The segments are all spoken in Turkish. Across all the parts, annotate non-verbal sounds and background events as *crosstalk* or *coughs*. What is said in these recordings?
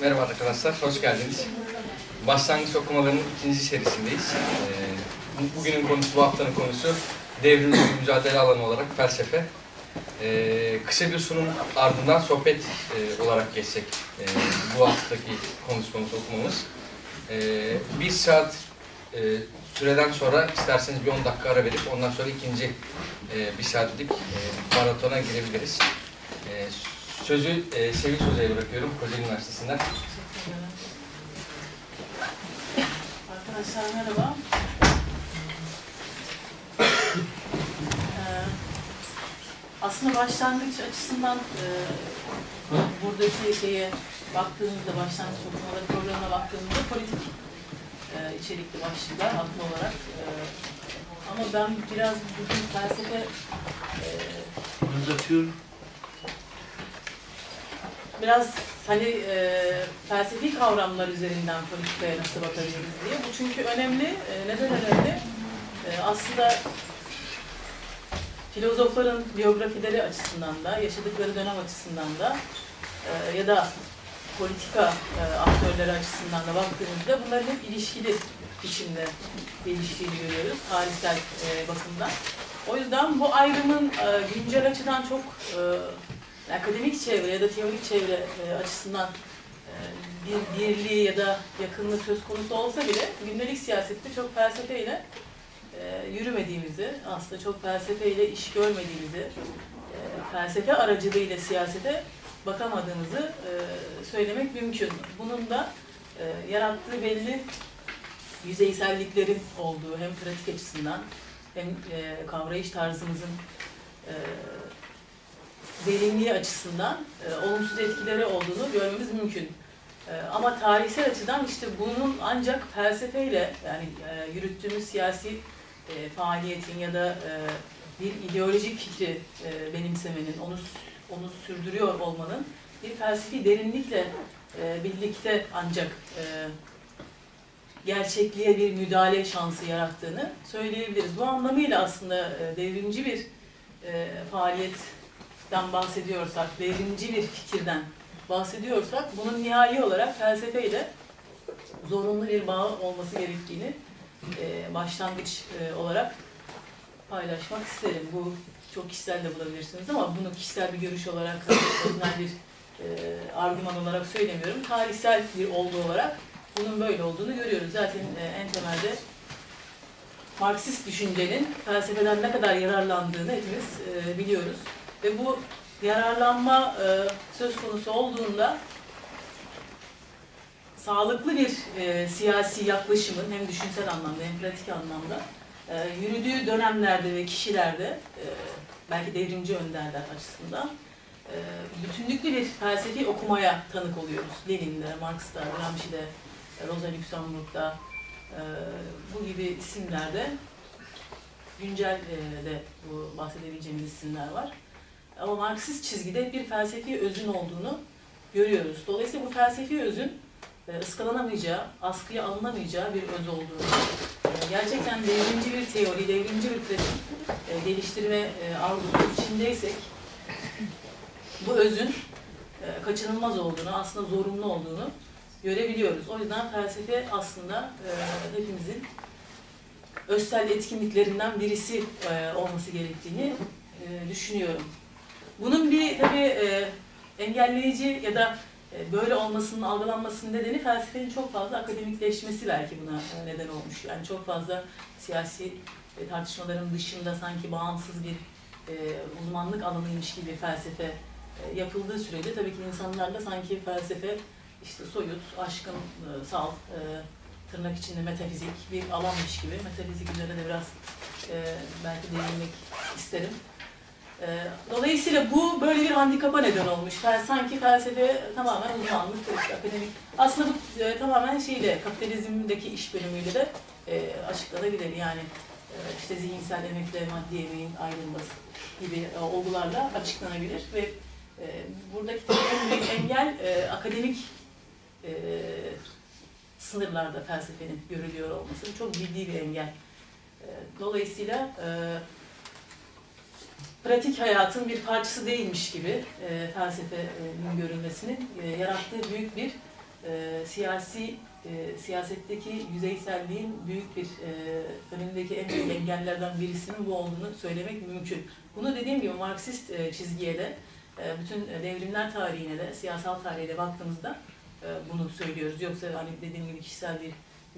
Merhaba arkadaşlar, hoş geldiniz. Başlangıç okumalarının ikinci serisindeyiz. Ee, bugünün konusu, bu haftanın konusu devrimci mücadele alanı olarak felsefe. Ee, kısa bir sunum ardından sohbet e, olarak geçecek e, bu haftaki konuşmamız, okumamız. Ee, bir saat e, süreden sonra isterseniz bir 10 dakika ara verip ondan sonra ikinci e, bir saatlik e, maratona girebiliriz. Sözü e, Sevil Sözü'ye bırakıyorum Kocaeli Üniversitesi'nden. Arkadaşlar merhaba. Ee, aslında başlangıç açısından e, buradaki şeye baktığımızda, başlangıç okumaları programına baktığımızda politik e, içerikli başlıklar haklı olarak. E, ama ben biraz bugün felsefe e, Uzatıyorum. Biraz hani e, felsefi kavramlar üzerinden politikaya nasıl bakabiliriz diye. Bu çünkü önemli. E, neden önemli? E, aslında filozofların biyografileri açısından da, yaşadıkları dönem açısından da e, ya da politika e, aktörleri açısından da baktığımızda bunların hep ilişkili biçimde geliştiğini görüyoruz tarihsel e, bakımdan. O yüzden bu ayrımın e, güncel açıdan çok e, akademik çevre ya da teorik çevre e, açısından e, bir birliği ya da yakınlığı söz konusu olsa bile gündelik siyasette çok felsefeyle e, yürümediğimizi, aslında çok felsefeyle iş görmediğimizi, e, felsefe aracılığıyla siyasete bakamadığımızı e, söylemek mümkün. Bunun da e, yarattığı belli yüzeyselliklerin olduğu hem pratik açısından hem e, kavrayış tarzımızın e, derinliği açısından e, olumsuz etkileri olduğunu görmemiz mümkün. E, ama tarihsel açıdan işte bunun ancak felsefeyle yani e, yürüttüğümüz siyasi e, faaliyetin ya da e, bir ideolojik fikri e, benimsemenin, onu onu sürdürüyor olmanın bir felsefi derinlikle e, birlikte ancak e, gerçekliğe bir müdahale şansı yarattığını söyleyebiliriz. Bu anlamıyla aslında e, devrimci bir e, faaliyetten bahsediyorsak, devrimci bir fikirden bahsediyorsak bunun nihai olarak felsefeyle zorunlu bir bağ olması gerektiğini e, başlangıç e, olarak paylaşmak isterim. Bu çok kişisel de bulabilirsiniz ama bunu kişisel bir görüş olarak, öznel bir e, argüman olarak söylemiyorum. Tarihsel bir olgu olarak bunun böyle olduğunu görüyoruz. Zaten e, en temelde Marksist düşüncenin felsefeden ne kadar yararlandığını hepimiz e, biliyoruz. Ve bu yararlanma e, söz konusu olduğunda sağlıklı bir e, siyasi yaklaşımın hem düşünsel anlamda hem pratik anlamda e, yürüdüğü dönemlerde ve kişilerde e, belki devrimci önderler açısından e, bütünlüklü bir felsefi okumaya tanık oluyoruz. Lenin'de, Marx'ta, Gramsci'de, Rosa Luxemburg'da e, bu gibi isimlerde güncel e, de bu bahsedebileceğimiz isimler var. Ama Marksist çizgide bir felsefi özün olduğunu görüyoruz. Dolayısıyla bu felsefi özün e, ıskalanamayacağı, askıya alınamayacağı bir öz olduğunu, e, gerçekten devrimci bir teori, devrimci bir pratik e, geliştirme arzusu içindeysek bu özün kaçınılmaz olduğunu, aslında zorunlu olduğunu görebiliyoruz. O yüzden felsefe aslında hepimizin özsel etkinliklerinden birisi olması gerektiğini düşünüyorum. Bunun bir tabii e, engelleyici ya da e, böyle olmasının, algılanmasının nedeni felsefenin çok fazla akademikleşmesi belki buna neden olmuş. Yani çok fazla siyasi e, tartışmaların dışında sanki bağımsız bir e, uzmanlık alanıymış gibi felsefe e, yapıldığı sürece tabii ki insanlarda sanki felsefe işte soyut, aşkın, e, sal, e, tırnak içinde metafizik bir alanmış gibi. Metafizik üzerine de biraz e, belki değinmek isterim. E, dolayısıyla bu böyle bir handikapa neden olmuş. Fel, sanki felsefe tamamen uzmanlık, akademik. Aslında bu e, tamamen şeyle, kapitalizmdeki iş bölümüyle de e, açıklanabilir. Yani e, işte zihinsel emekle maddi emeğin ayrılması gibi e, olgularla açıklanabilir ve e, buradaki en büyük engel e, akademik e, sınırlarda felsefenin görülüyor olması. Çok ciddi bir engel. E, dolayısıyla e, pratik hayatın bir parçası değilmiş gibi e, felsefenin görülmesinin e, yarattığı büyük bir e, siyasi e, siyasetteki yüzeyselliğin büyük bir e, önündeki en büyük engellerden birisinin bu olduğunu söylemek mümkün. Bunu dediğim gibi Marksist e, çizgiye de e, bütün devrimler tarihine de siyasal tarihe de baktığımızda e, bunu söylüyoruz. Yoksa hani dediğim gibi kişisel bir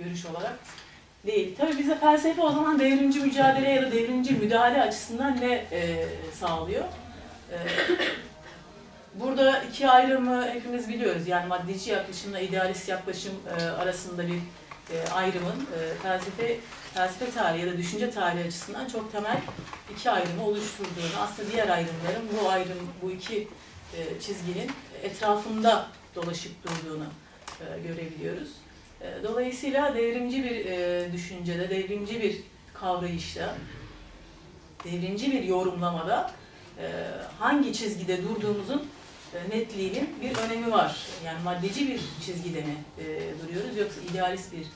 görüş olarak değil. Tabii bize felsefe o zaman devrimci mücadele ya da devrimci müdahale açısından ne e, sağlıyor? E, burada iki ayrımı hepimiz biliyoruz. Yani maddeci yaklaşımla idealist yaklaşım e, arasında bir e, ayrımın e, felsefe felsefe tarihi ya da düşünce tarihi açısından çok temel iki ayrımı oluşturduğunu, aslında diğer ayrımların bu ayrım, bu iki e, çizginin etrafında dolaşıp durduğunu e, görebiliyoruz. E, dolayısıyla devrimci bir e, düşüncede, devrimci bir kavrayışta, devrimci bir yorumlamada e, hangi çizgide durduğumuzun netliğinin bir önemi var. Yani maddeci bir çizgide mi duruyoruz yoksa idealist bir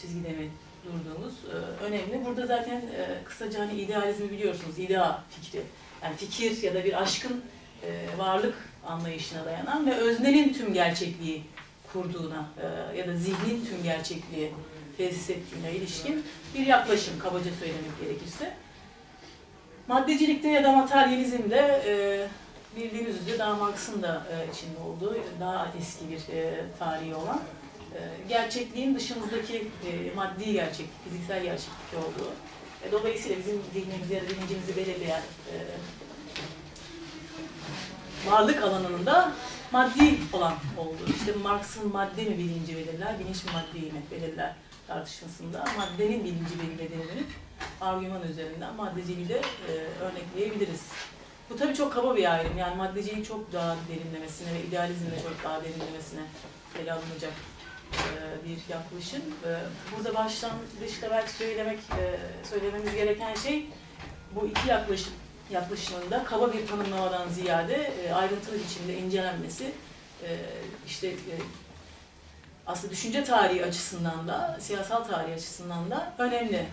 çizgide mi durduğumuz önemli. Burada zaten kısaca hani idealizmi biliyorsunuz, idea fikri. Yani fikir ya da bir aşkın varlık anlayışına dayanan ve öznenin tüm gerçekliği kurduğuna e, ya da zihnin tüm gerçekliği tesis ettiğine ilişkin bir yaklaşım kabaca söylemek gerekirse. Maddecilikte ya da materyalizmde e, bildiğiniz üzere daha Marx'ın da e, içinde olduğu daha eski bir e, tarihi olan gerçekliğin dışımızdaki maddi gerçeklik, fiziksel gerçeklik olduğu. E, dolayısıyla bizim zihnimizi ya da bilincimizi belirleyen e, varlık alanının da maddi olan olduğu. İşte Marx'ın madde mi bilinci belirler, bilinç mi maddeyi mi belirler tartışmasında maddenin bilinci belirlediğini argüman üzerinden maddeciliği de e, örnekleyebiliriz. Bu tabii çok kaba bir ayrım. Yani maddeciliğin çok daha derinlemesine ve idealizmin de çok daha derinlemesine ele alınacak e, bir yaklaşım. E, burada başlangıçta belki söylemek e, söylememiz gereken şey bu iki yaklaşım yaklaşımında kaba bir tanımlamadan ziyade ayrıntılı biçimde incelenmesi işte aslında düşünce tarihi açısından da siyasal tarihi açısından da önemli.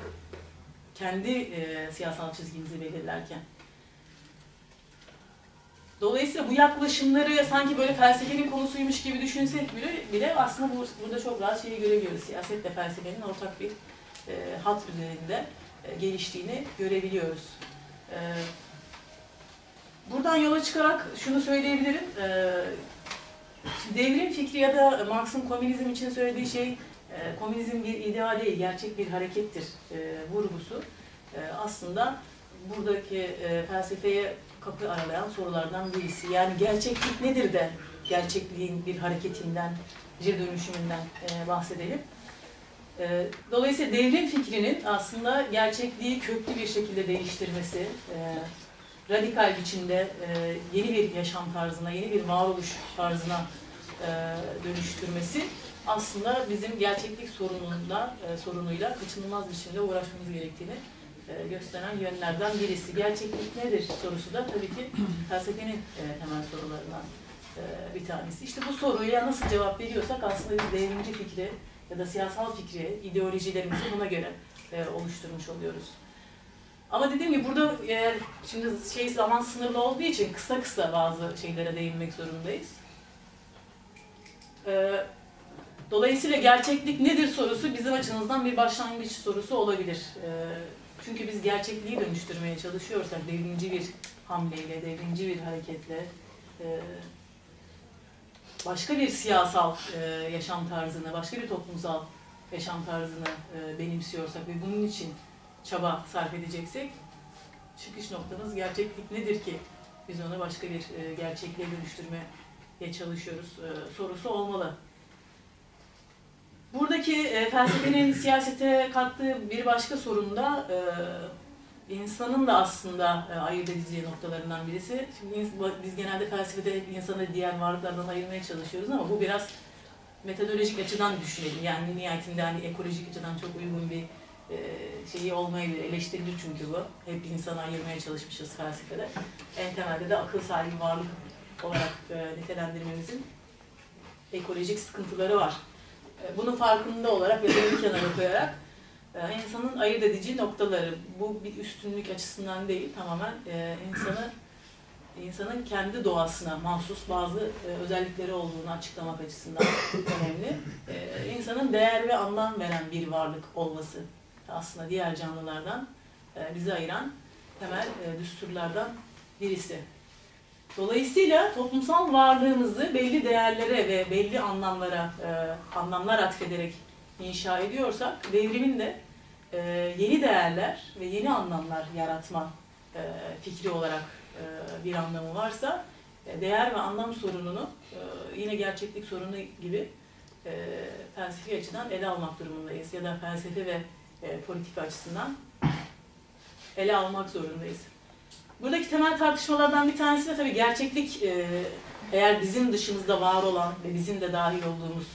Kendi siyasal çizgimizi belirlerken. Dolayısıyla bu yaklaşımları sanki böyle felsefenin konusuymuş gibi düşünsek bile, bile aslında bu, burada çok rahat şeyi görebiliyoruz. Siyasetle felsefenin ortak bir e, hat üzerinde e, geliştiğini görebiliyoruz. E, buradan yola çıkarak şunu söyleyebilirim. E, devrim fikri ya da Marx'ın komünizm için söylediği şey, e, komünizm bir ideal değil, gerçek bir harekettir e, vurgusu. E, aslında buradaki felsefeye kapı aralayan sorulardan birisi. Yani gerçeklik nedir de gerçekliğin bir hareketinden, bir dönüşümünden bahsedelim. Dolayısıyla devrim fikrinin aslında gerçekliği köklü bir şekilde değiştirmesi, radikal biçimde e, yeni bir yaşam tarzına, yeni bir varoluş tarzına e, dönüştürmesi aslında bizim gerçeklik sorununda, e, sorunuyla kaçınılmaz biçimde uğraşmamız gerektiğini e, gösteren yönlerden birisi. Gerçeklik nedir sorusu da tabii ki *clears throat* felsefenin e, temel sorularından e, bir tanesi. İşte bu soruya nasıl cevap veriyorsak aslında biz devrimci fikri ya da siyasal fikri, ideolojilerimizi buna göre oluşturmuş oluyoruz. Ama dediğim gibi burada şimdi şey zaman sınırlı olduğu için kısa kısa bazı şeylere değinmek zorundayız. Dolayısıyla gerçeklik nedir sorusu bizim açımızdan bir başlangıç sorusu olabilir. Çünkü biz gerçekliği dönüştürmeye çalışıyorsak devrimci bir hamleyle, devrimci bir hareketle e, başka bir siyasal e, yaşam tarzını, başka bir toplumsal yaşam tarzını e, benimsiyorsak ve bunun için çaba sarf edeceksek çıkış noktamız gerçeklik nedir ki biz onu başka bir gerçekliğe dönüştürmeye çalışıyoruz sorusu olmalı. Buradaki e, felsefenin *coughs* siyasete kattığı bir başka sorun da e, insanın da aslında e, ayırt edeceği noktalarından birisi. Şimdi biz genelde felsefede insanı diğer varlıklardan ayırmaya çalışıyoruz ama bu biraz metodolojik açıdan düşünelim. Yani nihayetinde hani ekolojik açıdan çok uygun bir e, şeyi olmayabilir, eleştirilir çünkü bu. Hep insanı ayırmaya çalışmışız felsefede. En temelde de akıl sahibi varlık olarak e, nitelendirmemizin ekolojik sıkıntıları var. E, bunun farkında olarak ve bir kenara koyarak e, insanın ayırt edici noktaları. Bu bir üstünlük açısından değil, tamamen e, insanı insanın kendi doğasına mahsus bazı özellikleri olduğunu açıklamak açısından önemli. E, insanın değer ve anlam veren bir varlık olması aslında diğer canlılardan e, bizi ayıran temel e, düsturlardan birisi. Dolayısıyla toplumsal varlığımızı belli değerlere ve belli anlamlara e, anlamlar atfederek inşa ediyorsak devrimin de yeni değerler ve yeni anlamlar yaratma fikri olarak bir anlamı varsa değer ve anlam sorununu yine gerçeklik sorunu gibi felsefi açıdan ele almak durumundayız ya da felsefe ve e, politika açısından ele almak zorundayız. Buradaki temel tartışmalardan bir tanesi de tabii gerçeklik e, eğer bizim dışımızda var olan ve bizim de dahil olduğumuz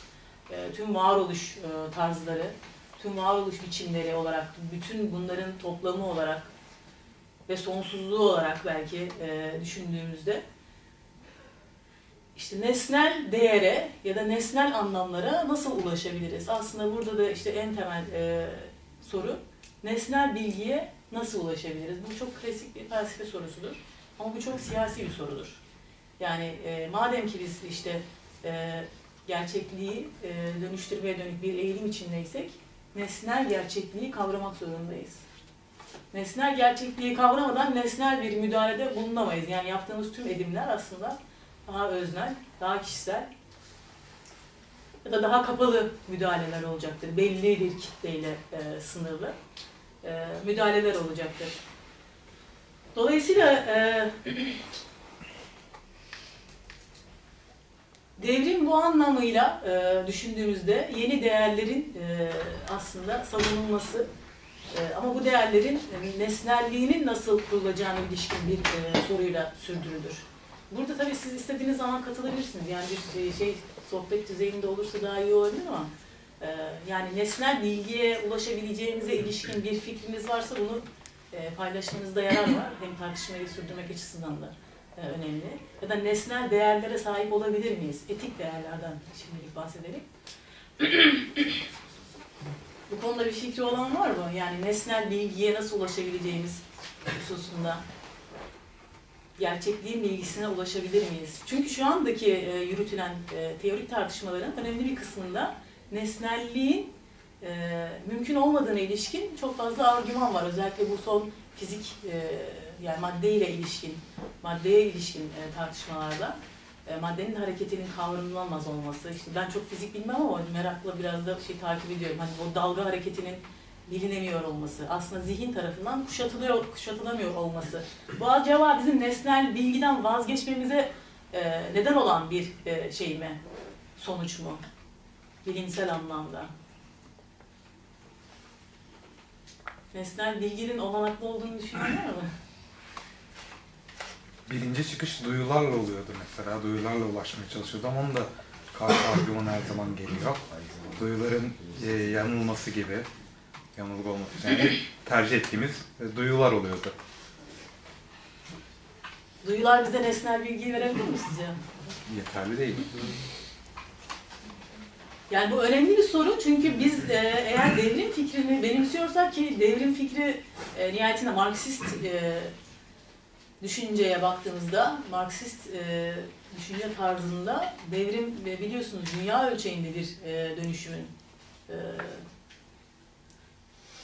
e, tüm varoluş e, tarzları, tüm varoluş biçimleri olarak, bütün bunların toplamı olarak ve sonsuzluğu olarak belki e, düşündüğümüzde işte nesnel değere ya da nesnel anlamlara nasıl ulaşabiliriz? Aslında burada da işte en temel e, soru nesnel bilgiye nasıl ulaşabiliriz? Bu çok klasik bir felsefe sorusudur. Ama bu çok siyasi bir sorudur. Yani e, madem ki biz işte e, gerçekliği e, dönüştürmeye dönük bir eğilim içindeysek nesnel gerçekliği kavramak zorundayız. Nesnel gerçekliği kavramadan nesnel bir müdahalede bulunamayız. Yani yaptığımız tüm edimler aslında daha öznel, daha kişisel ya da daha kapalı müdahaleler olacaktır. Belli bir kitleyle e, sınırlı e, müdahaleler olacaktır. Dolayısıyla e, *clears throat* devrim bu anlamıyla e, düşündüğümüzde yeni değerlerin e, aslında savunulması e, ama bu değerlerin e, nesnelliğinin nasıl kurulacağına ilişkin bir e, soruyla sürdürülür. Burada tabii siz istediğiniz zaman katılabilirsiniz. Yani bir şey, şey sohbet düzeyinde olursa daha iyi olabilir ama e, yani nesnel bilgiye ulaşabileceğimize ilişkin bir fikriniz varsa bunu e, paylaşmanızda yarar var. Hem tartışmayı sürdürmek açısından da e, önemli. Ya da nesnel değerlere sahip olabilir miyiz? Etik değerlerden şimdilik bahsedelim. Bu konuda bir fikri olan var mı? Yani nesnel bilgiye nasıl ulaşabileceğimiz hususunda gerçekliğin bilgisine ulaşabilir miyiz? Çünkü şu andaki e, yürütülen e, teorik tartışmaların önemli bir kısmında nesnelliğin e, mümkün olmadığına ilişkin çok fazla argüman var. Özellikle bu son fizik e, yani maddeyle ilişkin, maddeye ilişkin e, tartışmalarda e, maddenin hareketinin kavranılamaz olması. İşte ben çok fizik bilmem ama merakla biraz da şey takip ediyorum. Hani o dalga hareketinin bilinemiyor olması, aslında zihin tarafından kuşatılıyor, kuşatılamıyor olması. Bu acaba bizim nesnel bilgiden vazgeçmemize e, neden olan bir e, şey mi, sonuç mu? Bilimsel anlamda. Nesnel bilginin olanaklı olduğunu düşünüyorlar mı? Birinci çıkış duyularla oluyordu mesela. Duyularla ulaşmaya çalışıyordu ama onun da karşı argüman her zaman geliyor. Duyuların e, yanılması gibi, yanılgı olması yani tercih ettiğimiz e, duyular oluyordu. Duyular bize nesnel bilgi verebilir mi sizce? Yeterli değil. Yani bu önemli bir soru çünkü biz e, eğer devrim fikrini benimsiyorsak ki devrim fikri e, nihayetinde Marksist e, düşünceye baktığımızda, Marksist e, düşünce tarzında devrim ve biliyorsunuz dünya ölçeğinde bir e, dönüşümün e,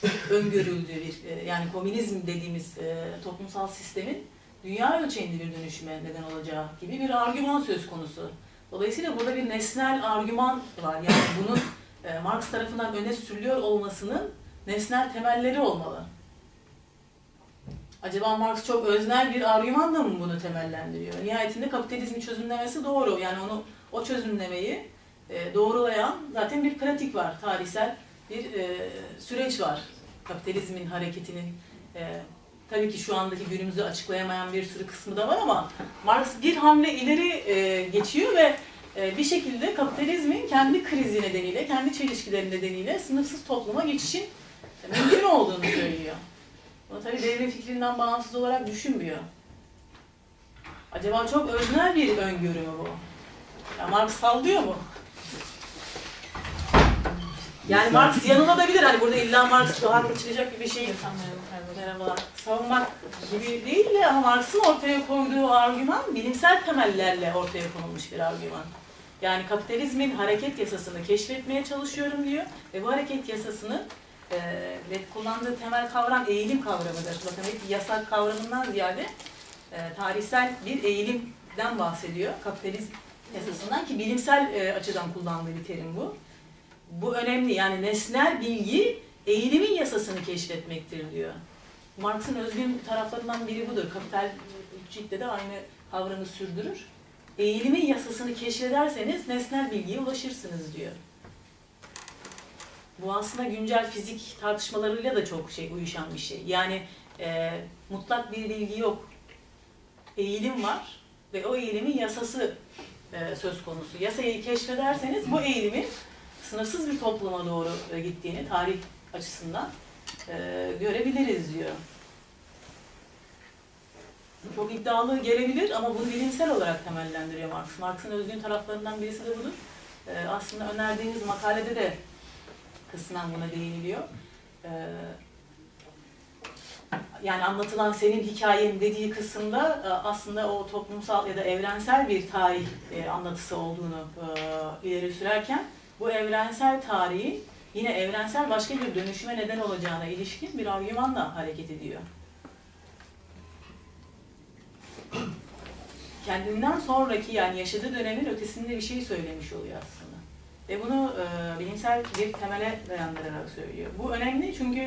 *laughs* öngörüldüğü bir, e, yani komünizm dediğimiz e, toplumsal sistemin dünya ölçeğinde bir dönüşüme neden olacağı gibi bir argüman söz konusu. Dolayısıyla burada bir nesnel argüman var. Yani *laughs* bunun e, Marx tarafından öne sürülüyor olmasının nesnel temelleri olmalı. Acaba Marx çok öznel bir argümanla mı bunu temellendiriyor? Nihayetinde kapitalizmi çözümlemesi doğru. Yani onu o çözümlemeyi e, doğrulayan zaten bir pratik var. Tarihsel bir e, süreç var. Kapitalizmin hareketinin e, tabii ki şu andaki günümüzü açıklayamayan bir sürü kısmı da var ama Marx bir hamle ileri e, geçiyor ve e, bir şekilde kapitalizmin kendi krizi nedeniyle, kendi çelişkileri nedeniyle sınıfsız topluma geçişin mümkün olduğunu söylüyor. Bunu tabii devrim fikrinden bağımsız olarak düşünmüyor. Acaba çok öznel bir öngörü mü bu? Ya Marx sallıyor mu? Yani Marx yanılabilir. Hani burada illa Marx haklı çıkacak gibi bir şey merhabalar. Savunmak gibi değil de ama Marx'ın ortaya koyduğu argüman bilimsel temellerle ortaya konulmuş bir argüman. Yani kapitalizmin hareket yasasını keşfetmeye çalışıyorum diyor ve bu hareket yasasını e, ve kullandığı temel kavram eğilim kavramıdır. Bakın hep yasak kavramından ziyade e, tarihsel bir eğilimden bahsediyor. Kapitalizm yasasından ki bilimsel e, açıdan kullandığı bir terim bu. Bu önemli yani nesnel bilgi eğilimin yasasını keşfetmektir diyor. Marx'ın özgün taraflarından biri budur. Kapital ciltte de aynı kavramı sürdürür. Eğilimin yasasını keşfederseniz nesnel bilgiye ulaşırsınız diyor. Bu aslında güncel fizik tartışmalarıyla da çok şey uyuşan bir şey. Yani e, mutlak bir bilgi yok. Eğilim var ve o eğilimin yasası e, söz konusu. Yasayı keşfederseniz bu eğilimin sınırsız bir topluma doğru e, gittiğini tarih açısından e, görebiliriz diyor. Çok iddialı gelebilir ama bunu bilimsel olarak temellendiriyor Marx. Marx'ın özgün taraflarından birisi de budur. E, aslında önerdiğiniz makalede de kısmen buna değiniliyor. Yani anlatılan senin hikayen dediği kısımda aslında o toplumsal ya da evrensel bir tarih anlatısı olduğunu ileri sürerken bu evrensel tarihi yine evrensel başka bir dönüşüme neden olacağına ilişkin bir argümanla hareket ediyor. Kendinden sonraki yani yaşadığı dönemin ötesinde bir şey söylemiş oluyor aslında. Ve bunu e, bilimsel bir temele dayandırarak söylüyor. Bu önemli çünkü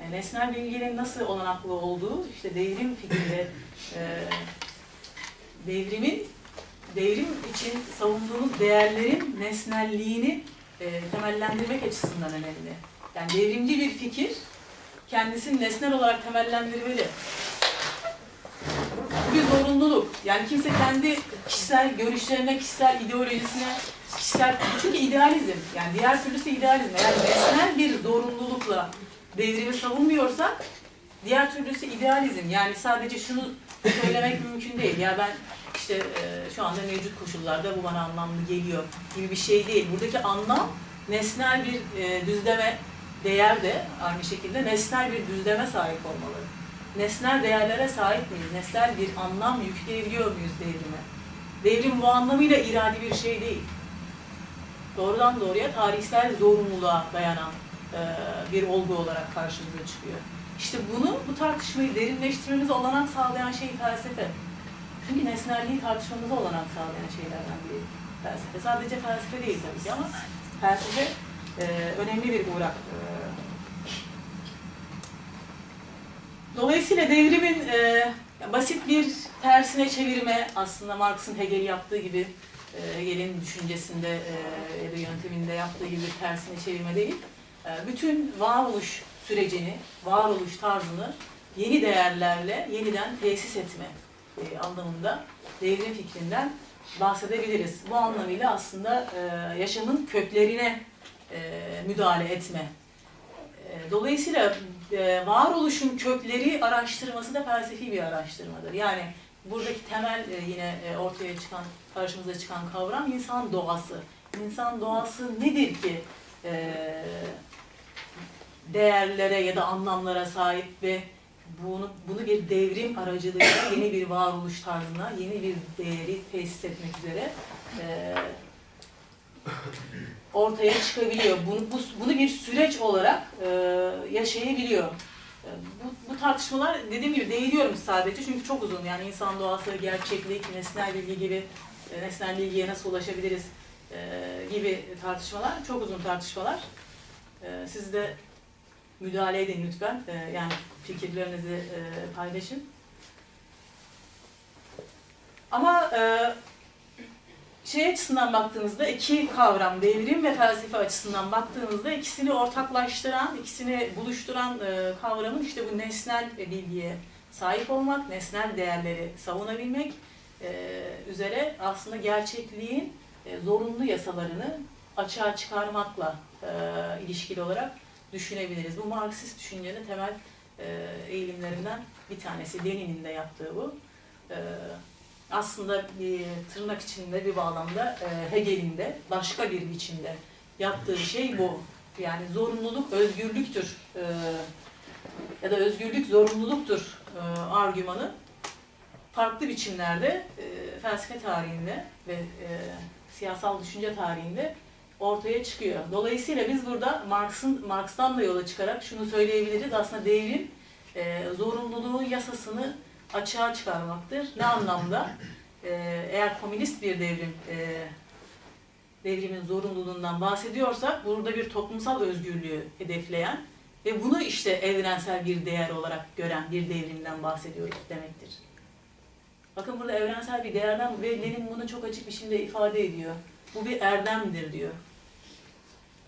e, nesnel bilginin nasıl olanaklı olduğu, işte devrim fikri e, devrimin devrim için savunduğumuz değerlerin nesnelliğini e, temellendirmek açısından önemli. Yani devrimci bir fikir kendisini nesnel olarak temellendirmeli. Bu bir zorunluluk. Yani kimse kendi kişisel görüşlerine, kişisel ideolojisine, kişisel... Çünkü idealizm, yani diğer türlüsü idealizm. Yani nesnel bir zorunlulukla devrimi savunmuyorsak, diğer türlüsü idealizm. Yani sadece şunu söylemek mümkün değil. Ya ben işte e, şu anda mevcut koşullarda bu bana anlamlı geliyor gibi bir şey değil. Buradaki anlam nesnel bir e, düzleme değer de aynı şekilde nesnel bir düzleme sahip olmalı. Nesnel değerlere sahip miyiz? Nesnel bir anlam yükleyebiliyor muyuz devrime? Devrim bu anlamıyla iradi bir şey değil. Doğrudan doğruya tarihsel zorunluluğa dayanan e, bir olgu olarak karşımıza çıkıyor. İşte bunu, bu tartışmayı derinleştirmemize olanak sağlayan şey felsefe. Çünkü nesnelliği tartışmamıza olanak sağlayan şeylerden biri felsefe. Sadece felsefe değil tabii ki ama felsefe e, önemli bir uğrak. E, dolayısıyla devrimin e, basit bir tersine çevirme aslında Marx'ın Hegel yaptığı gibi e, Hegel'in düşüncesinde e, ya da yönteminde yaptığı gibi tersine çevirme değil. E, bütün varoluş sürecini, varoluş tarzını yeni değerlerle yeniden tesis etme e, anlamında devrim fikrinden bahsedebiliriz. Bu anlamıyla aslında e, yaşamın köklerine e, müdahale etme. E, dolayısıyla e, varoluşun kökleri araştırması da felsefi bir araştırmadır. Yani buradaki temel e, yine e, ortaya çıkan, karşımıza çıkan kavram insan doğası. İnsan doğası nedir ki e, değerlere ya da anlamlara sahip ve bunu, bunu bir devrim aracılığıyla *coughs* yeni bir varoluş tarzına, yeni bir değeri tesis etmek üzere e, ortaya çıkabiliyor. Bunu, bu, bunu bir süreç olarak e, yaşayabiliyor. Bu, bu tartışmalar dediğim gibi değiniyorum sadece çünkü çok uzun. Yani insan doğası, gerçeklik, nesnel bilgi gibi, e, nesnel bilgiye nasıl ulaşabiliriz e, gibi tartışmalar, çok uzun tartışmalar. E, siz de müdahale edin lütfen. E, yani fikirlerinizi e, paylaşın. Ama e, şey açısından baktığınızda iki kavram, devrim ve felsefe açısından baktığınızda ikisini ortaklaştıran, ikisini buluşturan e, kavramın işte bu nesnel bilgiye sahip olmak, nesnel değerleri savunabilmek e, üzere aslında gerçekliğin e, zorunlu yasalarını açığa çıkarmakla e, ilişkili olarak düşünebiliriz. Bu Marksist düşüncenin temel e, eğilimlerinden bir tanesi. Lenin'in de yaptığı bu. E, aslında bir tırnak içinde bir bağlamda e, Hegel'in de başka bir biçimde yaptığı şey bu. yani zorunluluk özgürlüktür e, ya da özgürlük zorunluluktur e, argümanı farklı biçimlerde e, felsefe tarihinde ve e, siyasal düşünce tarihinde ortaya çıkıyor. Dolayısıyla biz burada Marx'ın Marx'tan da yola çıkarak şunu söyleyebiliriz. Aslında devrim e, zorunluluğun yasasını açığa çıkarmaktır. Ne anlamda? E, eğer komünist bir devrim e, devrimin zorunluluğundan bahsediyorsak burada bir toplumsal özgürlüğü hedefleyen ve bunu işte evrensel bir değer olarak gören bir devrimden bahsediyoruz demektir. Bakın burada evrensel bir değerden ve Lenin bunu çok açık bir şekilde ifade ediyor. Bu bir erdemdir diyor.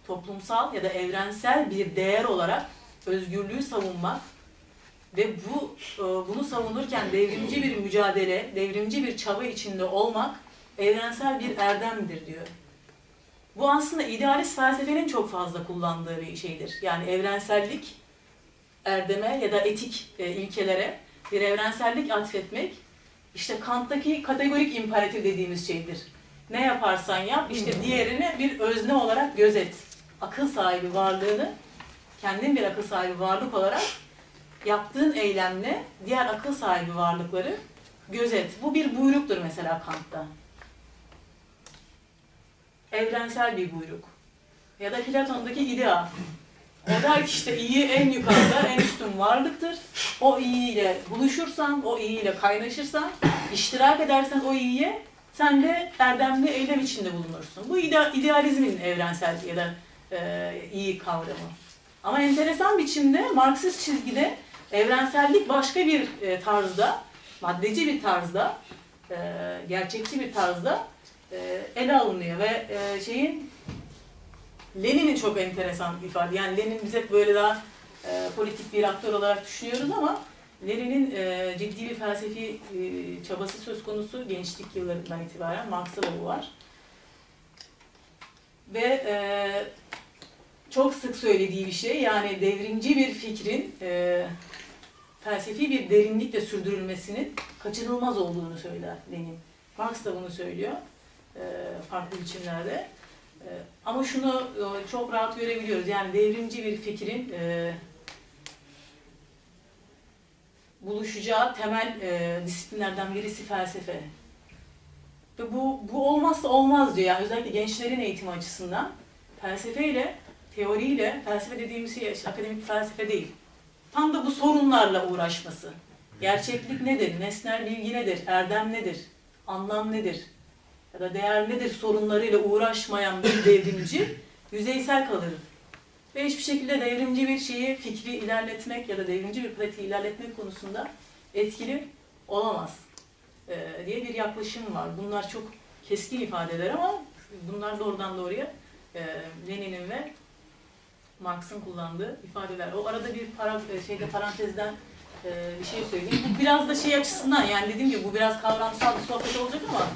Toplumsal ya da evrensel bir değer olarak özgürlüğü savunmak ve bu e, bunu savunurken devrimci bir mücadele, devrimci bir çaba içinde olmak evrensel bir erdemdir diyor. Bu aslında idealist felsefenin çok fazla kullandığı bir şeydir. Yani evrensellik, erdeme ya da etik e, ilkelere bir evrensellik atfetmek, işte Kant'taki kategorik imperatif dediğimiz şeydir. Ne yaparsan yap, işte diğerini bir özne olarak gözet. Akıl sahibi varlığını, kendin bir akıl sahibi varlık olarak yaptığın eylemle diğer akıl sahibi varlıkları gözet. Bu bir buyruktur mesela Kant'ta evrensel bir buyruk. Ya da Platon'daki idea. O der ki işte iyi en yukarıda, en üstün varlıktır. O iyiyle buluşursan, o iyiyle kaynaşırsan, iştirak edersen o iyiye, sen de erdemli eylem içinde bulunursun. Bu ide idealizmin evrensel ya da e, iyi kavramı. Ama enteresan biçimde Marksist çizgide evrensellik başka bir e, tarzda, maddeci bir tarzda, e, gerçekçi bir tarzda e, ele alınıyor ve e, şeyin Lenin'in çok enteresan bir ifade. Yani Lenin bize böyle daha e, politik bir aktör olarak düşünüyoruz ama Lenin'in e, ciddi bir felsefi e, çabası söz konusu gençlik yıllarından itibaren. Marx'ta da bu var. Ve e, çok sık söylediği bir şey yani devrimci bir fikrin e, felsefi bir derinlikle sürdürülmesinin kaçınılmaz olduğunu söyler Lenin. Marx da bunu söylüyor. E, farklı biçimlerde. E, ama şunu e, çok rahat görebiliyoruz. Yani devrimci bir fikrin buluşacağı temel disiplinlerden birisi felsefe. Ve bu, bu olmazsa olmaz diyor. Yani özellikle gençlerin eğitimi açısından felsefeyle, teoriyle, felsefe dediğimiz şey işte akademik felsefe değil. Tam da bu sorunlarla uğraşması. Gerçeklik nedir? Nesnel bilgi nedir? Erdem nedir? Anlam nedir? ya da değer nedir sorunlarıyla uğraşmayan bir devrimci yüzeysel kalır. Ve hiçbir şekilde devrimci bir şeyi, fikri ilerletmek ya da devrimci bir pratiği ilerletmek konusunda etkili olamaz ee, diye bir yaklaşım var. Bunlar çok keskin ifadeler ama bunlar doğrudan doğruya e, Lenin'in ve Marx'ın kullandığı ifadeler. O arada bir para, e, şeyde parantezden e, bir şey söyleyeyim. Bu biraz da şey açısından yani dediğim gibi bu biraz kavramsal bir sohbet olacak ama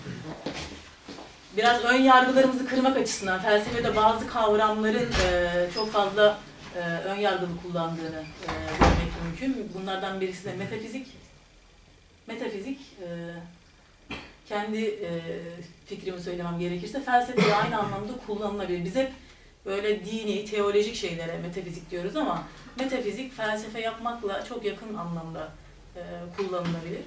biraz ön yargılarımızı kırmak açısından felsefede bazı kavramların e, çok fazla e, ön yargılı kullandığını e, görmek mümkün. Bunlardan birisi de metafizik. Metafizik e, kendi e, fikrimi söylemem gerekirse felsefede aynı anlamda kullanılabilir. Biz hep böyle dini, teolojik şeylere metafizik diyoruz ama metafizik felsefe yapmakla çok yakın anlamda e, kullanılabilir.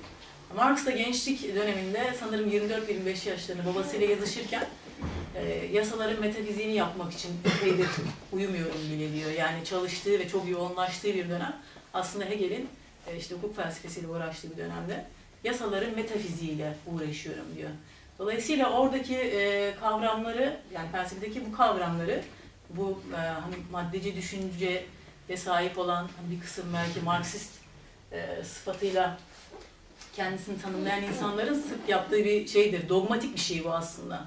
Marx da gençlik döneminde sanırım 24-25 yaşlarında babasıyla yazışırken e, yasaların metafiziğini yapmak için epeydir uyumuyorum bile diyor. Yani çalıştığı ve çok yoğunlaştığı bir dönem aslında Hegel'in e, işte hukuk felsefesiyle uğraştığı bir dönemde yasaların metafiziğiyle uğraşıyorum diyor. Dolayısıyla oradaki e, kavramları yani felsefedeki bu kavramları bu e, hani maddeci düşünceye sahip olan hani bir kısım belki Marksist e, sıfatıyla kendisini tanımlayan insanların sık yaptığı bir şeydir. Dogmatik bir şey bu aslında.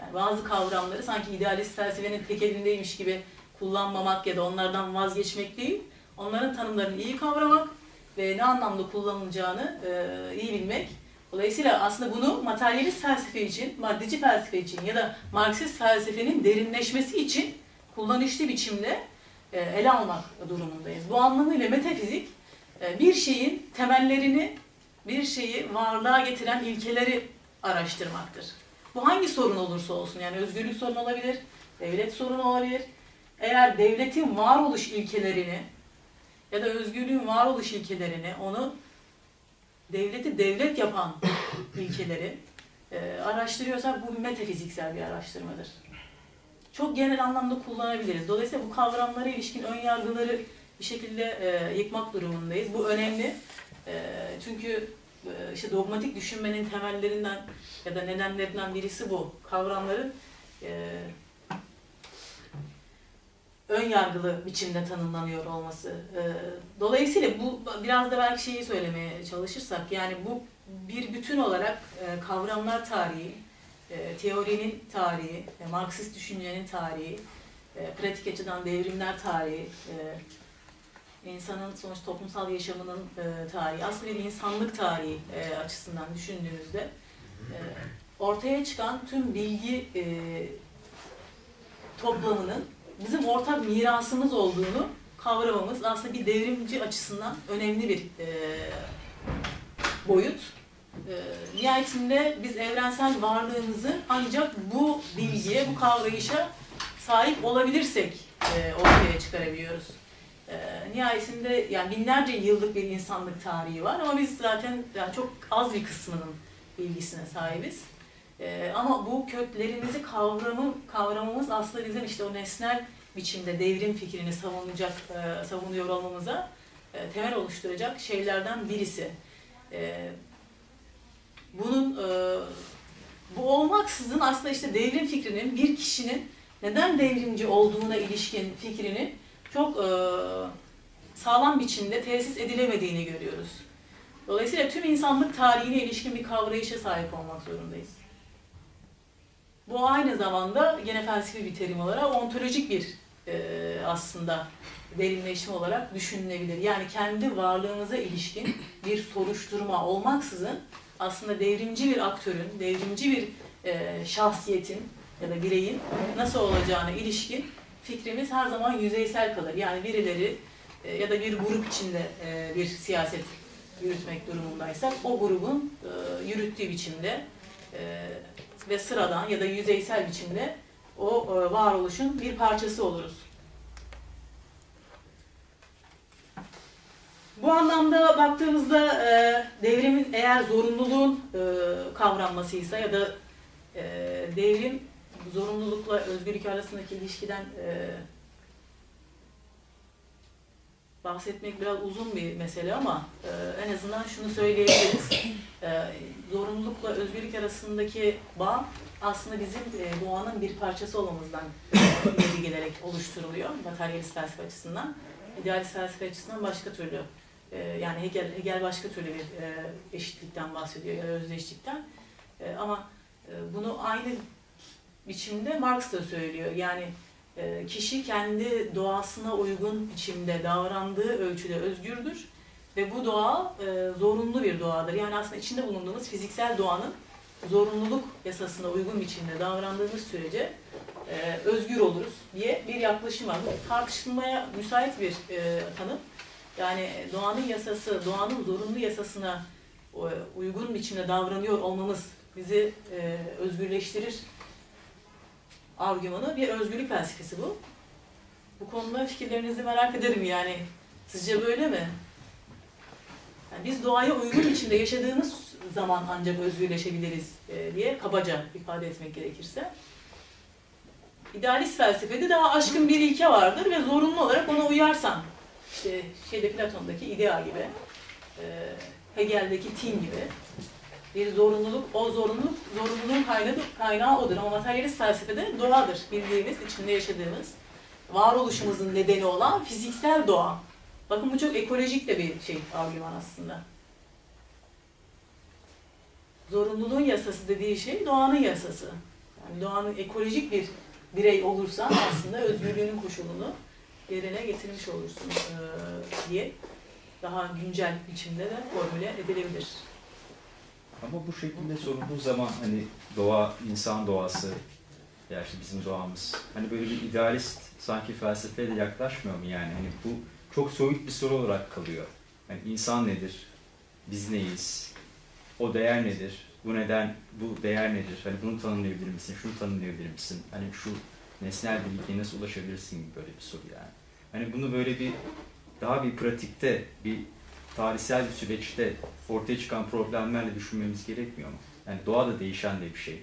Yani bazı kavramları sanki idealist felsefenin tek elindeymiş gibi kullanmamak ya da onlardan vazgeçmek değil, onların tanımlarını iyi kavramak ve ne anlamda kullanılacağını e, iyi bilmek. Dolayısıyla aslında bunu materyalist felsefe için, maddeci felsefe için ya da Marksist felsefenin derinleşmesi için kullanışlı biçimde e, ele almak durumundayız. Bu anlamıyla metafizik e, bir şeyin temellerini bir şeyi varlığa getiren ilkeleri araştırmaktır. Bu hangi sorun olursa olsun yani özgürlük sorunu olabilir, devlet sorunu olabilir, eğer devletin varoluş ilkelerini ya da özgürlüğün varoluş ilkelerini, onu devleti devlet yapan ilkeleri e, araştırıyorsak bu metafiziksel bir araştırmadır. Çok genel anlamda kullanabiliriz. Dolayısıyla bu kavramlara ilişkin ön yargıları bir şekilde e, yıkmak durumundayız. Bu önemli. E, çünkü e, işte dogmatik düşünmenin temellerinden ya da nedenlerinden birisi bu. Kavramların e, ön yargılı biçimde tanımlanıyor olması. E, dolayısıyla bu biraz da belki şeyi söylemeye çalışırsak yani bu bir bütün olarak e, kavramlar tarihi, e, teorinin tarihi, e, Marksist düşüncenin tarihi, e, pratik açıdan devrimler tarihi, insanın sonuç toplumsal yaşamının tarihi, aslında bir insanlık tarihi açısından düşündüğünüzde e, ortaya çıkan tüm bilgi toplamının bizim ortak mirasımız olduğunu kavramamız aslında bir devrimci açısından önemli bir e, boyut. E, nihayetinde biz evrensel varlığımızı ancak bu bilgiye, bu kavrayışa sahip olabilirsek e, ortaya çıkarabiliyoruz. E, nihayetinde yani binlerce yıllık bir insanlık tarihi var ama biz zaten yani çok az bir kısmının bilgisine sahibiz. E, ama bu köklerimizi kavramı, kavramamız aslında bizim işte o nesnel biçimde devrim fikrini savunacak, e, savunuyor olmamıza e, temel oluşturacak şeylerden birisi. E, bunun e, bu olmaksızın aslında işte devrim fikrinin bir kişinin neden devrimci olduğuna ilişkin fikrini çok e, sağlam biçimde tesis edilemediğini görüyoruz. Dolayısıyla tüm insanlık tarihine ilişkin bir kavrayışa sahip olmak zorundayız. Bu aynı zamanda gene felsefi bir terim olarak ontolojik bir e, aslında derinleşme olarak düşünülebilir. Yani kendi varlığımıza ilişkin bir soruşturma olmaksızın aslında devrimci bir aktörün, devrimci bir e, şahsiyetin ya da bireyin nasıl olacağına ilişkin fikrimiz her zaman yüzeysel kalır. Yani birileri e, ya da bir grup içinde e, bir siyaset yürütmek durumundaysak o grubun e, yürüttüğü biçimde e, ve sıradan ya da yüzeysel biçimde o e, varoluşun bir parçası oluruz. Bu anlamda baktığımızda e, devrimin eğer zorunluluğun e, kavranmasıysa ya da e, devrim zorunlulukla özgürlük arasındaki ilişkiden e, bahsetmek biraz uzun bir mesele ama e, en azından şunu söyleyebiliriz. E, zorunlulukla özgürlük arasındaki bağ aslında bizim e, doğanın bir parçası olmamızdan ileri gelerek oluşturuluyor materyalist felsefe açısından. İdealist felsefe açısından başka türlü e, yani Hegel, Hegel başka türlü bir e, eşitlikten bahsediyor ya özdeşlikten. E, ama e, bunu aynı biçimde Marx da söylüyor. Yani e, kişi kendi doğasına uygun biçimde davrandığı ölçüde özgürdür ve bu doğa zorunlu bir doğadır. Yani aslında içinde bulunduğumuz fiziksel doğanın zorunluluk yasasına uygun biçimde davrandığımız sürece özgür oluruz diye bir yaklaşım var. Bu tartışılmaya müsait bir tanım. Yani doğanın yasası, doğanın zorunlu yasasına e, uygun biçimde davranıyor olmamız bizi e, özgürleştirir argümanı bir özgürlük felsefesi bu. Bu konuda fikirlerinizi merak ederim yani. Sizce böyle mi? Yani biz doğaya uygun içinde yaşadığımız zaman ancak özgürleşebiliriz e, diye kabaca ifade etmek gerekirse. İdealist felsefede daha aşkın bir ilke vardır ve zorunlu olarak ona uyarsan, işte şeyde Platon'daki idea gibi, e, Hegel'deki tin gibi bir zorunluluk, o zorunluluk, zorunluluğun kaynağı, kaynağı odur. Ama materyalist felsefede doğadır. Bildiğimiz, içinde yaşadığımız, varoluşumuzun nedeni olan fiziksel doğa. Bakın bu çok ekolojik de bir şey, argüman aslında. Zorunluluğun yasası dediği şey doğanın yasası. Yani doğanın ekolojik bir birey olursan aslında özgürlüğünün koşulunu yerine getirmiş olursun diye daha güncel biçimde de formüle edilebilir. Ama bu şekilde sorulduğu zaman hani doğa, insan doğası, ya işte bizim doğamız, hani böyle bir idealist sanki felsefeye de yaklaşmıyor mu yani? Hani bu çok soyut bir soru olarak kalıyor. Yani insan nedir? Biz neyiz? O değer nedir? Bu neden, bu değer nedir? Hani bunu tanımlayabilir misin? Şunu tanımlayabilir misin? Hani şu nesnel bilgiye nasıl ulaşabilirsin gibi böyle bir soru yani. Hani bunu böyle bir daha bir pratikte, bir tarihsel bir süreçte ortaya çıkan problemlerle düşünmemiz gerekmiyor mu? Yani doğa da değişen de bir şey.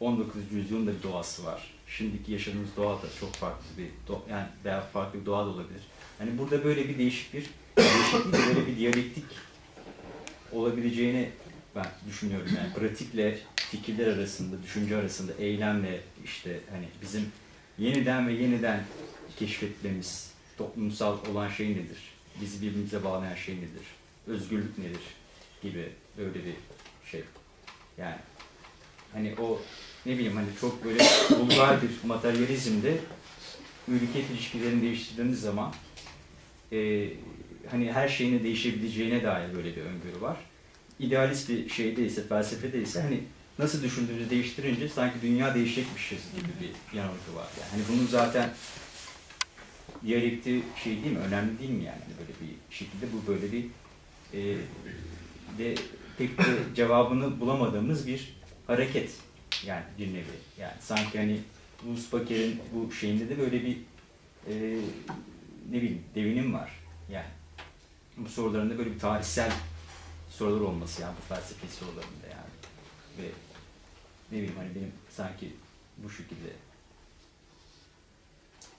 19. yüzyılın da bir doğası var. Şimdiki yaşadığımız doğa da çok farklı bir do- yani veya farklı bir doğa da olabilir. Hani burada böyle bir değişik bir değişik bir böyle bir diyalektik olabileceğini ben düşünüyorum. Yani pratikle fikirler arasında, düşünce arasında, eylemle işte hani bizim yeniden ve yeniden keşfetmemiz, toplumsal olan şey nedir? Bizi birbirimize bağlayan şey nedir? Özgürlük nedir? Gibi öyle bir şey. Yani hani o ne bileyim hani çok böyle *coughs* vulgar bir materyalizmde ülke ilişkilerini değiştirdiğimiz zaman e, hani her şeyin değişebileceğine dair böyle bir öngörü var. İdealist bir şeyde ise, felsefede ise hani nasıl düşündüğümüzü değiştirince sanki dünya değişecekmişiz gibi bir yanılgı var. Yani hani bunun zaten diyalekti şey değil mi? Önemli değil mi yani? Hani böyle bir şekilde bu böyle bir e, de pek de cevabını bulamadığımız bir hareket yani bir nevi. Yani sanki hani Ulus Baker'in bu şeyinde de böyle bir e, ne bileyim devinim var. Yani bu sorularında böyle bir tarihsel sorular olması yani bu felsefi sorularında yani. Ve ne bileyim hani benim sanki bu şekilde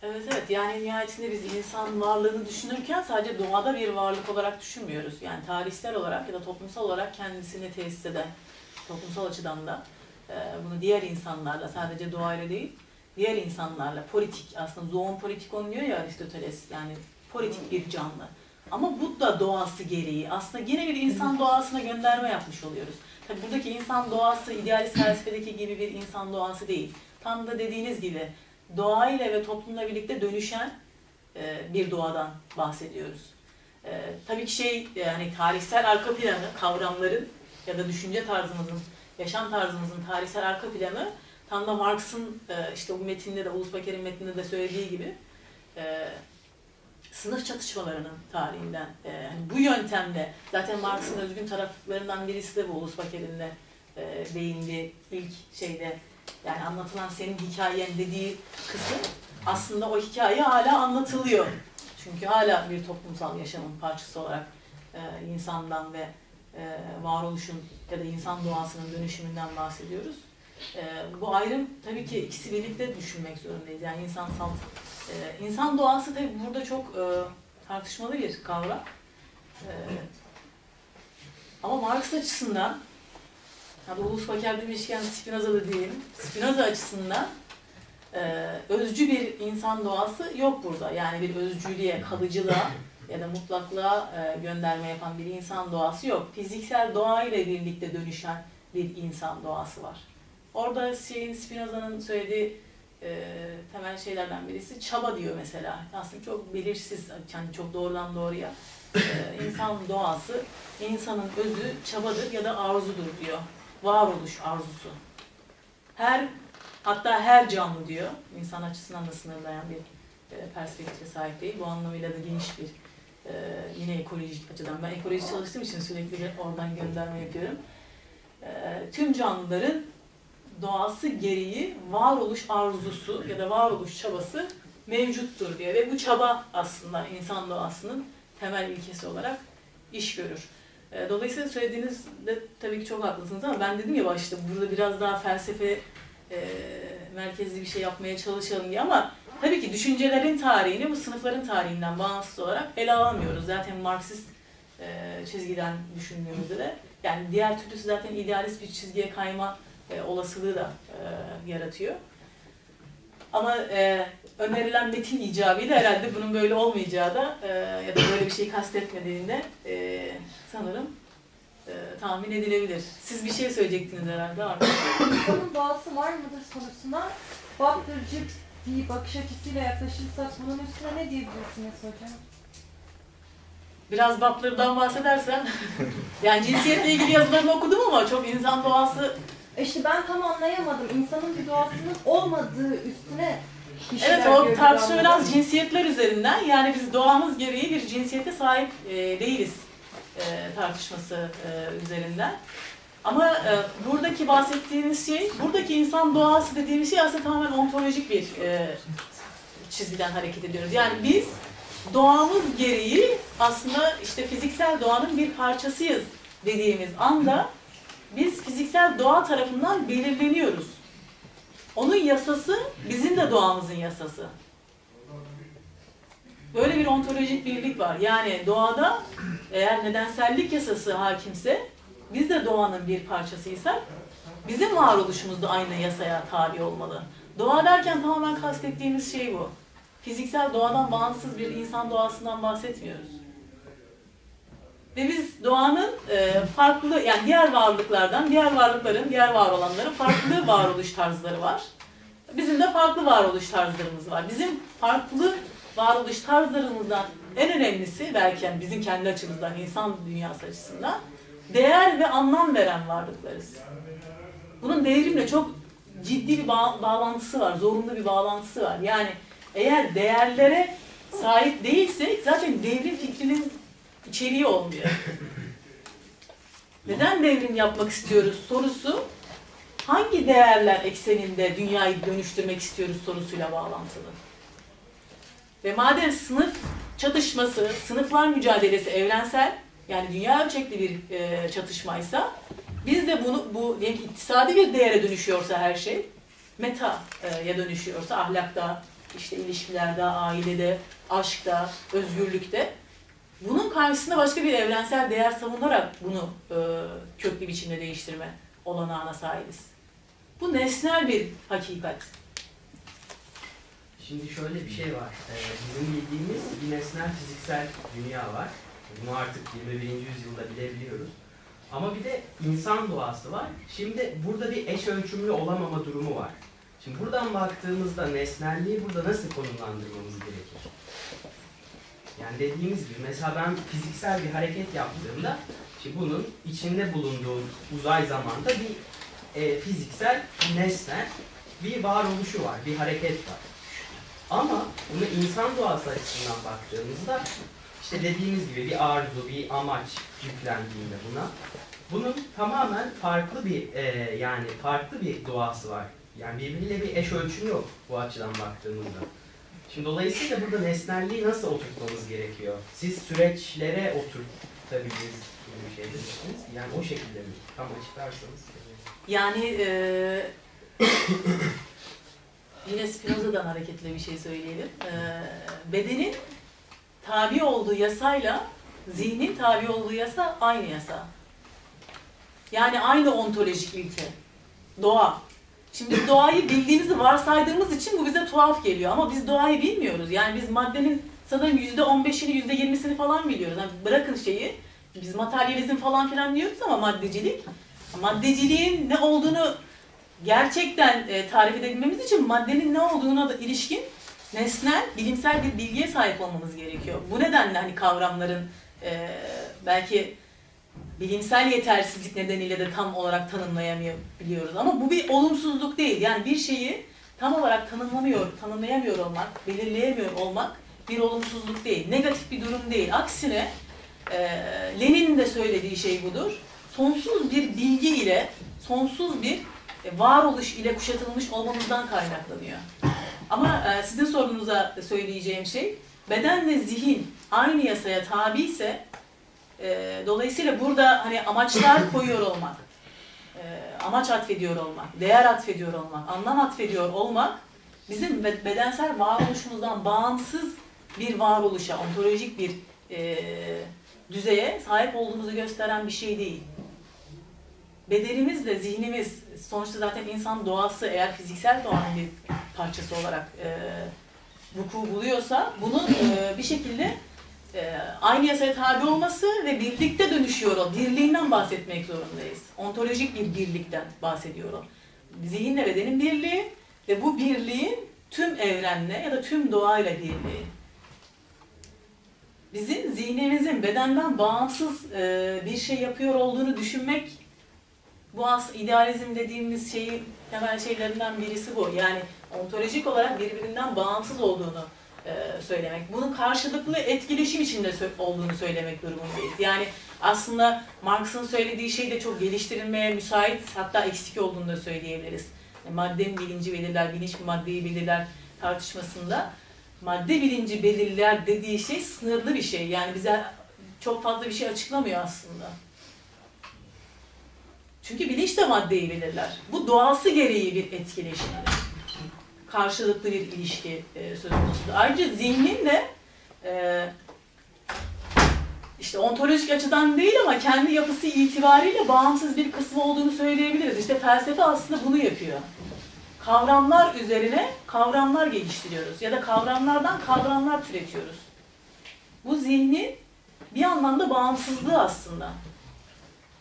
Evet evet yani nihayetinde biz insan varlığını düşünürken sadece doğada bir varlık olarak düşünmüyoruz. Yani tarihsel olarak ya da toplumsal olarak kendisini tesis eden, toplumsal açıdan da e, bunu diğer insanlarla sadece doğayla değil, diğer insanlarla politik aslında zoon politikon diyor ya Aristoteles yani politik bir canlı. Ama bu da doğası gereği aslında yine bir insan doğasına gönderme yapmış oluyoruz. Tabi buradaki insan doğası idealist felsefedeki gibi bir insan doğası değil. Tam da dediğiniz gibi doğayla ve toplumla birlikte dönüşen e, bir doğadan bahsediyoruz. E, tabii ki şey yani tarihsel arka planı, kavramların ya da düşünce tarzımızın, yaşam tarzımızın tarihsel arka planı tam da Marx'ın e, işte bu metinde de, Ulus Baker'in metninde de söylediği gibi e, sınıf çatışmalarının tarihinden, e, yani bu yöntemle zaten Marx'ın özgün taraflarından birisi de bu Ulus Baker'in de e, değindiği ilk şeyde yani anlatılan senin hikayen dediği kısım aslında o hikaye hala anlatılıyor. Çünkü hala bir toplumsal yaşamın parçası olarak e, insandan ve e, varoluşun ya da insan doğasının dönüşümünden bahsediyoruz. E, bu ayrım tabii ki ikisi birlikte düşünmek zorundayız. Yani insansal e, insan doğası tabii burada çok e, tartışmalı bir kavram. E, ama Marx açısından Hadi Ulus Baker demişken Spinoza da diyelim. Spinoza açısından e, özcü bir insan doğası yok burada. Yani bir özcülüğe, kalıcılığa ya da mutlaklığa e, gönderme yapan bir insan doğası yok. Fiziksel doğa ile birlikte dönüşen bir insan doğası var. Orada şeyin Spinoza'nın söylediği e, temel şeylerden birisi çaba diyor mesela. Aslında çok belirsiz, yani çok doğrudan doğruya. E, insan doğası, insanın özü çabadır ya da arzudur diyor varoluş arzusu. Her hatta her canlı diyor. insan açısından da sınırlayan bir e, perspektife sahip değil. Bu anlamıyla da geniş bir e, yine ekolojik açıdan. Ben ekoloji çalıştığım için sürekli oradan gönderme yapıyorum. E, tüm canlıların doğası gereği varoluş arzusu ya da varoluş çabası mevcuttur diyor. Ve bu çaba aslında insan doğasının temel ilkesi olarak iş görür. E, dolayısıyla söylediğinizde tabii ki çok haklısınız ama ben dedim ya başta burada biraz daha felsefe e, merkezli bir şey yapmaya çalışalım diye ama tabii ki düşüncelerin tarihini bu sınıfların tarihinden bağımsız olarak ele alamıyoruz. Zaten Marksist e, çizgiden düşündüğümüzde de yani diğer türlüsü zaten idealist bir çizgiye kayma e, olasılığı da e, yaratıyor. Ama e, önerilen metin icabıyla herhalde bunun böyle olmayacağı da e, ya da böyle bir şey kastetmediğinde e, sanırım e, tahmin edilebilir. Siz bir şey söyleyecektiniz herhalde Arda. İnsanın doğası var mıdır sorusuna Butler'cı bir bakış açısıyla yaklaşırsak bunun üstüne ne diyebilirsiniz hocam? Biraz Butler'dan bahsedersen. *laughs* yani cinsiyetle ilgili yazılarını okudum ama çok insan doğası E İşte ben tam anlayamadım. İnsanın bir doğasının olmadığı üstüne Evet o tartışma biraz cinsiyetler üzerinden. Yani biz doğamız gereği bir cinsiyete sahip e, değiliz e, tartışması e, üzerinden. Ama e, buradaki bahsettiğimiz şey, buradaki insan doğası dediğimiz şey aslında tamamen ontolojik bir e, çizgiden hareket ediyoruz. Yani biz doğamız gereği aslında işte fiziksel doğanın bir parçasıyız dediğimiz anda biz fiziksel doğa tarafından belirleniyoruz. Onun yasası bizim de doğamızın yasası. Böyle bir ontolojik birlik var. Yani doğada eğer nedensellik yasası hakimse biz de doğanın bir parçasıysak bizim varoluşumuz da aynı yasaya tabi olmalı. Doğa derken tamamen kastettiğimiz şey bu. Fiziksel doğadan bağımsız bir insan doğasından bahsetmiyoruz. Ve biz doğanın e, farklı, yani diğer varlıklardan, diğer varlıkların, diğer var olanların farklı *laughs* varoluş tarzları var. Bizim de farklı varoluş tarzlarımız var. Bizim farklı varoluş tarzlarımızdan en önemlisi belki yani bizim kendi açımızdan, insan dünyası açısından değer ve anlam veren varlıklarız. Bunun devrimle çok ciddi bir bağ- bağlantısı var, zorunlu bir bağlantısı var. Yani eğer değerlere sahip değilsek zaten devrim fikrinin içeriği olmuyor. Neden devrim yapmak istiyoruz sorusu hangi değerler ekseninde dünyayı dönüştürmek istiyoruz sorusuyla bağlantılı. Ve madem sınıf çatışması, sınıflar mücadelesi evrensel, yani dünya ölçekli bir e, çatışmaysa, biz de bunu, bu diyelim ki iktisadi bir değere dönüşüyorsa her şey, meta'ya dönüşüyorsa, ahlakta, işte ilişkilerde, ailede, aşkta, özgürlükte, bunun karşısında başka bir evrensel değer savunarak bunu e, köklü biçimde değiştirme olanağına sahibiz. Bu nesnel bir hakikat. Şimdi şöyle bir şey var. Ee, bizim bildiğimiz bir nesnel fiziksel dünya var. Bunu artık 21. yüzyılda bilebiliyoruz. Ama bir de insan doğası var. Şimdi burada bir eş ölçümlü olamama durumu var. Şimdi buradan baktığımızda nesnelliği burada nasıl konumlandırmamız gerekir? Yani dediğimiz gibi mesela ben fiziksel bir hareket yaptığımda şimdi bunun içinde bulunduğum uzay zamanda bir e, fiziksel nesnel bir varoluşu var, bir hareket var. Ama bunu insan doğası açısından baktığımızda işte dediğimiz gibi bir arzu, bir amaç yüklendiğinde buna bunun tamamen farklı bir e, yani farklı bir doğası var. Yani birbiriyle bir eş ölçümü yok bu açıdan baktığımızda. Şimdi dolayısıyla burada nesnelliği nasıl oturtmamız gerekiyor? Siz süreçlere oturtabiliriz gibi bir şey demiştiniz. Yani o şekilde mi? Tam açıklarsanız. Yani e, *coughs* yine Spinoza'dan hareketle bir şey söyleyelim. E, bedenin tabi olduğu yasayla zihnin tabi olduğu yasa aynı yasa. Yani aynı ontolojik ilke. Doğa. Şimdi doğayı bildiğimizi varsaydığımız için bu bize tuhaf geliyor ama biz doğayı bilmiyoruz. Yani biz maddenin sanırım yüzde on beşini, yüzde yirmisini falan biliyoruz. Yani bırakın şeyi, biz materyalizm falan filan diyoruz ama maddecilik. Maddeciliğin ne olduğunu gerçekten e, tarif edebilmemiz için maddenin ne olduğuna da ilişkin nesnel, bilimsel bir bilgiye sahip olmamız gerekiyor. Bu nedenle hani kavramların e, belki bilimsel yetersizlik nedeniyle de tam olarak tanımlayamıyoruz. Ama bu bir olumsuzluk değil. Yani bir şeyi tam olarak tanımlamıyor, tanımlayamıyor olmak, belirleyemiyor olmak bir olumsuzluk değil. Negatif bir durum değil. Aksine e, Lenin'in de söylediği şey budur. Sonsuz bir bilgi ile, sonsuz bir e, varoluş ile kuşatılmış olmamızdan kaynaklanıyor. Ama e, sizin sorunuza söyleyeceğim şey, beden ve zihin aynı yasaya tabi ise e, dolayısıyla burada hani amaçlar *coughs* koyuyor olmak, e, amaç atfediyor olmak, değer atfediyor olmak, anlam atfediyor olmak bizim be- bedensel varoluşumuzdan bağımsız bir varoluşa, ontolojik bir e, düzeye sahip olduğumuzu gösteren bir şey değil. Bedenimizle zihnimiz, sonuçta zaten insan doğası eğer fiziksel doğanın bir parçası olarak e, vuku buluyorsa bunun e, bir şekilde e, aynı yasaya tabi olması ve birlikte dönüşüyor o. Birliğinden bahsetmek zorundayız. Ontolojik bir birlikten bahsediyorum. Zihinle bedenin birliği ve bu birliğin tüm evrenle ya da tüm doğayla birliği. Bizim zihnimizin bedenden bağımsız e, bir şey yapıyor olduğunu düşünmek bu as idealizm dediğimiz şeyi temel şeylerinden birisi bu. Yani ontolojik olarak birbirinden bağımsız olduğunu e, söylemek. Bunun karşılıklı etkileşim içinde olduğunu söylemek durumundayız. Yani aslında Marx'ın söylediği şey de çok geliştirilmeye müsait, hatta eksik olduğunu da söyleyebiliriz. Yani madde mi bilinci belirler, bilinç mi maddeyi belirler tartışmasında madde bilinci belirler dediği şey sınırlı bir şey. Yani bize çok fazla bir şey açıklamıyor aslında. Çünkü bilinç de maddeyi belirler. Bu doğası gereği bir etkileşimdir. Karşılıklı bir ilişki e, söz konusudur. Ayrıca zihnin de e, işte ontolojik açıdan değil ama kendi yapısı itibariyle bağımsız bir kısmı olduğunu söyleyebiliriz. İşte felsefe aslında bunu yapıyor. Kavramlar üzerine kavramlar geliştiriyoruz ya da kavramlardan kavramlar türetiyoruz. Bu zihnin bir anlamda bağımsızlığı aslında.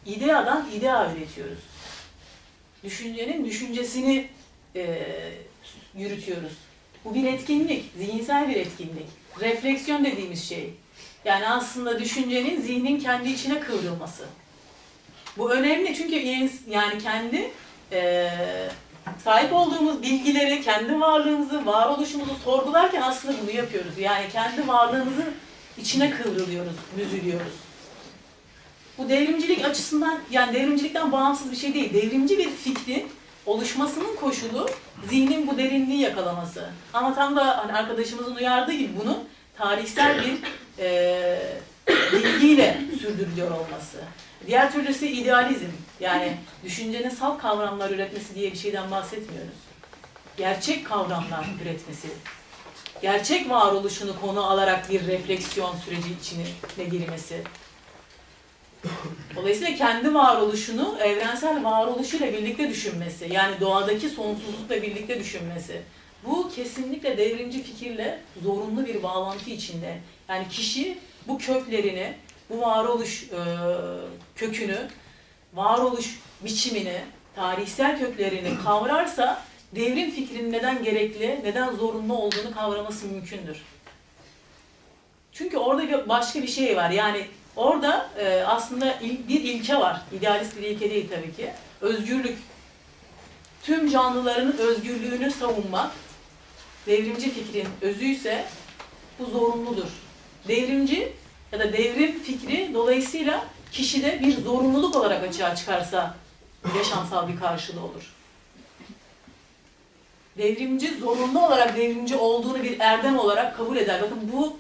İdeadan idea üretiyoruz. Düşüncenin düşüncesini e, yürütüyoruz. Bu bir etkinlik, zihinsel bir etkinlik. Refleksiyon dediğimiz şey. Yani aslında düşüncenin zihnin kendi içine kıvrılması. Bu önemli çünkü yani kendi e, sahip olduğumuz bilgileri, kendi varlığımızı, varoluşumuzu sorgularken aslında bunu yapıyoruz. Yani kendi varlığımızın içine kıvrılıyoruz, müzülüyoruz. Bu devrimcilik açısından, yani devrimcilikten bağımsız bir şey değil. Devrimci bir fikrin oluşmasının koşulu zihnin bu derinliği yakalaması. Ama tam da hani arkadaşımızın uyardığı gibi bunun tarihsel bir e, bilgiyle sürdürülüyor olması. Diğer türlüsü idealizm. Yani düşüncenin salt kavramlar üretmesi diye bir şeyden bahsetmiyoruz. Gerçek kavramlar üretmesi. Gerçek varoluşunu konu alarak bir refleksiyon süreci içine girmesi. Dolayısıyla kendi varoluşunu evrensel varoluşuyla birlikte düşünmesi. Yani doğadaki sonsuzlukla birlikte düşünmesi. Bu kesinlikle devrimci fikirle zorunlu bir bağlantı içinde. Yani kişi bu köklerini, bu varoluş e, kökünü, varoluş biçimini, tarihsel köklerini kavrarsa devrim fikrinin neden gerekli, neden zorunlu olduğunu kavraması mümkündür. Çünkü orada başka bir şey var. Yani orada e, aslında il, bir ilke var. İdealist bir ilke değil tabii ki. Özgürlük. Tüm canlıların özgürlüğünü savunmak devrimci fikrin özüyse bu zorunludur. Devrimci ya da devrim fikri dolayısıyla kişide bir zorunluluk olarak açığa çıkarsa yaşamsal bir karşılığı olur. Devrimci zorunlu olarak devrimci olduğunu bir erdem olarak kabul eder. Bakın bu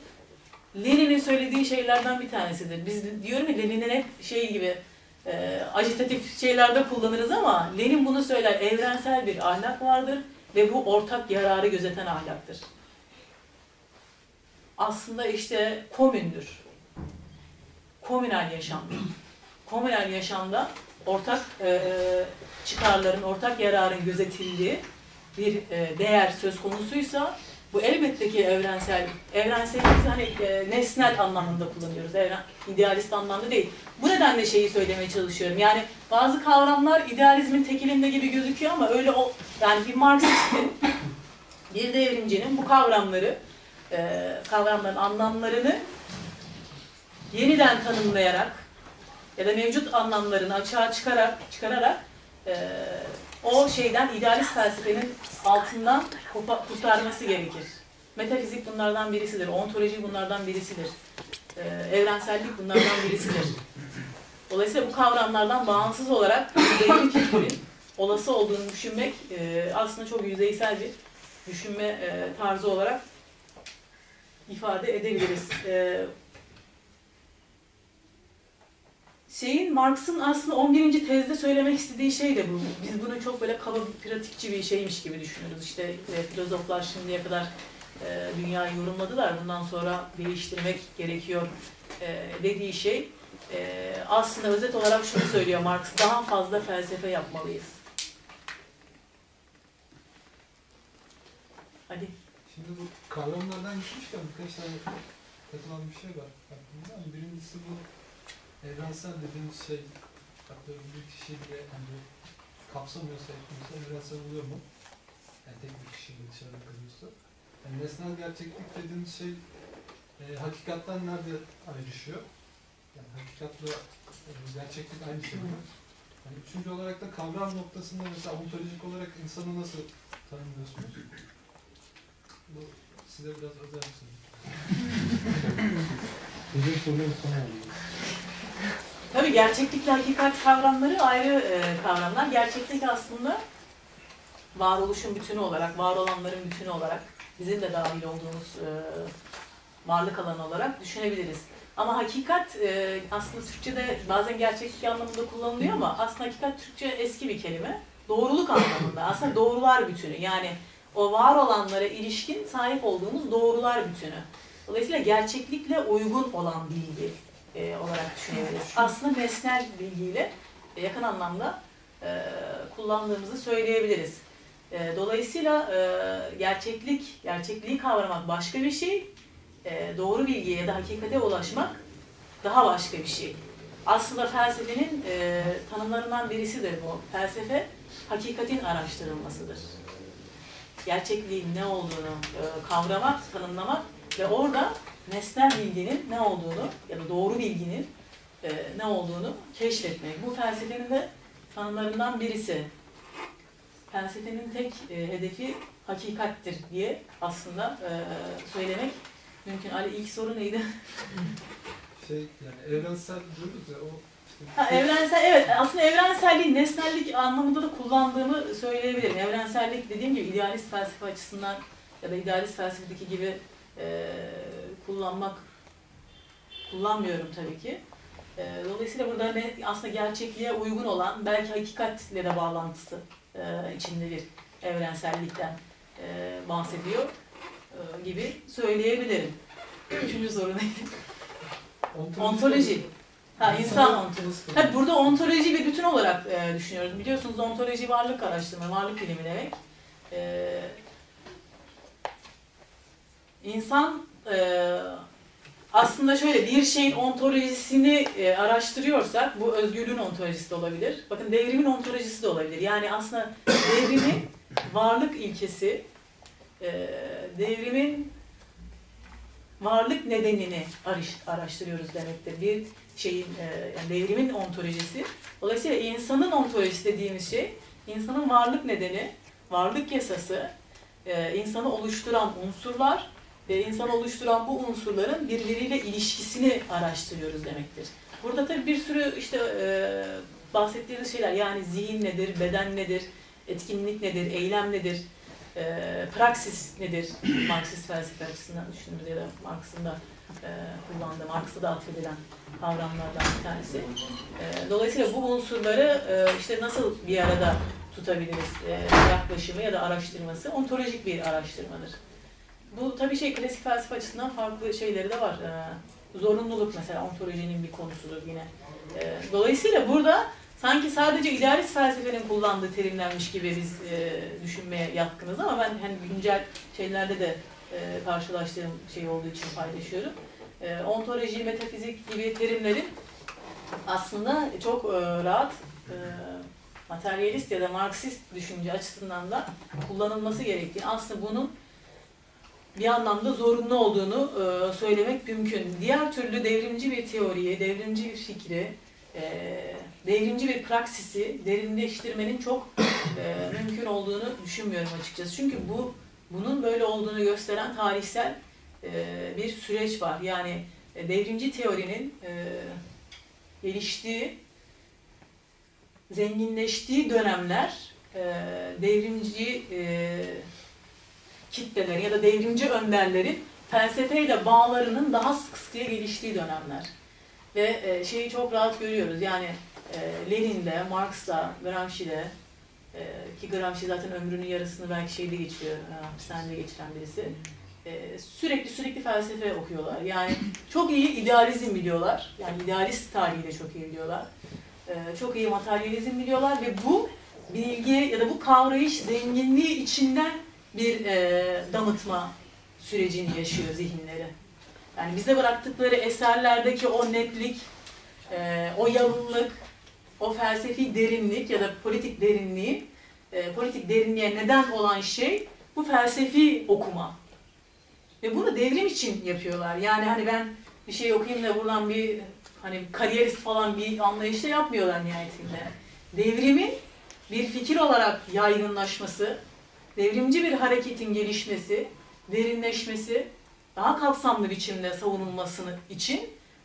Lenin'in söylediği şeylerden bir tanesidir. Biz diyorum ya Lenin'in hep şey gibi e, ajitatif şeylerde kullanırız ama Lenin bunu söyler. Evrensel bir ahlak vardır ve bu ortak yararı gözeten ahlaktır. Aslında işte komündür komünel yaşam. Komünel yaşamda ortak e, çıkarların, ortak yararın gözetildiği bir e, değer söz konusuysa bu elbette ki evrensel, evrensel hani e, nesnel anlamında kullanıyoruz. Evren, idealist anlamda değil. Bu nedenle şeyi söylemeye çalışıyorum. Yani bazı kavramlar idealizmin tekilinde gibi gözüküyor ama öyle o yani bir Marksistin, bir devrimcinin bu kavramları, e, kavramların anlamlarını yeniden tanımlayarak ya da mevcut anlamlarını açığa çıkarak, çıkararak e, o şeyden idealist felsefenin altından kurtarması gerekir. Metafizik bunlardan birisidir, ontoloji bunlardan birisidir, e, evrensellik bunlardan birisidir. Dolayısıyla bu kavramlardan bağımsız olarak devrim fikrin olası olduğunu düşünmek e, aslında çok yüzeysel bir düşünme e, tarzı olarak ifade edebiliriz. E, şeyin Marx'ın aslında 11. tezde söylemek istediği şey de bu. Biz bunu çok böyle kaba pratikçi bir şeymiş gibi düşünüyoruz. İşte e, filozoflar şimdiye kadar e, dünyayı yorumladılar. Bundan sonra değiştirmek gerekiyor e, dediği şey. E, aslında özet olarak şunu söylüyor Marx. Daha fazla felsefe yapmalıyız. Hadi. Şimdi bu kavramlardan gitmişken birkaç tane katılan bir şey var. Birincisi bu evrensel dediğimiz şey hatta bir kişi bile hani kapsamıyorsa etmiyorsa evrensel oluyor mu? Yani tek bir kişiyle dışarıda kalıyorsa. Yani nesnel gerçeklik dediğimiz şey e, hakikatten nerede ayrışıyor? Yani hakikatle e, gerçeklik aynı şey mi? Yani üçüncü olarak da kavram noktasında mesela ontolojik olarak insanı nasıl tanımlıyorsunuz? Bu size biraz özel bir soru. *laughs* Bizim sonra alayım. Tabii gerçeklikle hakikat kavramları ayrı e, kavramlar. Gerçeklik aslında varoluşun bütünü olarak, var olanların bütünü olarak, bizim de dahil olduğumuz e, varlık alanı olarak düşünebiliriz. Ama hakikat e, aslında Türkçe'de bazen gerçeklik anlamında kullanılıyor ama aslında hakikat Türkçe eski bir kelime. Doğruluk anlamında. Aslında doğrular bütünü. Yani o var olanlara ilişkin sahip olduğumuz doğrular bütünü. Dolayısıyla gerçeklikle uygun olan bilgi e, olarak düşünebiliriz. Aslında nesnel bilgiyle e, yakın anlamda e, kullandığımızı söyleyebiliriz. E, dolayısıyla e, gerçeklik, gerçekliği kavramak başka bir şey, e, doğru bilgiye ya da hakikate ulaşmak daha başka bir şey. Aslında felsefenin e, tanımlarından birisidir bu. Felsefe, hakikatin araştırılmasıdır. Gerçekliğin ne olduğunu e, kavramak, tanımlamak ve orada nesnel bilginin ne olduğunu ya da doğru bilginin e, ne olduğunu keşfetmek. Bu felsefenin de tanımlarından birisi. Felsefenin tek e, hedefi hakikattir diye aslında e, söylemek mümkün. Ali ilk soru neydi? *laughs* Şey yani evrensel diyoruz ya o Ha, evrensel, evet aslında evrenselliği nesnellik anlamında da kullandığımı söyleyebilirim. Evrensellik dediğim gibi idealist felsefe açısından ya da idealist felsefedeki gibi e, kullanmak kullanmıyorum tabii ki. E, dolayısıyla burada ne, aslında gerçekliğe uygun olan belki hakikatle de bağlantısı e, içinde bir evrensellikten e, bahsediyor e, gibi söyleyebilirim. Üçüncü soru neydi? Ontoloji. Ha, insan ontolojisi. Tabii burada ontoloji bir bütün olarak e, düşünüyoruz. Biliyorsunuz ontoloji varlık araştırma, varlık bilimi demek. E, insan e, aslında şöyle bir şeyin ontolojisini e, araştırıyorsak bu özgürlüğün ontolojisi de olabilir. Bakın devrimin ontolojisi de olabilir. Yani aslında devrimin varlık ilkesi, e, devrimin varlık nedenini araş- araştırıyoruz demektir. Bir şeyin, e, yani devrimin ontolojisi. Dolayısıyla insanın ontolojisi dediğimiz şey, insanın varlık nedeni, varlık yasası, e, insanı oluşturan unsurlar ve insanı oluşturan bu unsurların birbiriyle ilişkisini araştırıyoruz demektir. Burada tabii bir sürü işte e, bahsettiğimiz şeyler yani zihin nedir, beden nedir, etkinlik nedir, eylem nedir, e, praksis nedir *clears throat* Marksist felsefe açısından düşündüğümüzde ya da Marx'ın da e, kullandığı, Marx'a da atfedilen kavramlardan bir tanesi. E, dolayısıyla bu unsurları e, işte nasıl bir arada tutabiliriz e, yaklaşımı ya da araştırması ontolojik bir araştırmadır. Bu tabii şey klasik felsefe açısından farklı şeyleri de var. E, zorunluluk mesela ontolojinin bir konusudur yine. E, dolayısıyla burada sanki sadece idealist felsefenin kullandığı terimlermiş gibi biz e, düşünmeye yatkınız ama ben hani güncel şeylerde de e, karşılaştığım şey olduğu için paylaşıyorum. E, ontoloji, metafizik gibi terimlerin aslında çok e, rahat e, materyalist ya da Marksist düşünce açısından da kullanılması gerektiğini, aslında bunun bir anlamda zorunlu olduğunu e, söylemek mümkün. Diğer türlü devrimci bir teoriyi, devrimci bir fikri, e, devrimci bir praksisi derinleştirmenin çok e, mümkün olduğunu düşünmüyorum açıkçası. Çünkü bu bunun böyle olduğunu gösteren tarihsel e, bir süreç var. Yani e, devrimci teorinin e, geliştiği, zenginleştiği dönemler e, devrimci e, kitlelerin ya da devrimci önderlerin felsefeyle bağlarının daha sık sıkıya geliştiği dönemler. Ve e, şeyi çok rahat görüyoruz. Yani e, Lenin'de, Marx'da, Gramsci'de e, ki Gramsci zaten ömrünün yarısını belki şeyde geçiriyor, e, hapishanede geçiren birisi. E, sürekli sürekli felsefe okuyorlar. Yani çok iyi idealizm biliyorlar. Yani idealist tarihi de çok iyi biliyorlar. E, çok iyi materyalizm biliyorlar ve bu bilgi ya da bu kavrayış zenginliği içinden bir e, damıtma sürecini yaşıyor zihinleri. Yani bize bıraktıkları eserlerdeki o netlik, e, o yalınlık, o felsefi derinlik ya da politik derinliği, e, politik derinliğe neden olan şey bu felsefi okuma. Ve bunu devrim için yapıyorlar. Yani hani ben bir şey okuyayım da buradan bir hani kariyerist falan bir anlayışla yapmıyorlar nihayetinde. Devrimin bir fikir olarak yaygınlaşması, devrimci bir hareketin gelişmesi, derinleşmesi, daha kapsamlı biçimde savunulmasını için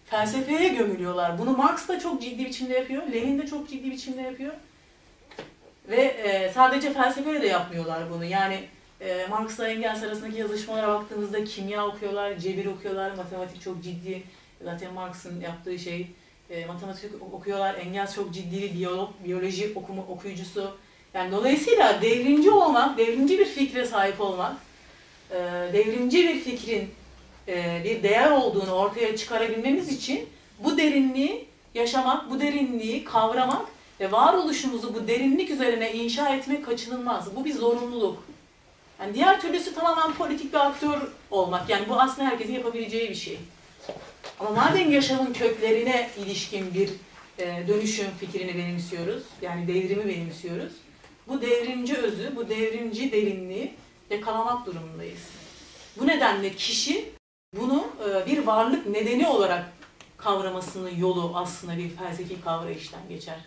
felsefeye gömülüyorlar. Bunu Marx da çok ciddi biçimde yapıyor, Lenin de çok ciddi biçimde yapıyor. Ve e, sadece felsefeyle de yapmıyorlar bunu. Yani e, Marx'la Engels arasındaki yazışmalara baktığımızda kimya okuyorlar, cebir okuyorlar, matematik çok ciddi. Zaten Marx'ın yaptığı şey e, matematik okuyorlar. Engels çok ciddi biyolog, biyoloji okumu, okuyucusu. Yani dolayısıyla devrimci olmak, devrimci bir fikre sahip olmak, e, devrimci bir fikrin e, bir değer olduğunu ortaya çıkarabilmemiz için bu derinliği yaşamak, bu derinliği kavramak ve varoluşumuzu bu derinlik üzerine inşa etmek kaçınılmaz. Bu bir zorunluluk. Yani diğer türlüsü tamamen politik bir aktör olmak. Yani bu aslında herkesin yapabileceği bir şey. Ama madem yaşamın köklerine ilişkin bir e, dönüşüm fikrini benimsiyoruz, yani devrimi benimsiyoruz, bu devrimci özü, bu devrimci derinliği yakalamak durumundayız. Bu nedenle kişi bunu e, bir varlık nedeni olarak kavramasının yolu aslında bir felsefi kavrayıştan geçer.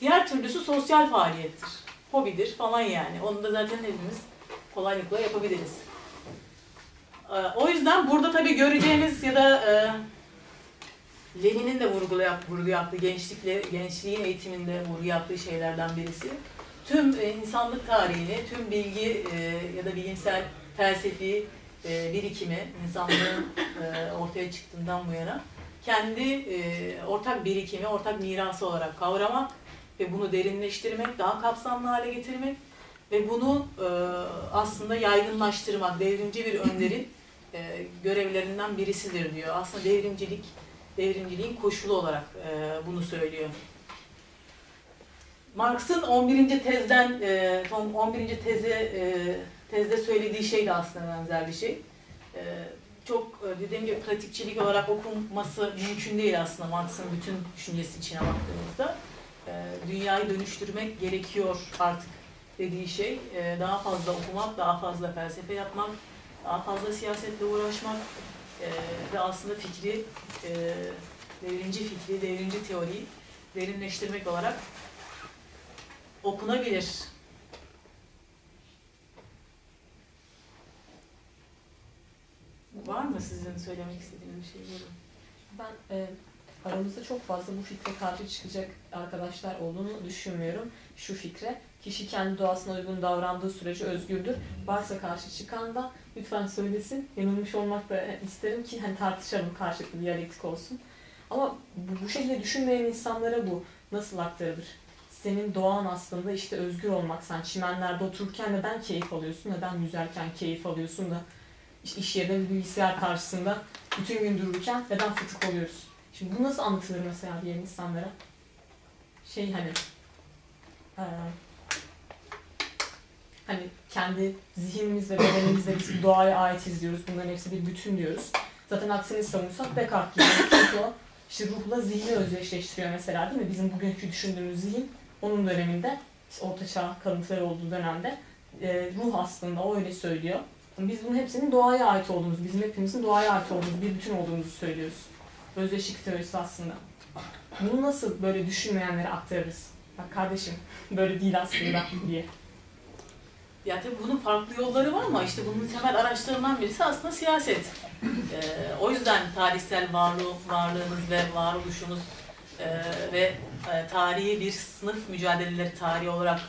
Diğer türlüsü sosyal faaliyettir. Hobidir falan yani. Onu da zaten hepimiz kolaylıkla yapabiliriz. Ee, O yüzden burada tabii göreceğimiz ya da e, Lenin'in de vurgu yaptığı gençlikle, gençliğin eğitiminde vurgu yaptığı şeylerden birisi. Tüm e, insanlık tarihini, tüm bilgi e, ya da bilimsel felsefi e, birikimi, insanlığın ortaya çıktığından bu yana kendi ortak birikimi, ortak mirası olarak kavramak ve bunu derinleştirmek, daha kapsamlı hale getirmek ve bunu aslında yaygınlaştırmak, devrimci bir önderin görevlerinden birisidir diyor. Aslında devrimcilik, devrimciliğin koşulu olarak bunu söylüyor. Marx'ın 11. tezden, e, tam 11. teze, e, tezde söylediği şey de aslında benzer bir şey. E, çok e, dediğim gibi pratikçilik olarak okunması mümkün değil aslında Marx'ın bütün düşüncesi içine baktığımızda. E, dünyayı dönüştürmek gerekiyor artık dediği şey e, daha fazla okumak, daha fazla felsefe yapmak, daha fazla siyasetle uğraşmak e, ve aslında fikri, e, devrimci fikri, devrimci teoriyi derinleştirmek olarak okunabilir. Var mı sizin söylemek istediğiniz bir şey? Buyurun. Ben e, aramızda çok fazla bu fikre karşı çıkacak arkadaşlar olduğunu düşünmüyorum. Şu fikre, kişi kendi doğasına uygun davrandığı sürece özgürdür. Varsa karşı çıkan da lütfen söylesin. Yanılmış olmak da isterim ki hani tartışalım, karşılıklı diyalektik olsun. Ama bu, bu şekilde düşünmeyen insanlara bu nasıl aktarılır? Senin doğan aslında işte özgür olmak. Sen çimenlerde otururken neden keyif alıyorsun? Neden yüzerken keyif alıyorsun da iş, yerinde bir bilgisayar karşısında bütün gün dururken neden fıtık oluyoruz? Şimdi bu nasıl anlatılır mesela diğer insanlara? Şey hani eee, hani kendi zihnimiz ve bedenimizle biz doğaya ait izliyoruz. Bunların hepsi bir bütün diyoruz. Zaten aksini savunursak Descartes gibi. Çünkü o işte ruhla zihni özdeşleştiriyor mesela değil mi? Bizim bugünkü düşündüğümüz zihin onun döneminde işte Orta Çağ kalıntıları olduğu dönemde e, ruh aslında o öyle söylüyor. Biz bunun hepsinin doğaya ait olduğumuz, bizim hepimizin doğaya ait olduğumuz, bir bütün olduğumuzu söylüyoruz. Özdeşlik teorisi aslında. Bunu nasıl böyle düşünmeyenlere aktarırız? Bak kardeşim böyle değil aslında *laughs* diye. Ya tabii bunun farklı yolları var ama işte bunun temel araçlarından birisi aslında siyaset. Ee, o yüzden tarihsel varlığı, varlığımız ve varoluşumuz e, ve e, tarihi bir sınıf mücadeleleri tarihi olarak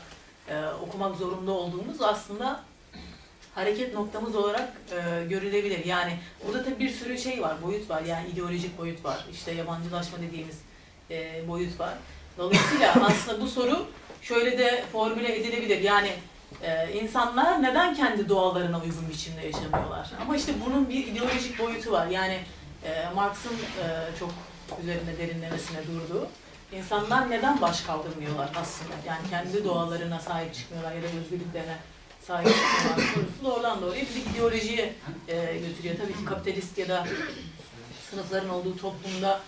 e, okumak zorunda olduğumuz aslında hareket noktamız olarak e, görülebilir. Yani burada tabii bir sürü şey var, boyut var. Yani ideolojik boyut var. İşte yabancılaşma dediğimiz e, boyut var. Dolayısıyla *laughs* aslında bu soru şöyle de formüle edilebilir. Yani ee, insanlar neden kendi doğalarına uygun biçimde yaşamıyorlar? Ama işte bunun bir ideolojik boyutu var. Yani e, Marx'ın e, çok üzerinde derinlemesine durduğu. İnsanlar neden baş kaldırmıyorlar aslında? Yani kendi doğalarına sahip çıkmıyorlar ya da özgürlüklerine sahip çıkmıyorlar sorusu doğrudan doğruya bizi ideolojiye e, götürüyor. Tabii ki kapitalist ya da sınıfların olduğu toplumda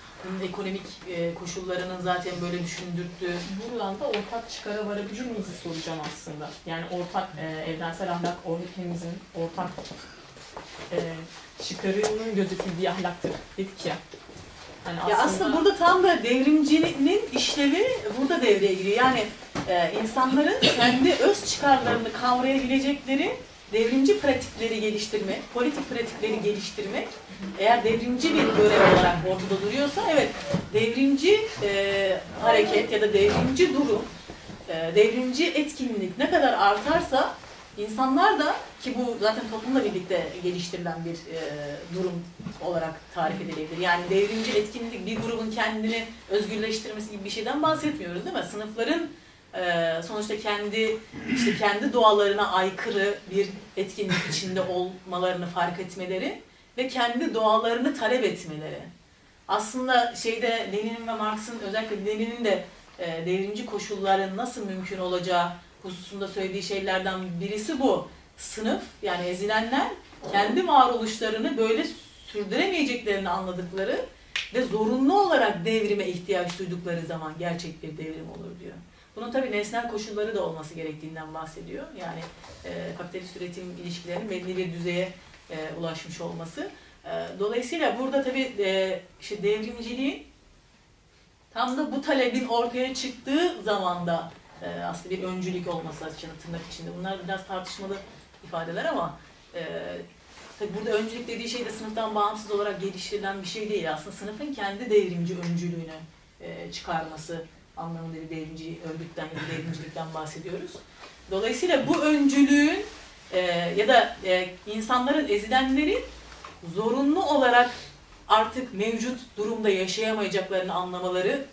ekonomik e, koşullarının zaten böyle düşündürttüğü Buradan da ortak çıkara varabilir miyiz soracağım aslında. Yani ortak e, evrensel ahlak o hepimizin ortak e, çıkarının gözetildiği ahlaktır dedik ya. Hani Ya aslında burada tam da devrimcinin işlevi burada devreye giriyor. Yani e, insanların kendi öz çıkarlarını kavrayabilecekleri devrimci pratikleri geliştirmek, politik pratikleri geliştirmek eğer devrimci bir görev olarak ortada duruyorsa evet devrimci e, hareket ya da devrimci durum, e, devrimci etkinlik ne kadar artarsa insanlar da ki bu zaten toplumla birlikte geliştirilen bir e, durum olarak tarif edilebilir. Yani devrimci etkinlik bir grubun kendini özgürleştirmesi gibi bir şeyden bahsetmiyoruz değil mi? Sınıfların e, sonuçta kendi işte kendi doğalarına aykırı bir etkinlik içinde olmalarını fark etmeleri ve kendi doğalarını talep etmeleri. Aslında şeyde Lenin'in ve Marx'ın özellikle Lenin'in de e, devrimci koşulların nasıl mümkün olacağı hususunda söylediği şeylerden birisi bu. Sınıf yani ezilenler kendi varoluşlarını böyle sürdüremeyeceklerini anladıkları ve zorunlu olarak devrime ihtiyaç duydukları zaman gerçek bir devrim olur diyor. Bunun tabii nesnel koşulları da olması gerektiğinden bahsediyor. Yani e, kapitalist üretim ilişkilerinin belli bir düzeye e, ulaşmış olması. E, dolayısıyla burada tabii e, işte devrimciliğin tam da bu talebin ortaya çıktığı zamanda e, aslında bir öncülük olması açısından tırnak içinde. Bunlar biraz tartışmalı ifadeler ama e, tabii burada öncülük dediği şey de sınıftan bağımsız olarak geliştirilen bir şey değil. Aslında sınıfın kendi devrimci öncülüğünü e, çıkarması anlamında bir devrimci örgütten ya da devrimcilikten bahsediyoruz. Dolayısıyla bu öncülüğün e, ya da e, insanların ezilenlerin zorunlu olarak artık mevcut durumda yaşayamayacaklarını anlamaları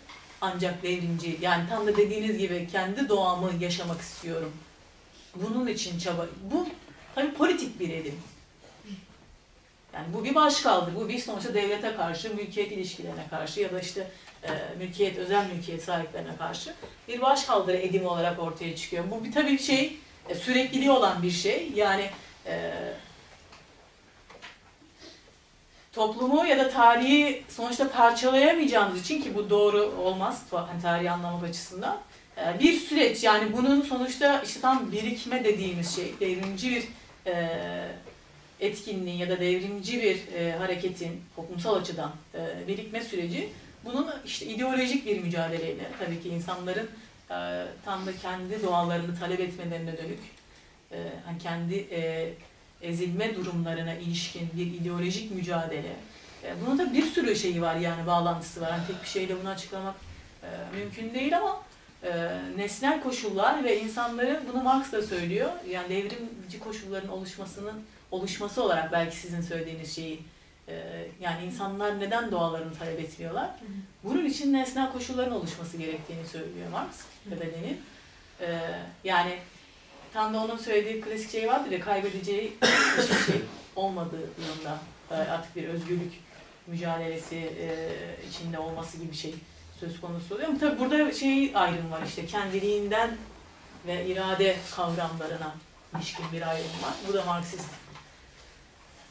ancak devrimci. Yani tam da dediğiniz gibi kendi doğamı yaşamak istiyorum. Bunun için çaba. Bu tabii politik bir elim. Yani bu bir başkaldırı, bu bir sonuçta devlete karşı, mülkiyet ilişkilerine karşı ya da işte e, mülkiyet, özel mülkiyet sahiplerine karşı bir başkaldırı edimi olarak ortaya çıkıyor. Bu bir tabii şey, e, sürekliliği olan bir şey. Yani e, toplumu ya da tarihi sonuçta parçalayamayacağımız için ki bu doğru olmaz hani tarihi anlamak açısından. E, bir süreç yani bunun sonuçta işte tam birikme dediğimiz şey devrimci bir e, etkinliğin ya da devrimci bir e, hareketin toplumsal açıdan e, birikme süreci bunun işte ideolojik bir mücadeleyle tabii ki insanların e, tam da kendi doğalarını talep etmelerine dönük e, hani kendi ezilme durumlarına ilişkin bir ideolojik mücadele. E, bunun da bir sürü şeyi var yani bağlantısı var. Yani tek bir şeyle bunu açıklamak e, mümkün değil ama e, nesnel koşullar ve insanların bunu Marx da söylüyor. Yani devrimci koşulların oluşmasının oluşması olarak belki sizin söylediğiniz şeyi yani insanlar neden doğalarını talep etmiyorlar? Bunun için nesnel koşulların oluşması gerektiğini söylüyor Marx Lenin. E, yani tam da onun söylediği klasik şey vardır ya kaybedeceği hiçbir şey olmadığı durumda e, artık bir özgürlük mücadelesi e, içinde olması gibi bir şey söz konusu oluyor. Ama tabii burada şey ayrım var işte kendiliğinden ve irade kavramlarına ilişkin bir ayrım var. Bu da Marksist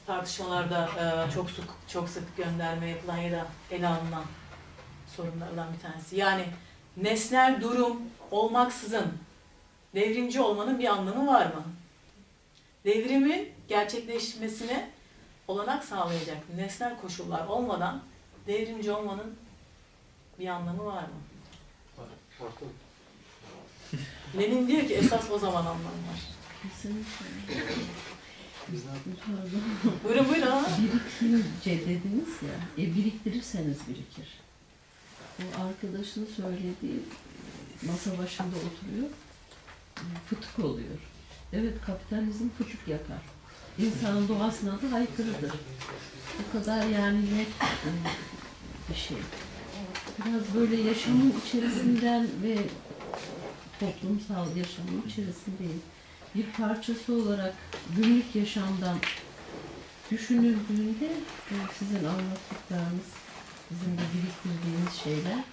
tartışmalarda e, çok sık çok sık gönderme yapılan ya da ele alınan sorunlardan bir tanesi. Yani nesnel durum olmaksızın devrimci olmanın bir anlamı var mı? Devrimin gerçekleşmesine olanak sağlayacak nesnel koşullar olmadan devrimci olmanın bir anlamı var mı? Lenin diyor ki esas o zaman anlam var. Buyurun buyurun. Birikince dediniz ya, e, biriktirirseniz birikir. O arkadaşın söylediği masa başında oturuyor, fıtık oluyor. Evet kapitalizm fıtık yapar. İnsanın doğasına da aykırıdır. Bu kadar yani net bir şey. Biraz böyle yaşamın içerisinden ve toplumsal yaşamın içerisindeyiz. Bir parçası olarak günlük yaşamdan düşünüldüğünde e, sizin anlattıklarınız, sizin de biriktirdiğiniz şeyler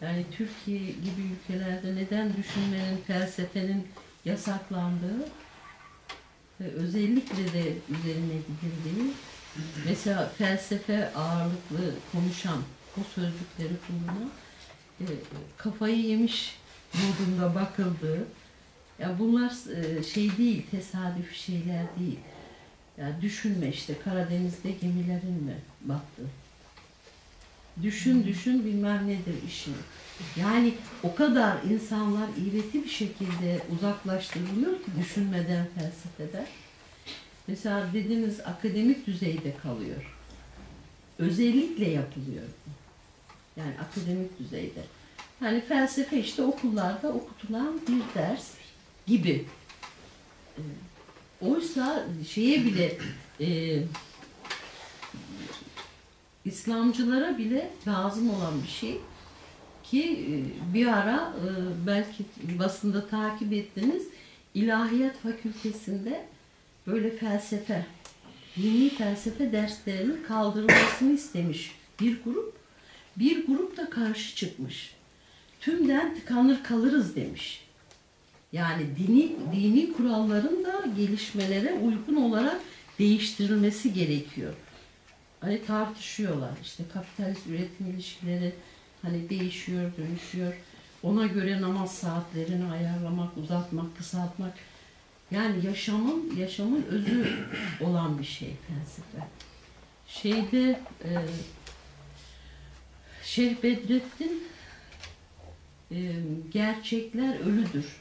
yani Türkiye gibi ülkelerde neden düşünmenin, felsefenin yasaklandığı ve özellikle de üzerine gidildiği mesela felsefe ağırlıklı konuşan o sözcükleri kullanan e, kafayı yemiş modunda bakıldığı ya bunlar e, şey değil, tesadüf şeyler değil. Ya düşünme işte Karadeniz'de gemilerin mi battı? Düşün düşün bilmem nedir işin. Yani o kadar insanlar iğreti bir şekilde uzaklaştırılıyor ki düşünmeden felsefeden. Mesela dediğiniz akademik düzeyde kalıyor. Özellikle yapılıyor. Yani akademik düzeyde. Yani felsefe işte okullarda okutulan bir ders gibi. Ee, Oysa şeye bile e, İslamcılara bile lazım olan bir şey ki e, bir ara e, belki basında takip ettiniz İlahiyat Fakültesinde böyle felsefe, dini felsefe derslerinin kaldırılmasını istemiş bir grup. Bir grup da karşı çıkmış. Tümden tıkanır kalırız demiş. Yani dini, dini kuralların da gelişmelere uygun olarak değiştirilmesi gerekiyor. Hani tartışıyorlar işte kapitalist üretim ilişkileri hani değişiyor, dönüşüyor. Ona göre namaz saatlerini ayarlamak, uzatmak, kısaltmak. Yani yaşamın yaşamın özü olan bir şey felsefe. Şeyde e, Şeyh Bedrettin e, gerçekler ölüdür.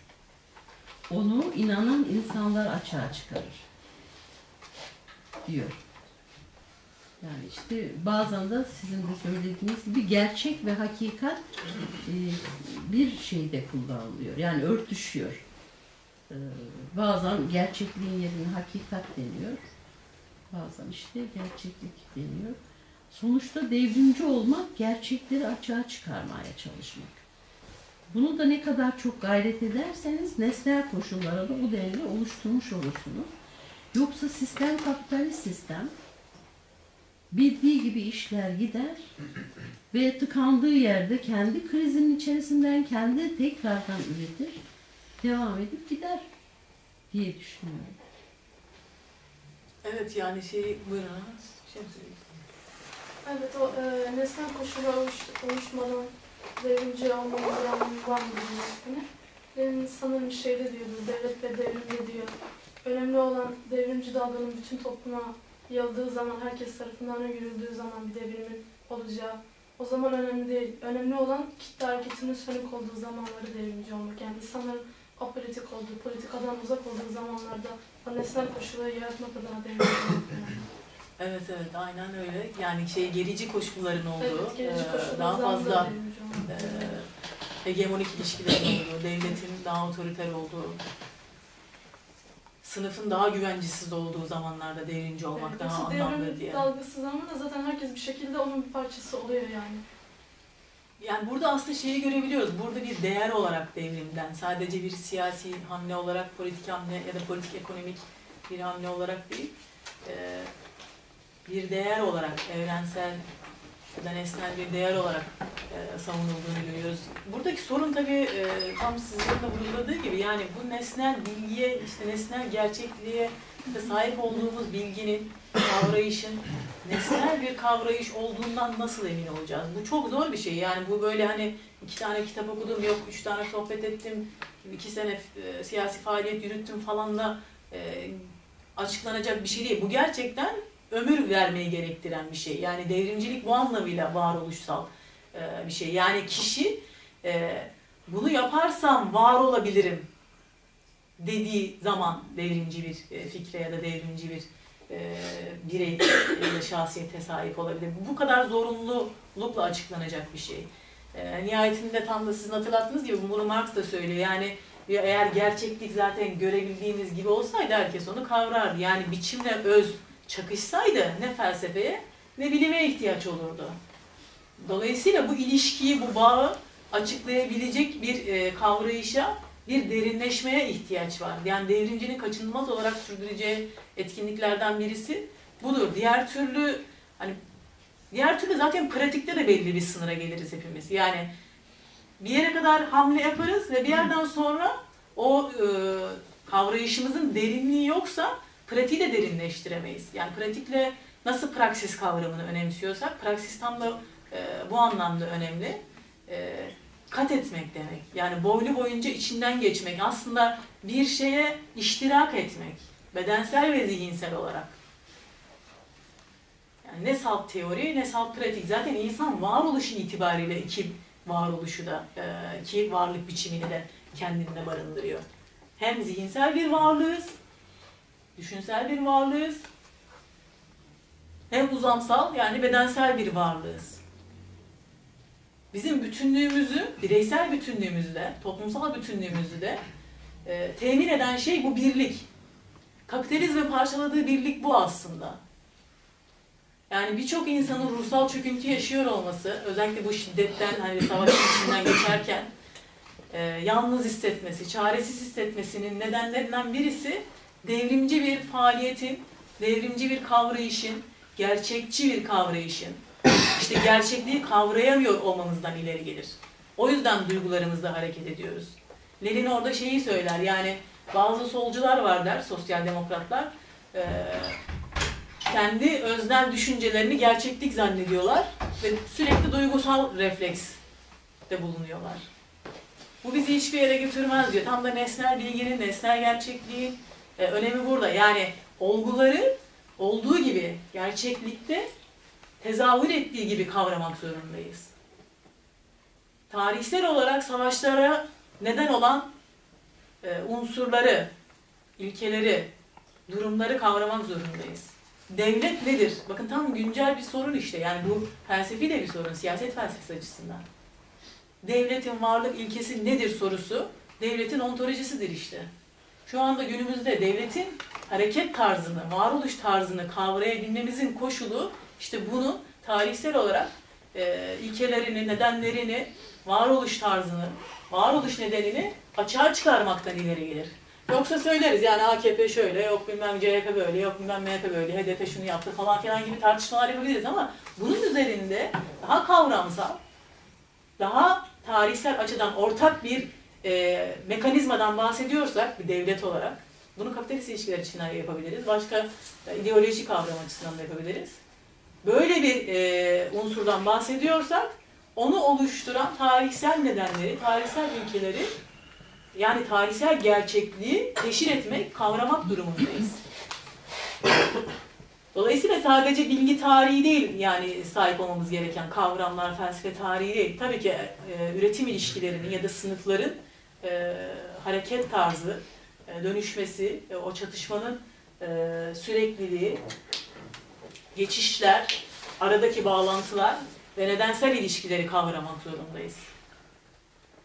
Onu inanan insanlar açığa çıkarır. Diyor. Yani işte bazen de sizin de söylediğiniz gibi gerçek ve hakikat e, bir şeyde kullanılıyor. Yani örtüşüyor. E, bazen gerçekliğin yerine hakikat deniyor. Bazen işte gerçeklik deniyor. Sonuçta devrimci olmak gerçekleri açığa çıkarmaya çalışmak. Bunu da ne kadar çok gayret ederseniz nesnel koşullara da o denli oluşturmuş olursunuz. Yoksa sistem kapitalist sistem bildiği gibi işler gider ve tıkandığı yerde kendi krizinin içerisinden kendi tekrardan üretir, devam edip gider diye düşünüyorum. Evet yani şey buyurun. Şey? Evet o e, nesnel koşullar oluş, oluşmadan devrimci olmamızdan var mı ismini? Benim sanırım şeyde diyordu, devlet ve devrimde diyor. Önemli olan devrimci dalganın bütün topluma yayıldığı zaman, herkes tarafından öngörüldüğü zaman bir devrimin olacağı. O zaman önemli değil. Önemli olan kitle hareketinin sönük olduğu zamanları devrimci olmak. Yani insanların apolitik olduğu, politikadan uzak olduğu zamanlarda o nesnel koşulları yaratmak adına devrimci olmak. Yani. Evet evet aynen öyle. Yani şey gerici koşulların olduğu, Evet, gerici e, koşullar daha fazla e, hegemonik ilişkilerin olduğu, devletin daha otoriter olduğu, sınıfın daha güvencesiz olduğu zamanlarda devrimci olmak Evet, daha anlamlı diye. dalgası zamanında zaten herkes bir şekilde onun bir parçası oluyor yani. Yani burada aslında şeyi görebiliyoruz. Burada bir değer olarak devrimden, sadece bir siyasi hamle olarak, politik hamle ya da politik ekonomik bir hamle olarak değil, bir değer olarak, evrensel ya da nesnel bir değer olarak e, savunulduğunu görüyoruz. Buradaki sorun tabii e, tam sizin de vurguladığı gibi yani bu nesnel bilgiye, işte nesnel gerçekliğe de sahip olduğumuz bilginin, kavrayışın nesnel bir kavrayış olduğundan nasıl emin olacağız? Bu çok zor bir şey. Yani bu böyle hani iki tane kitap okudum, yok üç tane sohbet ettim, iki sene e, siyasi faaliyet yürüttüm falan da e, açıklanacak bir şey değil. Bu gerçekten ömür vermeyi gerektiren bir şey. Yani devrimcilik bu anlamıyla varoluşsal e, bir şey. Yani kişi e, bunu yaparsam var olabilirim dediği zaman devrimci bir e, fikre ya da devrimci bir birey ya da şahsiyete sahip olabilir. Bu kadar zorunlulukla açıklanacak bir şey. Nihayetinde tam da sizin hatırlattığınız gibi bunu Marx da söylüyor. Yani eğer gerçeklik zaten görebildiğimiz gibi olsaydı herkes onu kavrardı. Yani biçimle öz çakışsaydı ne felsefeye ne bilime ihtiyaç olurdu. Dolayısıyla bu ilişkiyi, bu bağı açıklayabilecek bir e, kavrayışa, bir derinleşmeye ihtiyaç var. Yani devrimcinin kaçınılmaz olarak sürdüreceği etkinliklerden birisi budur. Diğer türlü hani diğer türlü zaten pratikte de belli bir sınıra geliriz hepimiz. Yani bir yere kadar hamle yaparız ve bir yerden sonra o e, kavrayışımızın derinliği yoksa pratiği de derinleştiremeyiz. Yani pratikle nasıl praksis kavramını önemsiyorsak, praksis tam da e, bu anlamda önemli. E, kat etmek demek. Yani boylu boyunca içinden geçmek. Aslında bir şeye iştirak etmek. Bedensel ve zihinsel olarak. Yani ne salt teori ne salt pratik. Zaten insan varoluşu itibariyle iki varoluşu da, e, iki varlık biçimini de kendinde barındırıyor. Hem zihinsel bir varlığız, düşünsel bir varlığız. Hem uzamsal yani bedensel bir varlığız. Bizim bütünlüğümüzü, bireysel bütünlüğümüzü de, toplumsal bütünlüğümüzü de e, temin eden şey bu birlik. Kapitalizmin parçaladığı birlik bu aslında. Yani birçok insanın ruhsal çöküntü yaşıyor olması, özellikle bu şiddetten, hani savaşın içinden geçerken e, yalnız hissetmesi, çaresiz hissetmesinin nedenlerinden birisi devrimci bir faaliyetin, devrimci bir kavrayışın, gerçekçi bir kavrayışın, işte gerçekliği kavrayamıyor olmamızdan ileri gelir. O yüzden duygularımızla hareket ediyoruz. Lenin orada şeyi söyler yani bazı solcular var der, sosyal demokratlar. Ee, kendi öznel düşüncelerini gerçeklik zannediyorlar ve sürekli duygusal refleks de bulunuyorlar. Bu bizi hiçbir yere götürmez diyor. Tam da nesnel bilginin, nesnel gerçekliğin e, önemi burada. Yani olguları olduğu gibi gerçeklikte tezahür ettiği gibi kavramak zorundayız. Tarihsel olarak savaşlara neden olan e, unsurları, ilkeleri, durumları kavramak zorundayız. Devlet nedir? Bakın tam güncel bir sorun işte. Yani bu felsefi de bir sorun, siyaset felsefesi açısından. Devletin varlık ilkesi nedir sorusu, devletin ontolojisidir işte. Şu anda günümüzde devletin hareket tarzını, varoluş tarzını kavrayabilmemizin koşulu işte bunu tarihsel olarak e, ilkelerini, nedenlerini, varoluş tarzını, varoluş nedenini açığa çıkarmaktan ileri gelir. Yoksa söyleriz yani AKP şöyle, yok bilmem CHP böyle, yok bilmem MHP böyle, HDP şunu yaptı falan filan gibi tartışmalar yapabiliriz ama bunun üzerinde daha kavramsal, daha tarihsel açıdan ortak bir e, mekanizmadan bahsediyorsak bir devlet olarak, bunu kapitalist ilişkiler için yapabiliriz, başka e, ideoloji kavram açısından da yapabiliriz. Böyle bir e, unsurdan bahsediyorsak, onu oluşturan tarihsel nedenleri, tarihsel ülkeleri yani tarihsel gerçekliği teşhir etmek, kavramak durumundayız. Dolayısıyla sadece bilgi tarihi değil yani sahip olmamız gereken kavramlar, felsefe tarihi değil. Tabii ki e, üretim ilişkilerinin ya da sınıfların e, hareket tarzı, e, dönüşmesi, e, o çatışmanın e, sürekliliği, geçişler, aradaki bağlantılar ve nedensel ilişkileri kavramak zorundayız.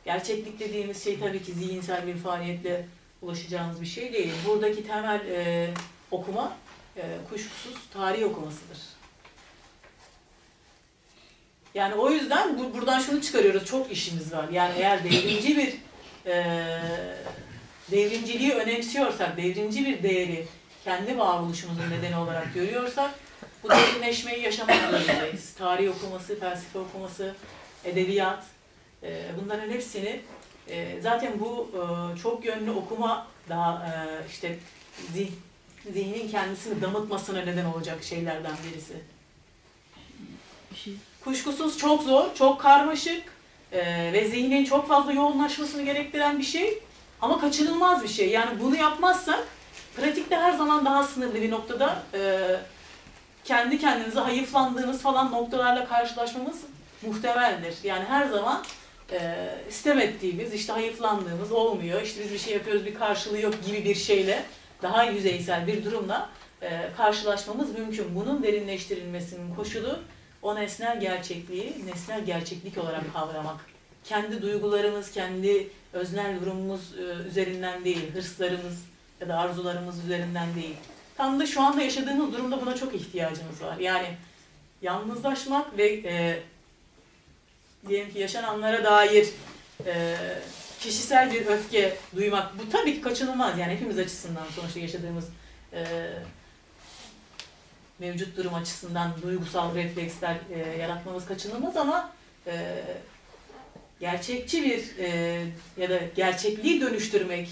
Gerçeklik dediğimiz şey tabii ki zihinsel bir faaliyetle ulaşacağımız bir şey değil. Buradaki temel e, okuma e, kuşkusuz tarih okumasıdır. Yani o yüzden bu, buradan şunu çıkarıyoruz, çok işimiz var. Yani eğer devrimci bir e, devrimciliği önemsiyorsak, devrimci bir değeri kendi varoluşumuzun nedeni olarak görüyorsak, bu derinleşmeyi yaşamak zorundayız. Tarih okuması, felsefe okuması, edebiyat, e, bunların hepsini e, zaten bu e, çok yönlü okuma daha e, işte zih, zihnin kendisini damıtmasına neden olacak şeylerden birisi. Kuşkusuz çok zor, çok karmaşık e, ve zihnin çok fazla yoğunlaşmasını gerektiren bir şey ama kaçınılmaz bir şey. Yani bunu yapmazsak pratikte her zaman daha sınırlı bir noktada e, kendi kendimize hayıflandığımız falan noktalarla karşılaşmamız muhtemeldir. Yani her zaman e, istemediğimiz, işte hayıflandığımız olmuyor, işte biz bir şey yapıyoruz bir karşılığı yok gibi bir şeyle daha yüzeysel bir durumla e, karşılaşmamız mümkün. Bunun derinleştirilmesinin koşulu o nesnel gerçekliği nesnel gerçeklik olarak kavramak. Kendi duygularımız, kendi öznel durumumuz e, üzerinden değil, hırslarımız ya da arzularımız üzerinden değil. Tam da şu anda yaşadığımız durumda buna çok ihtiyacımız var. Yani yalnızlaşmak ve e, diyelim ki yaşananlara dair e, kişisel bir öfke duymak bu tabii ki kaçınılmaz yani hepimiz açısından sonuçta yaşadığımız e, mevcut durum açısından duygusal refleksler e, yaratmamız kaçınılmaz ama e, gerçekçi bir e, ya da gerçekliği dönüştürmek,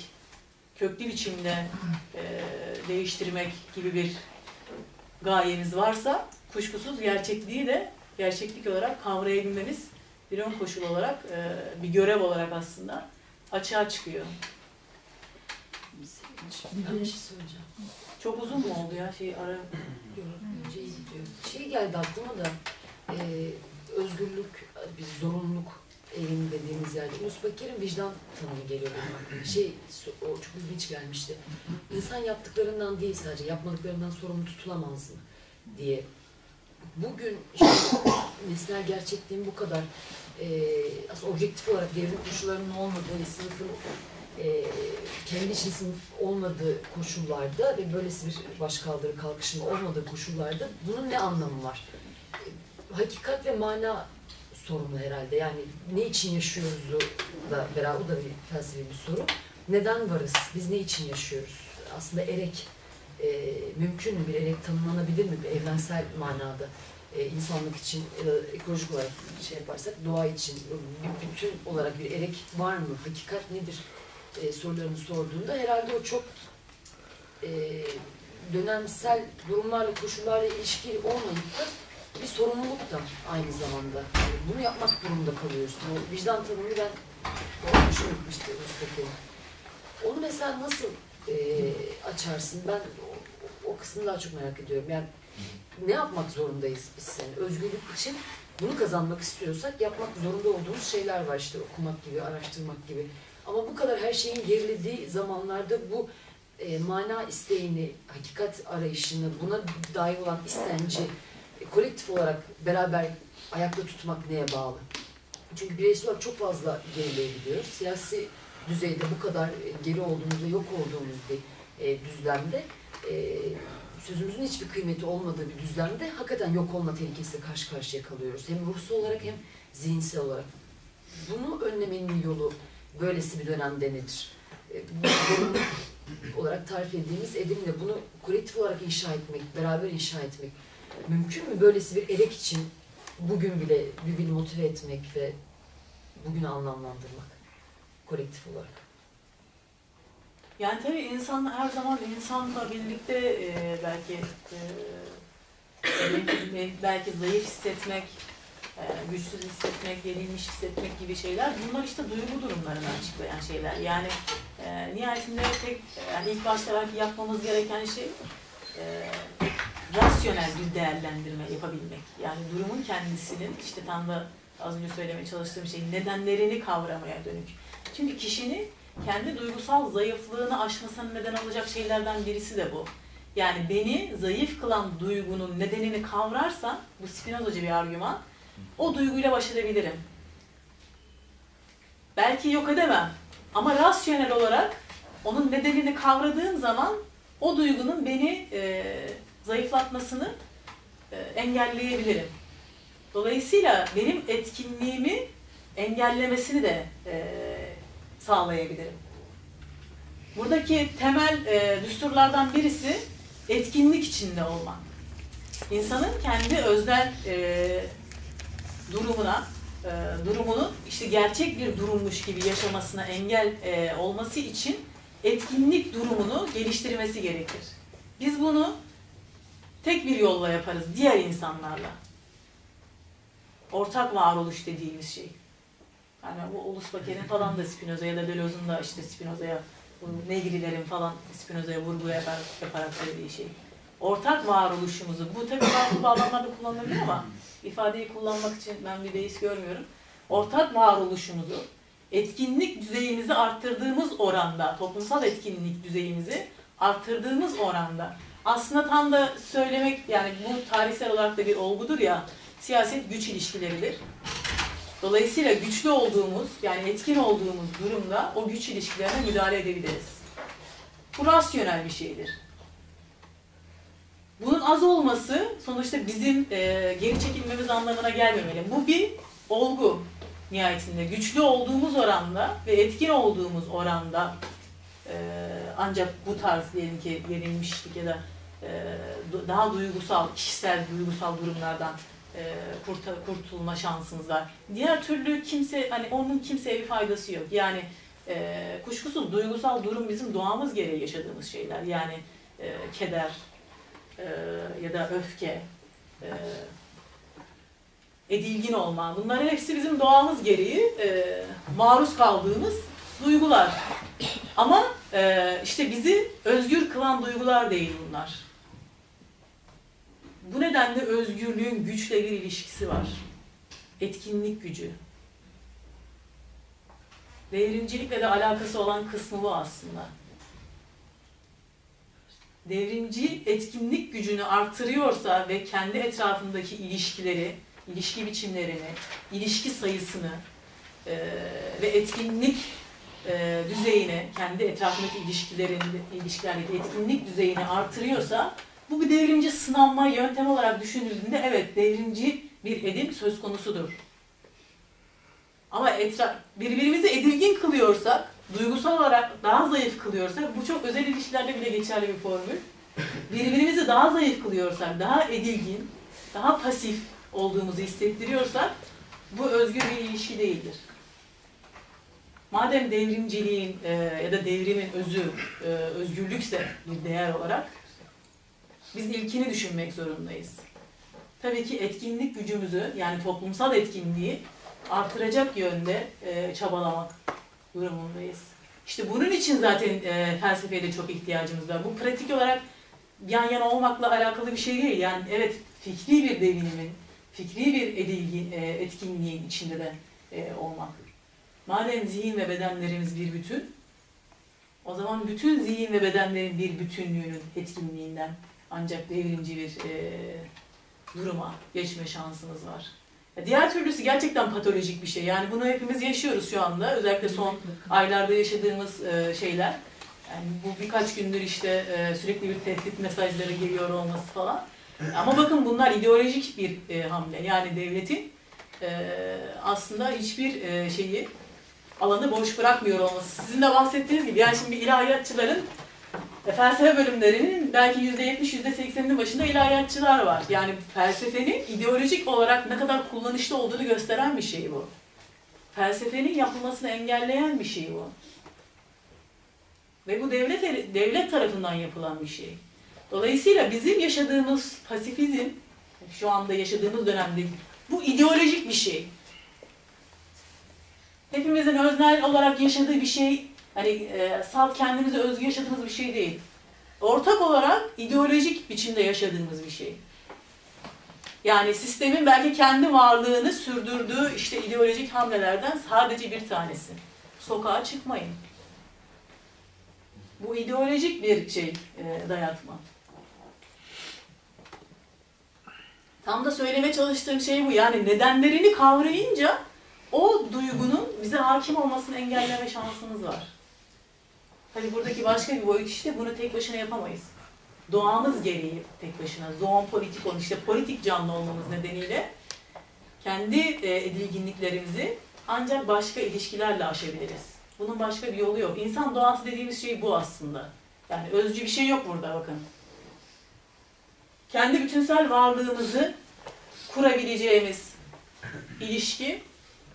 köklü biçimde e, değiştirmek gibi bir gayemiz varsa kuşkusuz gerçekliği de gerçeklik olarak kavrayabilmemiz bir ön koşul olarak, e, bir görev olarak aslında açığa çıkıyor. Ben bir şey söyleyeceğim. Çok uzun mu oldu ya şey ara? Şey, şey geldi aklıma da e, özgürlük, bir zorunluluk eğilimi dediğimiz ziyade Ulus Bakir'in vicdan tanımı geliyor benim aklıma. Şey, o çok ilginç gelmişti. İnsan yaptıklarından değil sadece, yapmadıklarından sorumlu tutulamaz mı diye. Bugün işte, *coughs* nesnel gerçekliğin bu kadar e, aslında objektif olarak devrim koşullarının olmadığı, sınıfın e, kendi için sınıf olmadığı koşullarda ve böylesi bir başkaldırı kalkışma olmadığı koşullarda bunun ne anlamı var? E, hakikat ve mana sorunu herhalde. Yani ne için yaşıyoruz da beraber o da bir felsefi bir soru. Neden varız? Biz ne için yaşıyoruz? Aslında erek e, mümkün mü? Bir erek tanımlanabilir mi? Bir evrensel manada e, insanlık için e, ekolojik olarak şey yaparsak doğa için bir bütün olarak bir erek var mı? Hakikat nedir? E, sorularını sorduğunda herhalde o çok e, dönemsel durumlarla, koşullarla ilişkili olmayıp da bir sorumluluk da aynı zamanda. Yani bunu yapmak durumunda kalıyorsun. O vicdan tanımını ben o hoşuma gitmişti Mustafa. Onu mesela nasıl e, açarsın? Ben o, o kısmını daha çok merak ediyorum. Yani ne yapmak zorundayız biz senin? Özgürlük için bunu kazanmak istiyorsak yapmak zorunda olduğumuz şeyler var işte okumak gibi, araştırmak gibi. Ama bu kadar her şeyin gerilediği zamanlarda bu e, mana isteğini, hakikat arayışını, buna dair olan istenci e, kolektif olarak beraber ayakta tutmak neye bağlı? Çünkü bireysel olarak çok fazla gerileye gidiyoruz. Siyasi düzeyde bu kadar geri olduğumuz ve yok olduğumuz bir e, düzlemde e, sözümüzün hiçbir kıymeti olmadığı bir düzlemde hakikaten yok olma tehlikesiyle karşı karşıya kalıyoruz. Hem ruhsal olarak hem zihinsel olarak. Bunu önlemenin yolu böylesi bir dönemde nedir? E, bu zorunlu olarak tarif ettiğimiz edimle bunu kolektif olarak inşa etmek, beraber inşa etmek mümkün mü? Böylesi bir erek için bugün bile birbirini motive etmek ve bugünü anlamlandırmak kolektif olarak. Yani tabii insan her zaman insanla birlikte e, belki e, belki zayıf hissetmek, e, güçsüz hissetmek, yenilmiş hissetmek gibi şeyler bunlar işte duygu durumlarını açıklayan şeyler. Yani e, nihayetinde tek yani ilk başta belki yapmamız gereken şey e, rasyonel bir değerlendirme yapabilmek. Yani durumun kendisinin işte tam da az önce söylemeye çalıştığım şey nedenlerini kavramaya dönük. Çünkü kişinin kendi duygusal zayıflığını aşmasına neden olacak şeylerden birisi de bu. Yani beni zayıf kılan duygunun nedenini kavrarsam, bu Spinozacı bir argüman, o duyguyla baş edebilirim. Belki yok edemem ama rasyonel olarak onun nedenini kavradığım zaman o duygunun beni e, zayıflatmasını e, engelleyebilirim. Dolayısıyla benim etkinliğimi engellemesini de e, sağlayabilirim. Buradaki temel e, düsturlardan birisi etkinlik içinde olmak. İnsanın kendi özel e, durumuna, e, durumunu işte gerçek bir durummuş gibi yaşamasına engel e, olması için etkinlik durumunu geliştirmesi gerekir. Biz bunu tek bir yolla yaparız, diğer insanlarla. Ortak varoluş dediğimiz şey. Yani bu Ulus Baker'in falan da Spinoza ya da Deleuze'un da işte Spinoza'ya, bu Negri'lerin falan Spinoza'ya vurgu yaparak, yaparak söylediği şey. Ortak varoluşumuzu, bu tabii farklı bağlamlarda kullanılabilir ama ifadeyi kullanmak için ben bir beis görmüyorum. Ortak varoluşumuzu, etkinlik düzeyimizi arttırdığımız oranda, toplumsal etkinlik düzeyimizi arttırdığımız oranda aslında tam da söylemek yani bu tarihsel olarak da bir olgudur ya siyaset güç ilişkileridir. Dolayısıyla güçlü olduğumuz yani etkin olduğumuz durumda o güç ilişkilerine müdahale edebiliriz. Bu rasyonel bir şeydir. Bunun az olması sonuçta bizim e, geri çekilmemiz anlamına gelmemeli. Bu bir olgu nihayetinde. Güçlü olduğumuz oranda ve etkin olduğumuz oranda e, ancak bu tarz diyelim ki yenilmişlik ya da e, daha duygusal, kişisel duygusal durumlardan e, kurtulma şansımız var. Diğer türlü kimse hani onun kimseye bir faydası yok. Yani e, kuşkusuz duygusal durum bizim doğamız gereği yaşadığımız şeyler. Yani e, keder e, ya da öfke, e, edilgin olma. Bunların hepsi bizim doğamız gereği e, maruz kaldığımız duygular. Ama e, işte bizi özgür kılan duygular değil bunlar. Bu nedenle özgürlüğün güçle bir ilişkisi var. Etkinlik gücü. Devrimcilikle de alakası olan kısmı bu aslında. Devrimci etkinlik gücünü artırıyorsa ve kendi etrafındaki ilişkileri, ilişki biçimlerini, ilişki sayısını e, ve etkinlik e, düzeyini, kendi etrafındaki ilişkilerin, ilişkilerdeki etkinlik düzeyini artırıyorsa bu bir devrimci sınanma yöntemi olarak düşünüldüğünde evet devrimci bir edim söz konusudur. Ama etra birbirimizi edilgin kılıyorsak, duygusal olarak daha zayıf kılıyorsak, bu çok özel ilişkilerde bile geçerli bir formül. Birbirimizi daha zayıf kılıyorsak, daha edilgin, daha pasif olduğumuzu hissettiriyorsak, bu özgür bir ilişki değildir. Madem devrimciliğin e, ya da devrimin özü e, özgürlükse bir değer olarak, biz ilkini düşünmek zorundayız. Tabii ki etkinlik gücümüzü, yani toplumsal etkinliği artıracak yönde e, çabalamak durumundayız. İşte bunun için zaten e, felsefeye de çok ihtiyacımız var. Bu pratik olarak yan yana olmakla alakalı bir şey değil. Yani evet fikri bir devinimin, fikri bir edilgi, e, etkinliğin içinde de e, olmak. Madem zihin ve bedenlerimiz bir bütün, o zaman bütün zihin ve bedenlerin bir bütünlüğünün etkinliğinden ancak devrimci bir e, duruma geçme şansımız var. Diğer türlüsü gerçekten patolojik bir şey. Yani bunu hepimiz yaşıyoruz şu anda. Özellikle son aylarda yaşadığımız e, şeyler. Yani bu birkaç gündür işte e, sürekli bir tehdit mesajları geliyor olması falan. Ama bakın bunlar ideolojik bir e, hamle. Yani devletin aslında hiçbir şeyi alanı boş bırakmıyor olması. Sizin de bahsettiğiniz gibi yani şimdi ilahiyatçıların felsefe bölümlerinin belki %70, %80'inin başında ilahiyatçılar var. Yani felsefenin ideolojik olarak ne kadar kullanışlı olduğunu gösteren bir şey bu. Felsefenin yapılmasını engelleyen bir şey bu. Ve bu devlet devlet tarafından yapılan bir şey. Dolayısıyla bizim yaşadığımız pasifizm, şu anda yaşadığımız dönemde bu ideolojik bir şey. Hepimizin öznel olarak yaşadığı bir şey hani e, salt kendimize özgü yaşadığımız bir şey değil. Ortak olarak ideolojik biçimde yaşadığımız bir şey. Yani sistemin belki kendi varlığını sürdürdüğü işte ideolojik hamlelerden sadece bir tanesi. Sokağa çıkmayın. Bu ideolojik bir şey e, dayatma. Tam da söylemeye çalıştığım şey bu. Yani nedenlerini kavrayınca o duygunun bize hakim olmasını engelleme şansımız var. Hani buradaki başka bir boyut işte bunu tek başına yapamayız. Doğamız gereği tek başına, zoon politikon işte politik canlı olmamız nedeniyle kendi e, edilginliklerimizi ancak başka ilişkilerle aşabiliriz. Bunun başka bir yolu yok. İnsan doğası dediğimiz şey bu aslında. Yani özcü bir şey yok burada bakın. Kendi bütünsel varlığımızı kurabileceğimiz ilişki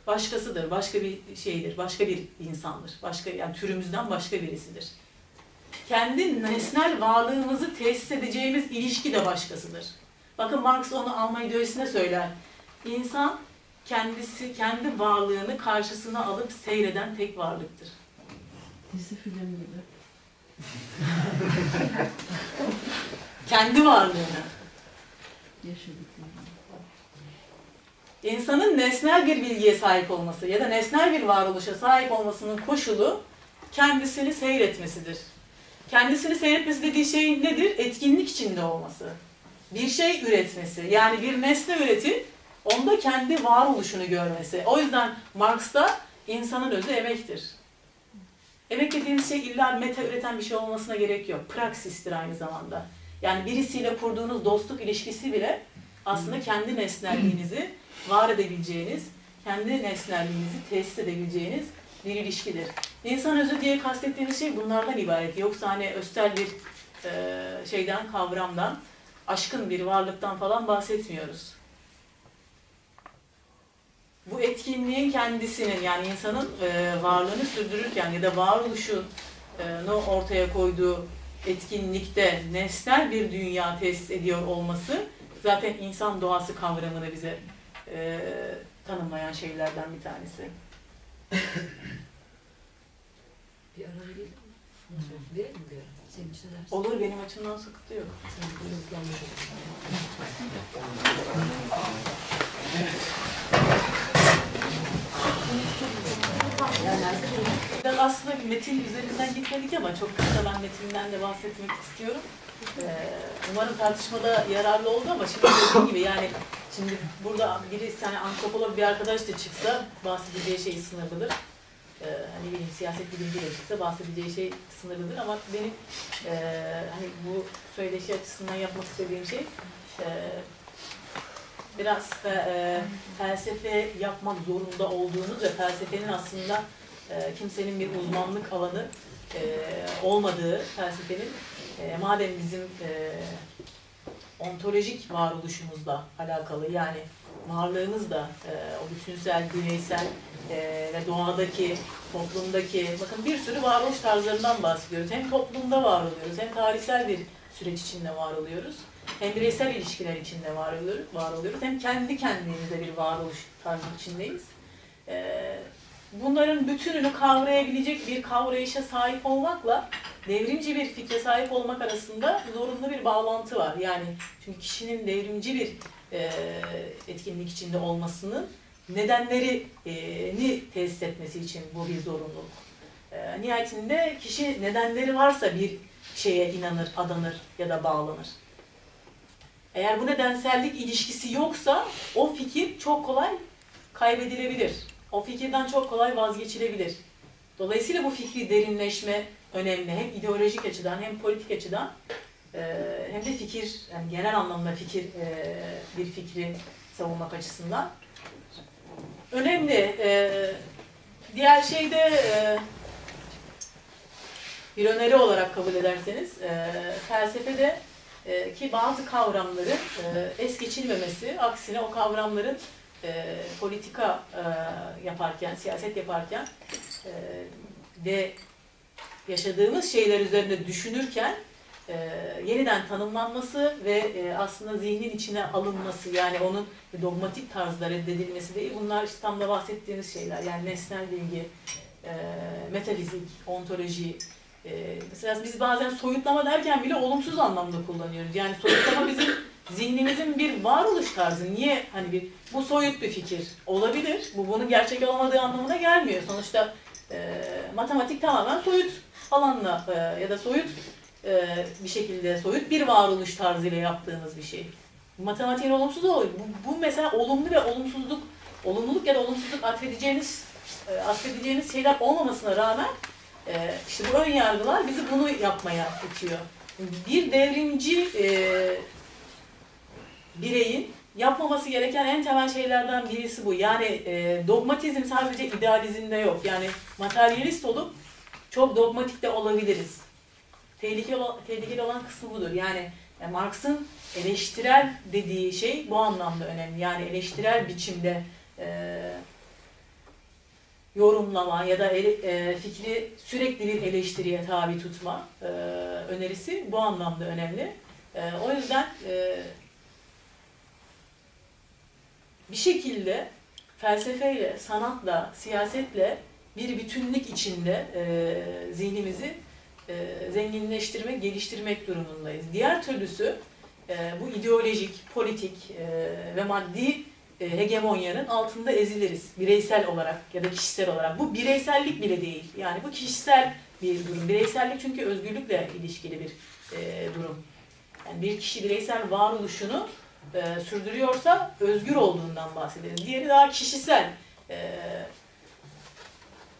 başkasıdır, başka bir şeydir, başka bir insandır. Başka yani türümüzden başka birisidir. Kendi nesnel varlığımızı tesis edeceğimiz ilişki de başkasıdır. Bakın Marx onu Alman ideolojisinde söyler. İnsan kendisi kendi varlığını karşısına alıp seyreden tek varlıktır. Dizi film gibi. *laughs* kendi varlığını. Yaşadıklarını. İnsanın nesnel bir bilgiye sahip olması ya da nesnel bir varoluşa sahip olmasının koşulu kendisini seyretmesidir. Kendisini seyretmesi dediği şey nedir? Etkinlik içinde olması. Bir şey üretmesi. Yani bir nesne üretip onda kendi varoluşunu görmesi. O yüzden Marx'ta insanın özü emektir. Emek dediğimiz şey illa meta üreten bir şey olmasına gerek yok. Praksistir aynı zamanda. Yani birisiyle kurduğunuz dostluk ilişkisi bile aslında kendi nesnelliğinizi var edebileceğiniz, kendi nesnelliğinizi tesis edebileceğiniz bir ilişkidir. İnsan özü diye kastettiğimiz şey bunlardan ibaret. Yoksa hani östel bir e, şeyden, kavramdan, aşkın bir varlıktan falan bahsetmiyoruz. Bu etkinliğin kendisinin yani insanın e, varlığını sürdürürken ya da varoluşunu e, ortaya koyduğu etkinlikte nesnel bir dünya tesis ediyor olması zaten insan doğası kavramını bize e, tanımlayan şeylerden bir tanesi. bir ara verelim mi? Verelim mi bir ara? Senin için ne dersin? Olur benim açımdan sıkıntı yok. Sen hızlanmış Yani aslında metin üzerinden gitmedik ama çok kısa ben metinden de bahsetmek istiyorum. Ee, umarım tartışmada yararlı oldu ama şimdi dediğim gibi yani şimdi burada biri yani antropolog bir arkadaş da çıksa bahsedeceği şey sınırlıdır. Ee, hani bileyim siyaset bilimciyle çıksa bahsedeceği şey sınırlıdır ama benim e, hani bu söyleşi açısından yapmak istediğim şey e, biraz fe- e, felsefe yapmak zorunda olduğunuz ve felsefenin aslında e, kimsenin bir uzmanlık alanı e, olmadığı felsefenin e, madem bizim e, ontolojik varoluşumuzla alakalı yani varlığımız da e, o bütünsel, bireysel e, ve doğadaki, toplumdaki bakın bir sürü varoluş tarzlarından bahsediyoruz. Hem toplumda var oluyoruz hem tarihsel bir süreç içinde var oluyoruz. Hem bireysel ilişkiler içinde var oluyoruz, var oluyoruz hem kendi kendimize bir varoluş tarzı içindeyiz. E, bunların bütününü kavrayabilecek bir kavrayışa sahip olmakla devrimci bir fikre sahip olmak arasında zorunlu bir bağlantı var. Yani çünkü kişinin devrimci bir e, etkinlik içinde olmasının nedenlerini tesis etmesi için bu bir zorunluluk. E, nihayetinde kişi nedenleri varsa bir şeye inanır, adanır ya da bağlanır. Eğer bu nedensellik ilişkisi yoksa o fikir çok kolay kaybedilebilir. O fikirden çok kolay vazgeçilebilir. Dolayısıyla bu fikri derinleşme önemli. Hem ideolojik açıdan hem politik açıdan e, hem de fikir, yani genel anlamda fikir e, bir fikri savunmak açısından önemli. E, diğer şey de bir öneri olarak kabul ederseniz felsefede ki bazı kavramların es geçilmemesi, aksine o kavramların e, politika e, yaparken, siyaset yaparken e, ve yaşadığımız şeyler üzerinde düşünürken e, yeniden tanımlanması ve e, aslında zihnin içine alınması yani onun dogmatik tarzda reddedilmesi değil. Bunlar işte tam da bahsettiğimiz şeyler yani nesnel bilgi, e, metafizik, ontoloji. E, mesela biz bazen soyutlama derken bile olumsuz anlamda kullanıyoruz. Yani soyutlama bizim zihnimizin bir varoluş tarzı. Niye hani bir bu soyut bir fikir olabilir. Bu bunun gerçek olmadığı anlamına gelmiyor. Sonuçta e, matematik tamamen soyut alanla e, ya da soyut e, bir şekilde soyut bir varoluş tarzıyla yaptığımız bir şey. Matematiğin olumsuz oluyor. Bu, bu mesela olumlu ve olumsuzluk, olumluluk ya da olumsuzluk atfedeceğiniz e, atfedeceğiniz şeyler olmamasına rağmen e, işte bu ön yargılar bizi bunu yapmaya itiyor. Bir devrimci e, bireyin yapmaması gereken en temel şeylerden birisi bu. Yani e, dogmatizm sadece idealizmde yok. Yani materyalist olup çok dogmatik de olabiliriz. Tehlikeli, tehlikeli olan kısmı budur. Yani e, Marx'ın eleştirel dediği şey bu anlamda önemli. Yani eleştirel biçimde e, yorumlama ya da ele, e, fikri sürekli bir eleştiriye tabi tutma e, önerisi bu anlamda önemli. E, o yüzden e, bir şekilde felsefeyle, sanatla, siyasetle bir bütünlük içinde e, zihnimizi e, zenginleştirmek, geliştirmek durumundayız. Diğer türlüsü e, bu ideolojik, politik e, ve maddi e, hegemonyanın altında eziliriz. Bireysel olarak ya da kişisel olarak. Bu bireysellik bile değil. Yani bu kişisel bir durum. Bireysellik çünkü özgürlükle ilişkili bir e, durum. Yani bir kişi bireysel varoluşunu e, sürdürüyorsa özgür olduğundan bahsederiz. Diğeri daha kişisel e,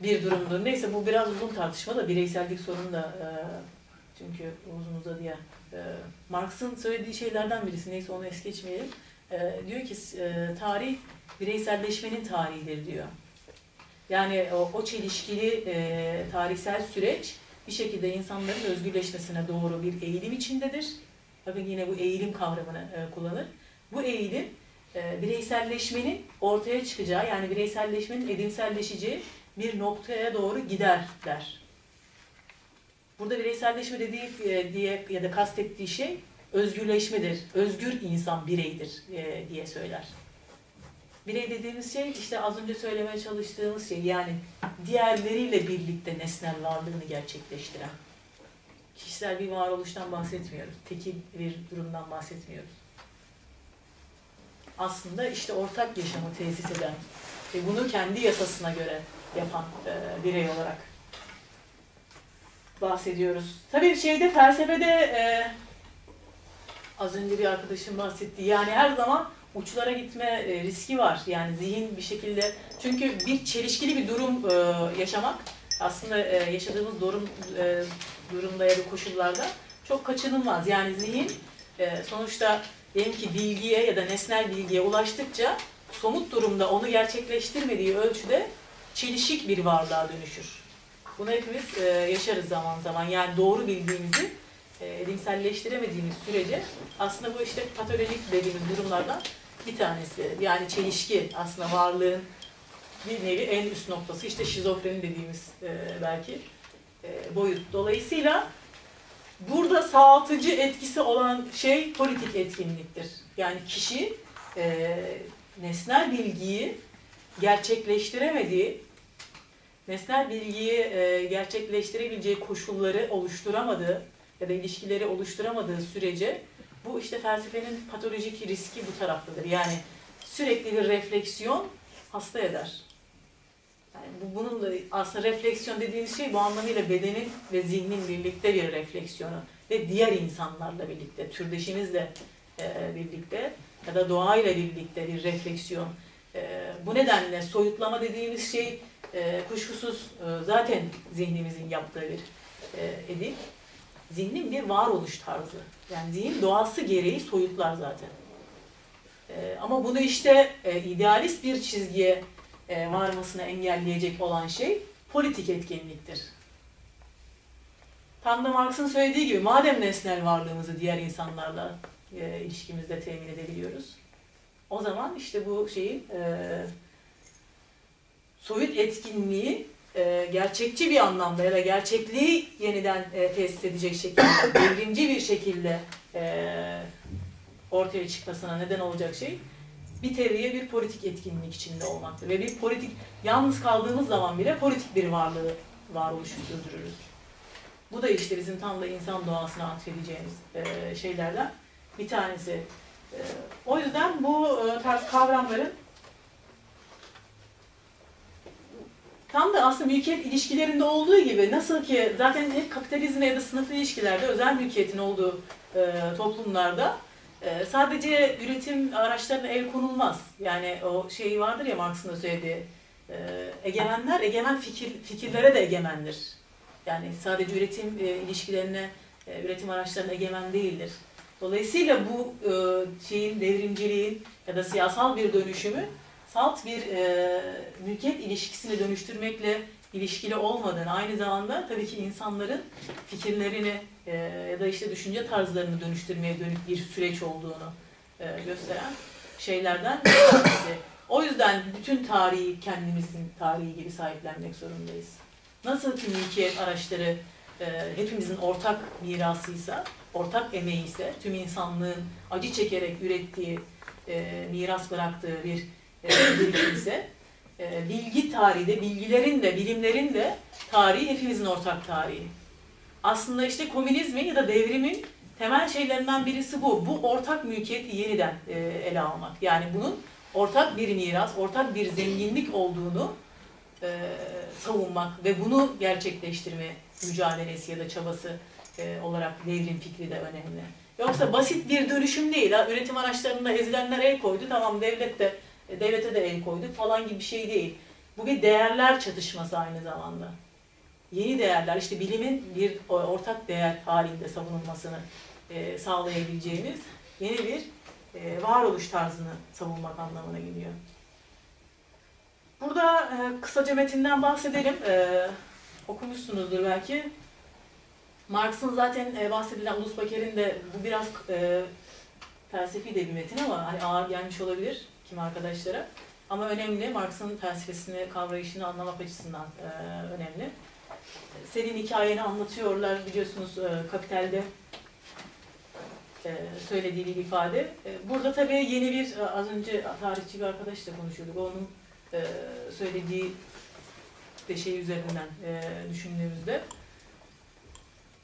bir durumdur. Neyse bu biraz uzun tartışma da bireysellik sorunu da e, çünkü uzun uzadıya. E, Marx'ın söylediği şeylerden birisi neyse onu es geçmeyelim. E, diyor ki e, tarih bireyselleşmenin tarihidir diyor. Yani o, o çelişkili e, tarihsel süreç bir şekilde insanların özgürleşmesine doğru bir eğilim içindedir. Bakın yine bu eğilim kavramını e, kullanır. Bu eğilim e, bireyselleşmenin ortaya çıkacağı yani bireyselleşmenin edimselleşeceği bir noktaya doğru gider der. Burada bireyselleşme dediği e, diye ya da kastettiği şey özgürleşmedir. Özgür insan bireydir e, diye söyler. Birey dediğimiz şey işte az önce söylemeye çalıştığımız şey yani diğerleriyle birlikte nesnel varlığını gerçekleştiren. Kişisel bir varoluştan bahsetmiyoruz. Tekil bir durumdan bahsetmiyoruz. Aslında işte ortak yaşamı tesis eden ve bunu kendi yasasına göre yapan e, birey olarak bahsediyoruz. Tabii şeyde felsefede e, az önce bir arkadaşım bahsetti. Yani her zaman uçlara gitme e, riski var. Yani zihin bir şekilde çünkü bir çelişkili bir durum e, yaşamak aslında e, yaşadığımız durum durumda ya da koşullarda çok kaçınılmaz. Yani zihin e, sonuçta diyelim ki bilgiye ya da nesnel bilgiye ulaştıkça somut durumda onu gerçekleştirmediği ölçüde çelişik bir varlığa dönüşür. Bunu hepimiz e, yaşarız zaman zaman. Yani doğru bildiğimizi e, sürece aslında bu işte patolojik dediğimiz durumlardan bir tanesi. Yani çelişki aslında varlığın bir nevi en üst noktası işte şizofreni dediğimiz e, belki boyut. Dolayısıyla burada sağaltıcı etkisi olan şey politik etkinliktir. Yani kişi e, nesnel bilgiyi gerçekleştiremediği, nesnel bilgiyi e, gerçekleştirebileceği koşulları oluşturamadığı ya da ilişkileri oluşturamadığı sürece bu işte felsefenin patolojik riski bu taraftadır. Yani sürekli bir refleksiyon hasta eder. Yani bu, bunun da aslında refleksiyon dediğimiz şey bu anlamıyla bedenin ve zihnin birlikte bir refleksiyonu ve diğer insanlarla birlikte, türdeşimizle e, birlikte ya da doğayla birlikte bir refleksiyon. E, bu nedenle soyutlama dediğimiz şey e, kuşkusuz e, zaten zihnimizin yaptığı bir e, edik. Zihnin bir varoluş tarzı. Yani zihin doğası gereği soyutlar zaten. E, ama bunu işte e, idealist bir çizgiye varmasını engelleyecek olan şey politik etkinliktir. Tam da Marx'ın söylediği gibi madem nesnel varlığımızı diğer insanlarla e, ilişkimizde temin edebiliyoruz. O zaman işte bu şeyin e, soyut etkinliği e, gerçekçi bir anlamda ya da gerçekliği yeniden e, tesis edecek şekilde, devrimci bir şekilde e, ortaya çıkmasına neden olacak şey bir teviye bir politik etkinlik içinde olmaktır. Ve bir politik, yalnız kaldığımız zaman bile politik bir varlığı, varoluşu sürdürürüz. Bu da işte bizim tam da insan doğasına atfedeceğimiz e, şeylerden bir tanesi. E, o yüzden bu e, tarz kavramların tam da aslında mülkiyet ilişkilerinde olduğu gibi nasıl ki zaten hep kapitalizmde ya da sınıflı ilişkilerde özel mülkiyetin olduğu e, toplumlarda e, sadece üretim araçlarına el konulmaz. Yani o şey vardır ya Marx'ın da söylediği e, egemenler egemen fikir, fikirlere de egemendir. Yani sadece üretim e, ilişkilerine, e, üretim araçlarına egemen değildir. Dolayısıyla bu şeyin devrimciliğin ya da siyasal bir dönüşümü salt bir e, mülkiyet ilişkisini dönüştürmekle ilişkili olmadığını, aynı zamanda tabii ki insanların fikirlerini e, ya da işte düşünce tarzlarını dönüştürmeye dönük bir süreç olduğunu e, gösteren şeylerden bir tanesi. O yüzden bütün tarihi kendimizin tarihi gibi sahiplenmek zorundayız. Nasıl ki mülkiyet araçları e, hepimizin ortak mirasıysa, ortak emeği ise, tüm insanlığın acı çekerek ürettiği, e, miras bıraktığı bir e, birikimse, e, bilgi tarihi de, bilgilerin de, bilimlerin de tarihi hepimizin ortak tarihi. Aslında işte komünizmin ya da devrimin temel şeylerinden birisi bu. Bu ortak mülkiyeti yeniden e, ele almak. Yani bunun ortak bir miras, ortak bir zenginlik olduğunu e, savunmak ve bunu gerçekleştirme mücadelesi ya da çabası e, olarak devrim fikri de önemli. Yoksa basit bir dönüşüm değil. Ha, üretim araçlarında ezilenler el koydu, tamam devlet de devlete de el koydu falan gibi bir şey değil. Bu bir değerler çatışması aynı zamanda. Yeni değerler, işte bilimin bir ortak değer halinde savunulmasını e, sağlayabileceğimiz yeni bir e, varoluş tarzını savunmak anlamına geliyor. Burada e, kısaca metinden bahsedelim. E, okumuşsunuzdur belki. Marx'ın zaten e, bahsedilen Ulus Baker'in de bu biraz e, felsefi de bir metin ama hani ağır gelmiş olabilir kim arkadaşlara. Ama önemli, Marx'ın felsefesini, kavrayışını anlamak açısından e, önemli. Senin hikayeni anlatıyorlar biliyorsunuz e, Kapital'de e, söylediği bir ifade. E, burada tabii yeni bir, e, az önce tarihçi bir arkadaşla konuşuyorduk. Onun e, söylediği de şey üzerinden e, düşündüğümüzde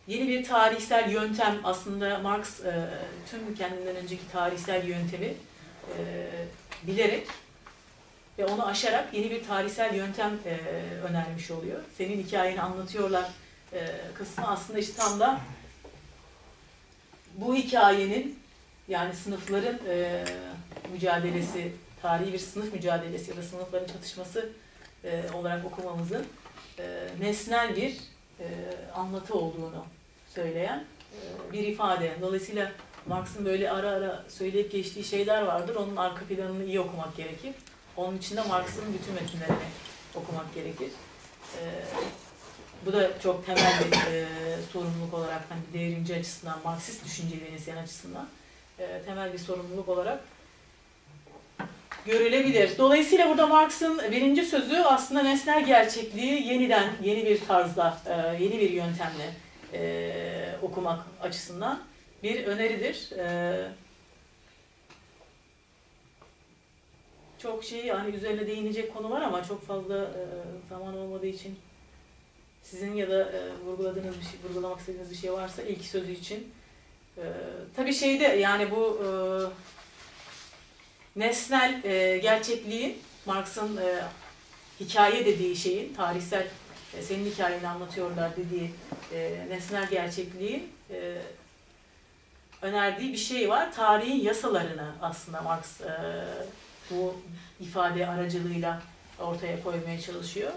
yeni bir tarihsel yöntem aslında Marx e, tüm kendinden önceki tarihsel yöntemi e, bilerek ve onu aşarak yeni bir tarihsel yöntem e, önermiş oluyor. Senin hikayeni anlatıyorlar e, kısmı aslında işte tam da bu hikayenin yani sınıfların e, mücadelesi, tarihi bir sınıf mücadelesi ya da sınıfların çatışması e, olarak okumamızın e, nesnel bir e, anlatı olduğunu söyleyen e, bir ifade. Dolayısıyla Marx'ın böyle ara ara söyleyip geçtiği şeyler vardır. Onun arka planını iyi okumak gerekir. Onun için de Marx'ın bütün metinlerini okumak gerekir. E, bu da çok temel bir e, sorumluluk olarak hani devrimci açısından, Marksist düşünce Venezian açısından e, temel bir sorumluluk olarak görülebilir. Dolayısıyla burada Marx'ın birinci sözü aslında nesnel gerçekliği yeniden, yeni bir tarzda, e, yeni bir yöntemle e, okumak açısından bir öneridir. E, çok şey yani üzerine değinecek konu var ama çok fazla e, zaman olmadığı için sizin ya da e, vurguladığınız bir şey, vurgulamak istediğiniz bir şey varsa ilk sözü için. E, tabii şeyde yani bu e, nesnel e, gerçekliğin Marx'ın e, hikaye dediği şeyin, tarihsel e, senin hikayeni anlatıyorlar dediği e, nesnel gerçekliğin e, önerdiği bir şey var. Tarihin yasalarını aslında Marx e, bu ifade aracılığıyla ortaya koymaya çalışıyor.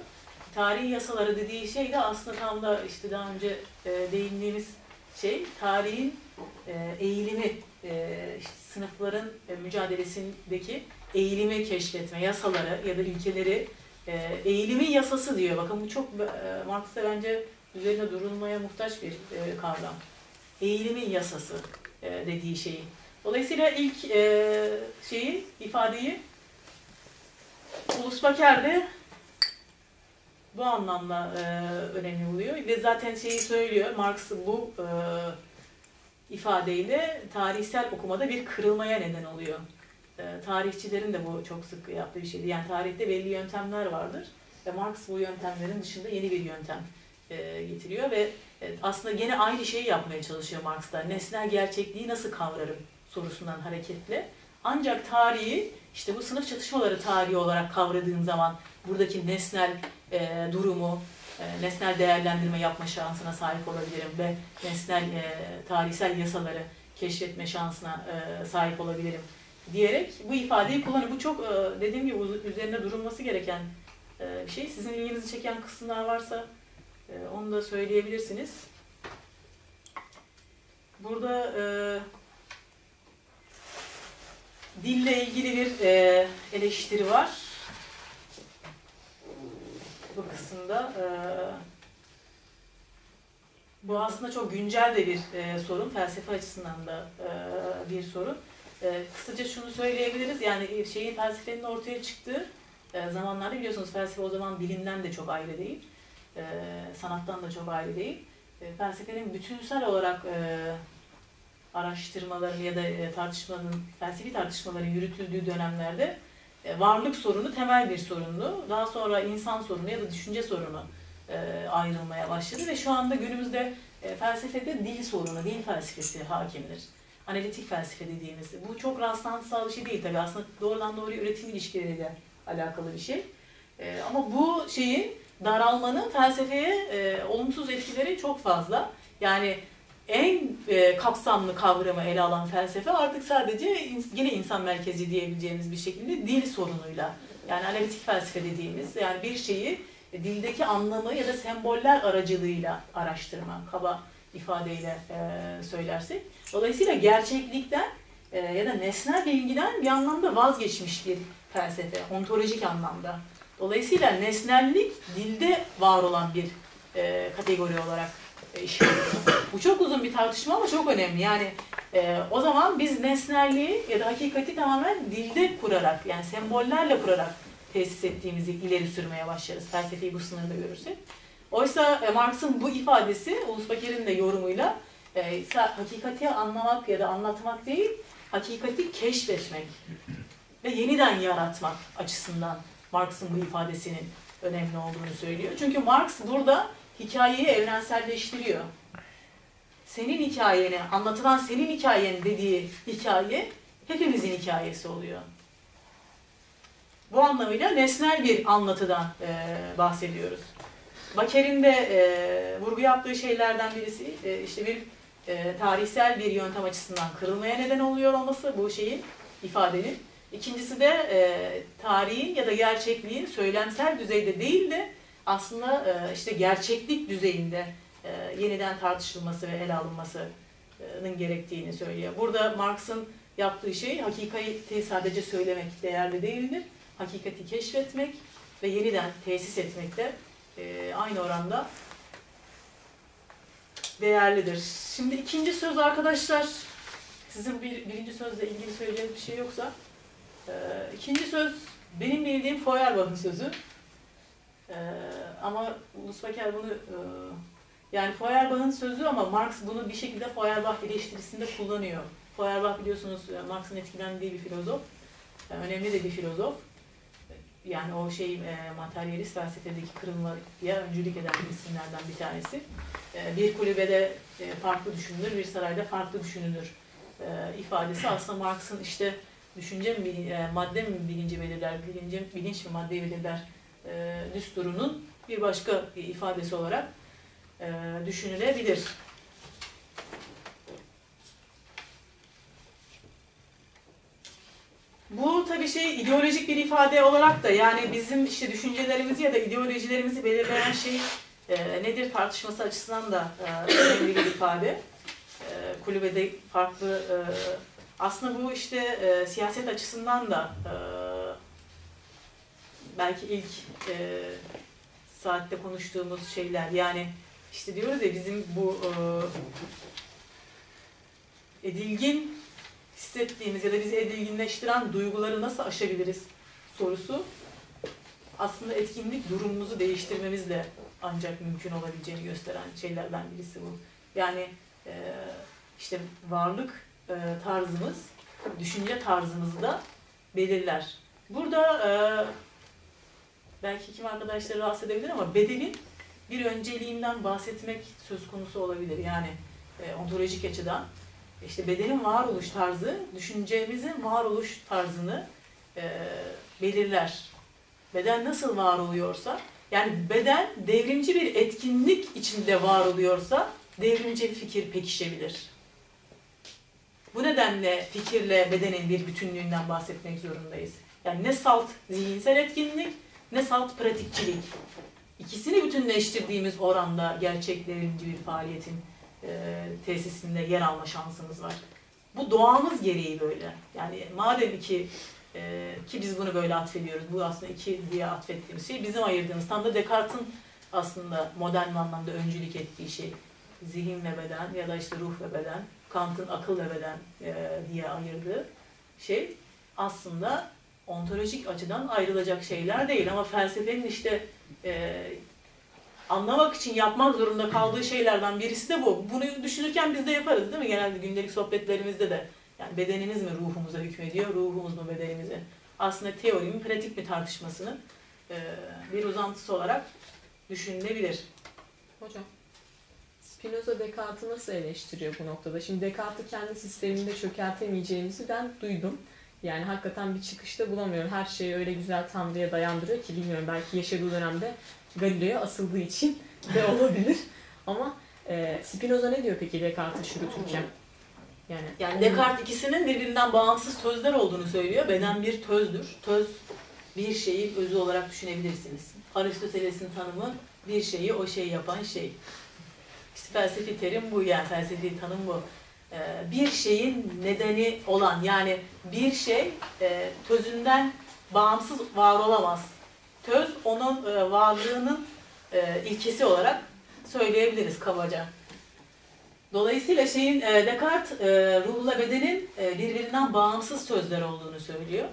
Tarihin yasaları dediği şey de aslında tam da işte daha önce e, değindiğimiz şey tarihin e, eğilimi, e, işte sınıfların e, mücadelesindeki eğilimi keşfetme, yasaları ya da ilkeleri e, eğilimin yasası diyor. Bakın bu çok e, Marx'ta bence üzerine durulmaya muhtaç bir e, kavram. Eğilimin yasası e, dediği şeyi. Dolayısıyla ilk e, şeyi, ifadeyi Ulus Baker'de bu anlamda e, önemli oluyor. Ve zaten şeyi söylüyor, Marx bu ifadeyle tarihsel okumada bir kırılmaya neden oluyor. Tarihçilerin de bu çok sık yaptığı bir şeydi. Yani tarihte belli yöntemler vardır ve Marx bu yöntemlerin dışında yeni bir yöntem getiriyor ve aslında gene aynı şeyi yapmaya çalışıyor Marx'ta. Nesnel gerçekliği nasıl kavrarım sorusundan hareketle. Ancak tarihi işte bu sınıf çatışmaları tarihi olarak kavradığın zaman buradaki nesnel e, durumu, e, nesnel değerlendirme yapma şansına sahip olabilirim ve nesnel e, tarihsel yasaları keşfetme şansına e, sahip olabilirim diyerek bu ifadeyi kullanıyor. Bu çok e, dediğim gibi üzerine durulması gereken e, bir şey. Sizin ilginizi çeken kısımlar varsa onu da söyleyebilirsiniz. Burada e, dille ilgili bir e, eleştiri var. Bu kısımda. E, bu aslında çok güncel de bir e, sorun. Felsefe açısından da e, bir sorun. E, kısaca şunu söyleyebiliriz. Yani şeyin felsefenin ortaya çıktığı e, zamanlarda biliyorsunuz felsefe o zaman bilimden de çok ayrı değil. E, sanattan da çok ayrı değil. E, felsefenin bütünsel olarak e, araştırmaların ya da e, tartışmanın, felsefi tartışmaların yürütüldüğü dönemlerde e, varlık sorunu temel bir sorundu. Daha sonra insan sorunu ya da düşünce sorunu e, ayrılmaya başladı ve şu anda günümüzde e, felsefede dil sorunu, dil felsefesi hakimdir. Analitik felsefe dediğimiz. Bu çok rastlantısal bir şey değil tabii. Aslında doğrudan doğruya üretim ilişkileriyle alakalı bir şey. E, ama bu şeyin daralmanın felsefeye e, olumsuz etkileri çok fazla. Yani en e, kapsamlı kavramı ele alan felsefe artık sadece in, yine insan merkezi diyebileceğimiz bir şekilde dil sorunuyla yani analitik felsefe dediğimiz yani bir şeyi e, dildeki anlamı ya da semboller aracılığıyla araştırma kaba ifadeyle e, söylersek. Dolayısıyla gerçeklikten e, ya da nesnel bilgiden bir anlamda vazgeçmiş bir felsefe, ontolojik anlamda. Dolayısıyla nesnellik dilde var olan bir e, kategori olarak e, işleniyor. Bu çok uzun bir tartışma ama çok önemli. Yani e, o zaman biz nesnelliği ya da hakikati tamamen dilde kurarak yani sembollerle kurarak tesis ettiğimizi ileri sürmeye başlarız. Felsefeyi bu sınırda görürsek. Oysa e, Marx'ın bu ifadesi Ulus Baker'in de yorumuyla e, hakikati anlamak ya da anlatmak değil, hakikati keşfetmek ve yeniden yaratmak açısından Marx'ın bu ifadesinin önemli olduğunu söylüyor. Çünkü Marx burada hikayeyi evrenselleştiriyor. Senin hikayeni, anlatılan senin hikayen dediği hikaye hepimizin hikayesi oluyor. Bu anlamıyla nesnel bir anlatıdan e, bahsediyoruz. Baker'in de e, vurgu yaptığı şeylerden birisi e, işte bir e, tarihsel bir yöntem açısından kırılmaya neden oluyor olması bu şeyin, ifadenin. İkincisi de e, tarihin ya da gerçekliğin söylemsel düzeyde değil de aslında e, işte gerçeklik düzeyinde e, yeniden tartışılması ve ele alınmasının gerektiğini söylüyor. Burada Marx'ın yaptığı şey hakikati sadece söylemek değerli değildir. Hakikati keşfetmek ve yeniden tesis etmek de e, aynı oranda değerlidir. Şimdi ikinci söz arkadaşlar, sizin bir, birinci sözle ilgili söyleyeceğiniz bir şey yoksa, e, ikinci söz benim bildiğim Feuerbach'ın sözü. E, ama Ulus Baker bunu, e, yani Feuerbach'ın sözü ama Marx bunu bir şekilde Feuerbach eleştirisinde kullanıyor. Feuerbach biliyorsunuz e, Marx'ın etkilendiği bir filozof, e, önemli de bir filozof yani o şey e, materyalist felsefedeki kırılmaya öncülük eden isimlerden bir tanesi. E, bir kulübede e, farklı düşünülür, bir sarayda farklı düşünülür e, ifadesi aslında Marx'ın işte düşünce mi, e, madde mi bilinci belirler, bilinci, bilinç mi maddeyi belirler e, düsturunun bir başka ifadesi olarak e, düşünülebilir. Bu tabii şey ideolojik bir ifade olarak da yani bizim işte düşüncelerimizi ya da ideolojilerimizi belirleyen şey e, nedir tartışması açısından da e, önemli bir ifade. E, kulübede farklı e, aslında bu işte e, siyaset açısından da e, belki ilk e, saatte konuştuğumuz şeyler yani işte diyoruz ya bizim bu e, edilgin hissettiğimiz ya da bizi edilginleştiren duyguları nasıl aşabiliriz sorusu aslında etkinlik durumumuzu değiştirmemizle ancak mümkün olabileceğini gösteren şeylerden birisi bu. Yani e, işte varlık e, tarzımız, düşünce tarzımızı da belirler. Burada e, belki kim arkadaşları rahatsız edebilir ama bedenin bir önceliğinden bahsetmek söz konusu olabilir. Yani e, ontolojik açıdan işte bedenin varoluş tarzı, düşüncemizin varoluş tarzını belirler. Beden nasıl var oluyorsa, yani beden devrimci bir etkinlik içinde var oluyorsa devrimci bir fikir pekişebilir. Bu nedenle fikirle bedenin bir bütünlüğünden bahsetmek zorundayız. Yani ne salt zihinsel etkinlik, ne salt pratikçilik. İkisini bütünleştirdiğimiz oranda gerçek devrimci bir faaliyetin e, tesisinde yer alma şansımız var. Bu doğamız gereği böyle. Yani madem iki e, ki biz bunu böyle atfediyoruz. Bu aslında iki diye atfettiğimiz şey bizim ayırdığımız. Tam da Descartes'in aslında modern anlamda öncülük ettiği şey. Zihin ve beden ya da işte ruh ve beden. Kant'ın akıl ve beden e, diye ayırdığı şey aslında ontolojik açıdan ayrılacak şeyler değil. Ama felsefenin işte e, anlamak için yapmak zorunda kaldığı şeylerden birisi de bu. Bunu düşünürken biz de yaparız değil mi? Genelde gündelik sohbetlerimizde de. Yani bedenimiz mi ruhumuza hükmediyor, ruhumuz mu bedenimize? Aslında teori mi, pratik mi tartışmasının e, bir uzantısı olarak düşünülebilir. Hocam, Spinoza Descartes'i nasıl eleştiriyor bu noktada? Şimdi Descartes'i kendi sisteminde çökertemeyeceğimizi ben duydum. Yani hakikaten bir çıkışta bulamıyorum. Her şeyi öyle güzel Tanrı'ya dayandırıyor ki bilmiyorum belki yaşadığı dönemde Galileo'ya asıldığı için de *laughs* olabilir. Ama e, Spinoza ne diyor peki Descartes'i çürütürken? Yani, yani Descartes ikisinin birbirinden bağımsız sözler olduğunu söylüyor. Beden bir tözdür. Töz bir şeyi özü olarak düşünebilirsiniz. Aristoteles'in tanımı bir şeyi o şey yapan şey. İşte felsefi terim bu yani felsefi tanım bu. Ee, bir şeyin nedeni olan yani bir şey e, tözünden bağımsız var olamaz. Töz onun e, varlığının e, ilkesi olarak söyleyebiliriz kabaca. Dolayısıyla şeyin Descartes ruhla bedenin birbirinden bağımsız sözler olduğunu söylüyor.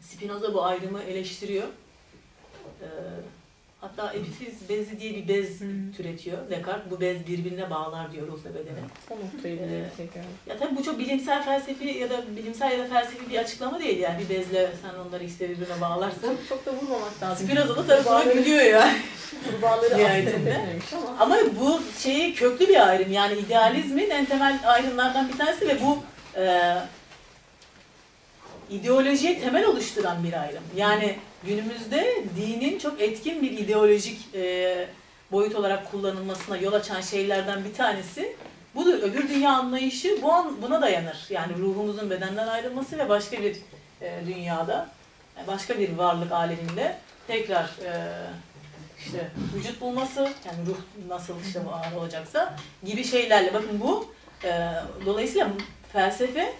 Spinoza bu ayrımı eleştiriyor. Hatta epifiz bezi diye bir bez hmm. türetiyor Descartes. Bu bez birbirine bağlar diyor ruhla bedeni. O noktayı ee, tekrar. Ya tabii bu çok bilimsel felsefi ya da bilimsel ya da felsefi bir açıklama değil yani. Bir bezle sen onları işte birbirine bağlarsın. Çok, çok da vurmamak lazım. Spinoza da tabii buna gülüyor ya. Kurbağaları *laughs* etmemiş ama. Ama bu şeyi köklü bir ayrım. Yani idealizmin en temel ayrımlardan bir tanesi ve bu e, ideolojiye temel oluşturan bir ayrım. Yani günümüzde dinin çok etkin bir ideolojik e, boyut olarak kullanılmasına yol açan şeylerden bir tanesi budur. Öbür dünya anlayışı bu an, buna dayanır. Yani ruhumuzun bedenden ayrılması ve başka bir e, dünyada, e, başka bir varlık aleminde tekrar e, işte vücut bulması, yani ruh nasıl işte var olacaksa gibi şeylerle. Bakın bu e, dolayısıyla felsefe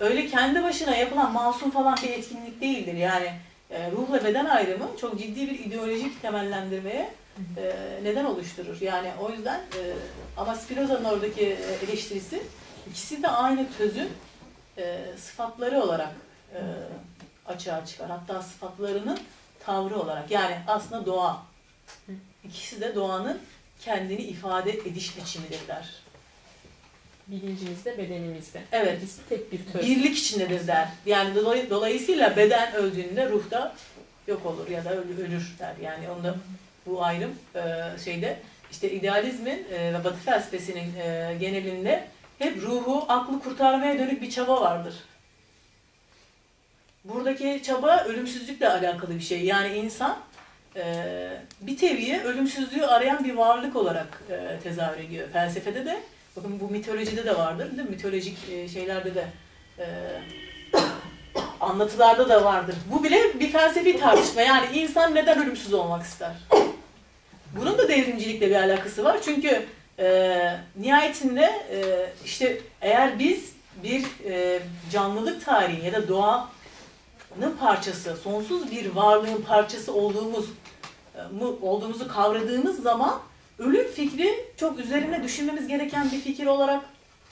öyle kendi başına yapılan masum falan bir etkinlik değildir. Yani e, ruhla beden ayrımı çok ciddi bir ideolojik temellendirmeye e, neden oluşturur. Yani o yüzden e, ama Spinoza'nın oradaki e, eleştirisi ikisi de aynı tözün e, sıfatları olarak e, açığa çıkar. Hatta sıfatlarının tavrı olarak. Yani aslında doğa. İkisi de doğanın kendini ifade ediş biçimidirler. Bilincimizde, bedenimizde. Evet. İkisi tek bir töz. Birlik içindedir der. Yani dolay- dolayısıyla beden öldüğünde ruh da yok olur ya da öl- ölür der. Yani onda bu ayrım e, şeyde işte idealizmin e, ve batı felsefesinin e, genelinde hep ruhu, aklı kurtarmaya dönük bir çaba vardır. Buradaki çaba ölümsüzlükle alakalı bir şey. Yani insan e, bir teviye ölümsüzlüğü arayan bir varlık olarak e, tezahür ediyor. Felsefede de, bakın bu mitolojide de vardır, değil mi? Mitolojik e, şeylerde de, e, anlatılarda da vardır. Bu bile bir felsefi tartışma. Yani insan neden ölümsüz olmak ister? Bunun da devrimcilikle bir alakası var. Çünkü e, nihayetinde işte eğer biz bir canlılık tarihi ya da doğanın parçası, sonsuz bir varlığın parçası olduğumuz mu, olduğumuzu kavradığımız zaman ölüm fikri çok üzerine düşünmemiz gereken bir fikir olarak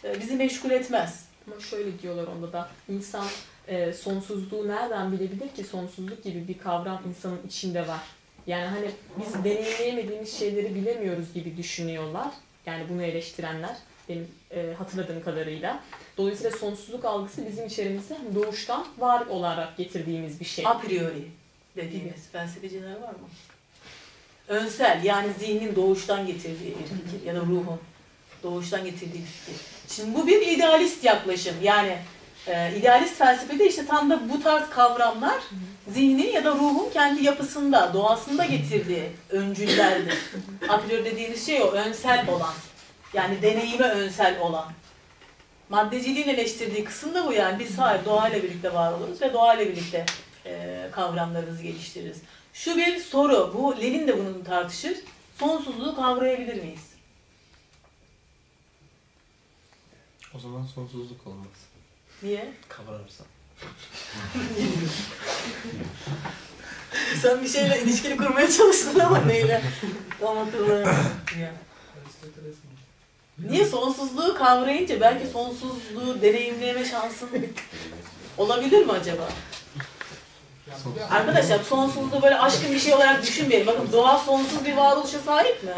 e, bizi meşgul etmez. Ama şöyle diyorlar onda da insan e, sonsuzluğu nereden bilebilir ki sonsuzluk gibi bir kavram insanın içinde var. Yani hani biz deneyimleyemediğimiz şeyleri bilemiyoruz gibi düşünüyorlar. Yani bunu eleştirenler benim e, hatırladığım kadarıyla. Dolayısıyla sonsuzluk algısı bizim içerimizde hani doğuştan var olarak getirdiğimiz bir şey. A priori dediğimiz felsefeciler var mı? Önsel yani zihnin doğuştan getirdiği bir fikir ya da ruhun doğuştan getirdiği bir fikir. Şimdi bu bir idealist yaklaşım. Yani e, idealist felsefede işte tam da bu tarz kavramlar zihnin ya da ruhun kendi yapısında, doğasında getirdiği öncüllerdir. A priori dediğimiz şey o, önsel olan. Yani deneyime önsel olan. Maddeciliğin eleştirdiği kısım da bu yani. Biz hayır doğayla birlikte var oluruz ve doğayla birlikte e, kavramlarımızı geliştiririz. Şu bir soru, bu Lenin de bunu tartışır. Sonsuzluğu kavrayabilir miyiz? O zaman sonsuzluk olmaz. Niye? Kavrarsan. *laughs* Sen bir şeyle ilişkili kurmaya çalıştın ama neyle? Tam mi? Niye sonsuzluğu kavrayınca belki sonsuzluğu deneyimleme şansın *laughs* olabilir mi acaba? Arkadaşlar sonsuzluğu böyle aşkın bir şey olarak düşünmeyelim. Bakın doğa sonsuz bir varoluşa sahip mi?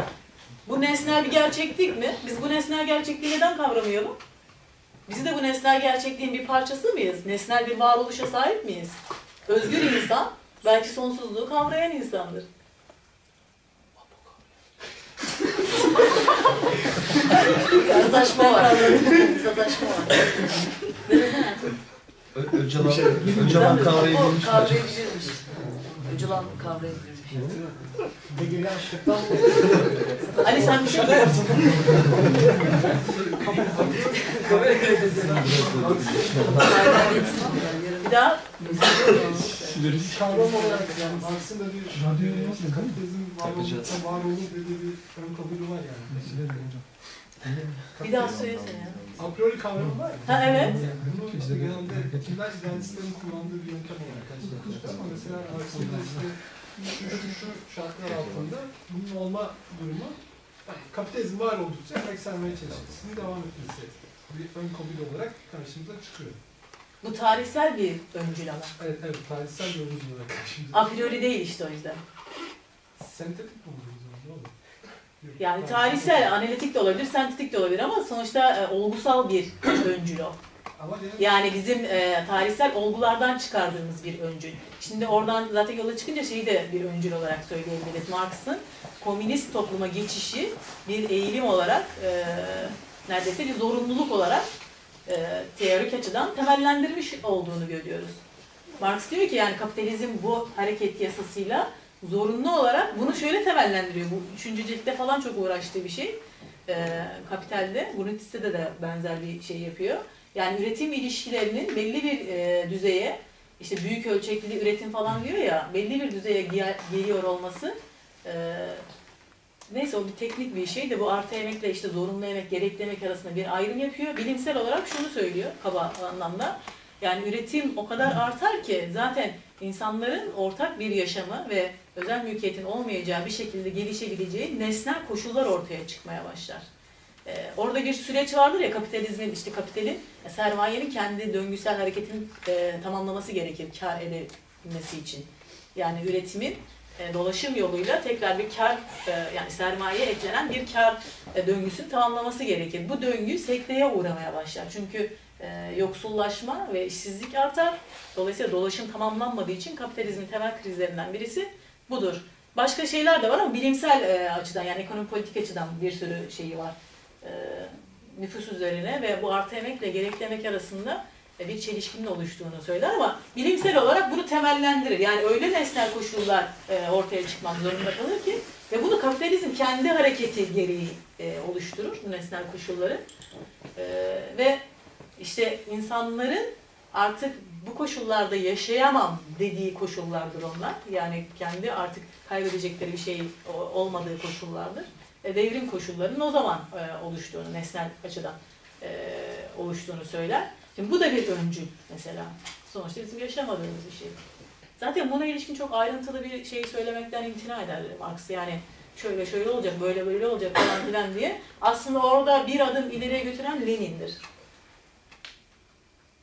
Bu nesnel bir gerçeklik mi? Biz bu nesnel gerçekliği neden kavramayalım? Biz de bu nesnel gerçekliğin bir parçası mıyız? Nesnel bir varoluşa sahip miyiz? Özgür insan belki sonsuzluğu kavrayan insandır. Sataşma var. Sataşma var. Öcalan, Öcalan kavrayabilmiş mi? Kavrayabilirmiş. Öcalan kavrayabilirmiş. Bir de gelen şıktan Ali sen bir şey Bir daha. Kavram olarak yani aslında bir işte kapitalizm varoluşta var olur dediği bir ön kabulü var yani. Bir daha söylesene ya. A priori kavramı var ya. Ha evet. Bunu işte genelde kimler idealistlerin kullandığı bir yöntem olarak karşılaştık ama mesela aslında işte şu, şu, şu şartlar altında bunun olma durumu kapitalizm var oldukça ekselmeye çalışmasının devam etmesi bir ön kabul olarak karşımıza çıkıyor. Bu tarihsel bir öncül ama. Evet evet tarihsel bir örücü olarak karşımıza A priori değil işte o yüzden. Sentetik mi oluyor o zaman? Ne olur? Yok, Yani tarihsel, analitik de olabilir, sentetik de olabilir ama sonuçta e, olgusal bir *clears throat* öncül o. Yani bizim e, tarihsel olgulardan çıkardığımız bir öncül. Şimdi oradan zaten yola çıkınca şeyi de bir öncül olarak söyleyebiliriz. Marx'ın komünist topluma geçişi bir eğilim olarak, e, neredeyse bir zorunluluk olarak e, teorik açıdan temellendirmiş olduğunu görüyoruz. Marx diyor ki yani kapitalizm bu hareket yasasıyla zorunlu olarak bunu şöyle temellendiriyor. Bu üçüncü ciltte falan çok uğraştığı bir şey. Ee, kapitalde, Brunetis'te de benzer bir şey yapıyor. Yani üretim ilişkilerinin belli bir e, düzeye, işte büyük ölçekli üretim falan diyor ya, belli bir düzeye gel- geliyor olması e, neyse o bir teknik bir şey de bu artı emekle işte zorunlu emek, gerekli emek arasında bir ayrım yapıyor. Bilimsel olarak şunu söylüyor kaba anlamda. Yani üretim o kadar artar ki zaten insanların ortak bir yaşamı ve özel mülkiyetin olmayacağı bir şekilde gelişebileceği nesnel koşullar ortaya çıkmaya başlar. Ee, orada bir süreç vardır ya kapitalizmin, işte kapitalin, e, sermayenin kendi döngüsel hareketini e, tamamlaması gerekir kar edebilmesi için. Yani üretimin e, dolaşım yoluyla tekrar bir kar, e, yani sermayeye eklenen bir kar e, döngüsünü tamamlaması gerekir. Bu döngü sekteye uğramaya başlar. Çünkü e, yoksullaşma ve işsizlik artar. Dolayısıyla dolaşım tamamlanmadığı için kapitalizmin temel krizlerinden birisi budur. Başka şeyler de var ama bilimsel e, açıdan yani ekonomi politik açıdan bir sürü şeyi var. E, nüfus üzerine ve bu artı emekle gerekli emek arasında e, bir çelişkinin oluştuğunu söyler ama bilimsel olarak bunu temellendirir. Yani öyle nesnel koşullar e, ortaya çıkmak zorunda kalır ki ve bunu kapitalizm kendi hareketi gereği e, oluşturur bu nesnel koşulları. Ve işte insanların artık bu koşullarda yaşayamam dediği koşullardır onlar. Yani kendi artık kaybedecekleri bir şey olmadığı koşullardır. E, devrim koşullarının o zaman e, oluştuğunu, nesnel açıdan e, oluştuğunu söyler. Şimdi bu da bir öncül mesela. Sonuçta bizim yaşamadığımız bir şey. Zaten buna ilişkin çok ayrıntılı bir şey söylemekten imtina eder Marx. Yani şöyle şöyle olacak, böyle böyle olacak falan filan diye. Aslında orada bir adım ileriye götüren Lenin'dir.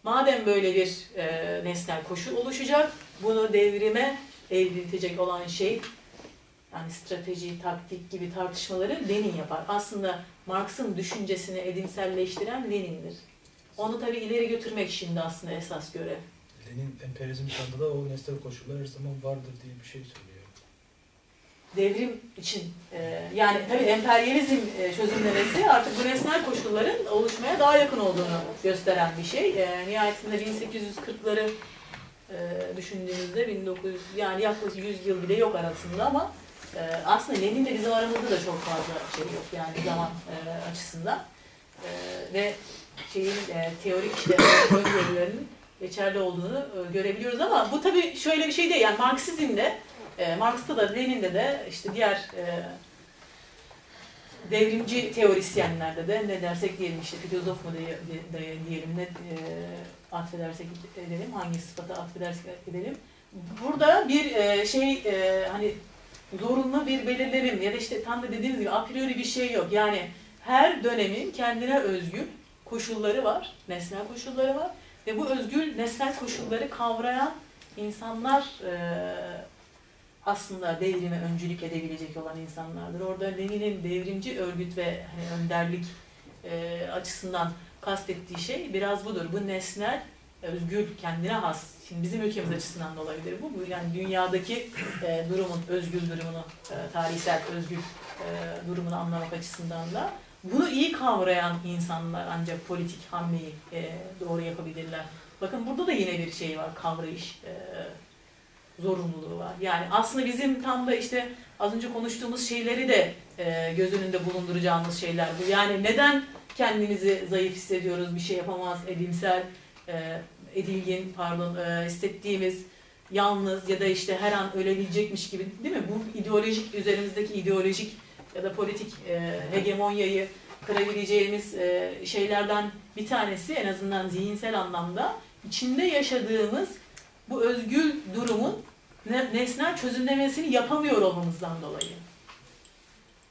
Madem böyle bir e, nesnel koşul oluşacak, bunu devrime evriltecek olan şey, yani strateji, taktik gibi tartışmaları Lenin yapar. Aslında Marx'ın düşüncesini edimselleştiren Lenin'dir. Onu tabii ileri götürmek şimdi aslında esas görev. Lenin emperyalizm da o nesnel koşullar her zaman vardır diye bir şey söylüyor. Devrim için e, yani tabii emperyalizm e, çözümlemesi artık bu nesnel koşulların oluşmaya daha yakın olduğunu gösteren bir şey. E, nihayetinde 1840'ları e, düşündüğümüzde 1900 yani yaklaşık 100 yıl bile yok arasında ama e, aslında Lenin'le bizim aramızda da çok fazla şey yok yani zaman e, açısından. E, ve şeyin e, teorik işte öngörülerinin geçerli olduğunu e, görebiliyoruz ama bu tabii şöyle bir şey değil. Yani Marksizmde e, Marx'ta da Lenin'de de işte diğer e, devrimci teorisyenlerde de ne dersek diyelim işte filozof mu diye, diye- diyelim ne e, atfedersek edelim hangi sıfata atfedersek edelim. Burada bir e, şey e, hani zorunlu bir belirlenim ya da işte tam da dediğiniz gibi a priori bir şey yok. Yani her dönemin kendine özgü koşulları var, nesnel koşulları var ve bu özgül nesnel koşulları kavrayan insanlar e, aslında devrime öncülük edebilecek olan insanlardır. Orada Lenin'in devrimci örgüt ve hani önderlik e, açısından kastettiği şey biraz budur. Bu nesnel, özgül, kendine has. Şimdi bizim ülkemiz açısından da olabilir bu. Bu yani dünyadaki e, durumun, özgül durumunu, e, tarihsel özgül e, durumunu anlamak açısından da bunu iyi kavrayan insanlar ancak politik hamleyi e, doğru yapabilirler. Bakın burada da yine bir şey var, kavrayış e, zorunluluğu var. Yani aslında bizim tam da işte az önce konuştuğumuz şeyleri de e, göz önünde bulunduracağımız şeyler bu. Yani neden kendimizi zayıf hissediyoruz, bir şey yapamaz, edimsel, e, edilgin, pardon, e, hissettiğimiz, yalnız ya da işte her an ölebilecekmiş gibi değil mi? Bu ideolojik, üzerimizdeki ideolojik ya da politik e, hegemonyayı kırabileceğimiz e, şeylerden bir tanesi en azından zihinsel anlamda içinde yaşadığımız bu özgül durumun ne- nesnel çözümlemesini yapamıyor olmamızdan dolayı.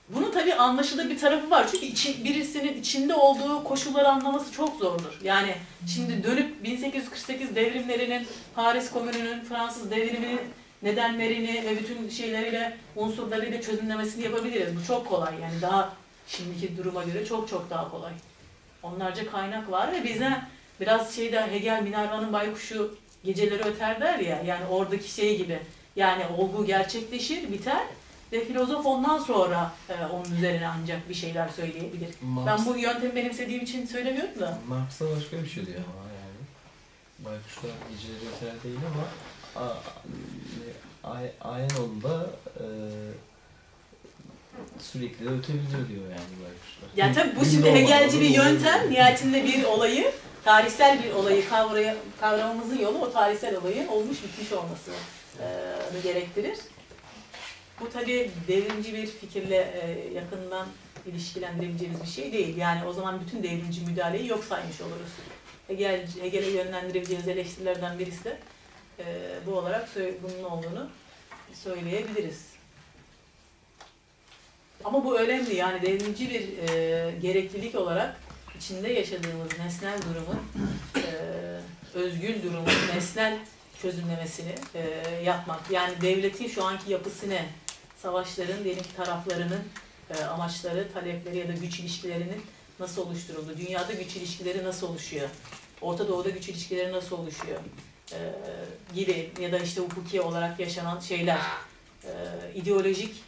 Bunun tabii anlaşılır bir tarafı var. Çünkü içi- birisinin içinde olduğu koşulları anlaması çok zordur. Yani şimdi dönüp 1848 devrimlerinin, Paris Komünü'nün, Fransız devriminin nedenlerini ve bütün şeyleriyle, unsurlarıyla çözümlemesini yapabiliriz. Bu çok kolay. Yani daha şimdiki duruma göre çok çok daha kolay. Onlarca kaynak var ve bize biraz şeyde Hegel Minerva'nın baykuşu geceleri öter der ya yani oradaki şey gibi yani olgu gerçekleşir biter ve filozof ondan sonra e, onun üzerine ancak bir şeyler söyleyebilir. Marx- Ben bu yöntemi benimsediğim için söylemiyorum da. Marx'ta başka bir şey diyor ama yani. baykuşlar geceleri öter değil ama A- Ay- Ayenoğlu'da e, sürekli ötebiliyor diyor yani baykuşlar. Yani tabii bu şimdi Hegelci bir yöntem. Nihayetinde bir olayı, tarihsel bir olayı kavraya, kavramamızın yolu o tarihsel olayın olmuş bitmiş olması e, gerektirir. Bu tabii devrimci bir fikirle e, yakından ilişkilendirebileceğimiz bir şey değil. Yani o zaman bütün devrimci müdahaleyi yok saymış oluruz. Hegel, Hegel'e yönlendirebileceğimiz eleştirilerden birisi de e, bu olarak bunun olduğunu söyleyebiliriz. Ama bu önemli yani devrimci bir e, gereklilik olarak içinde yaşadığımız nesnel durumun, e, özgül durumun *clears throat* nesnel çözümlemesini e, yapmak. Yani devletin şu anki yapısı ne? Savaşların diyelim ki taraflarının e, amaçları, talepleri ya da güç ilişkilerinin nasıl oluşturuldu? Dünyada güç ilişkileri nasıl oluşuyor? Orta Doğu'da güç ilişkileri nasıl oluşuyor? E, gibi ya da işte hukuki olarak yaşanan şeyler. E, ideolojik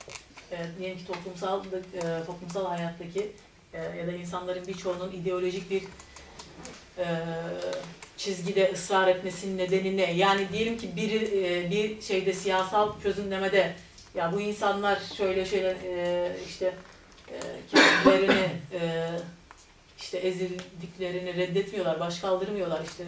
e, diyelim ki toplumsal e, toplumsal hayattaki e, ya da insanların birçoğunun ideolojik bir e, çizgide ısrar etmesinin nedeni ne? Yani diyelim ki bir e, bir şeyde siyasal çözümlemede ya bu insanlar şöyle şöyle işte kendilerini işte ezildiklerini reddetmiyorlar, baş kaldırmıyorlar işte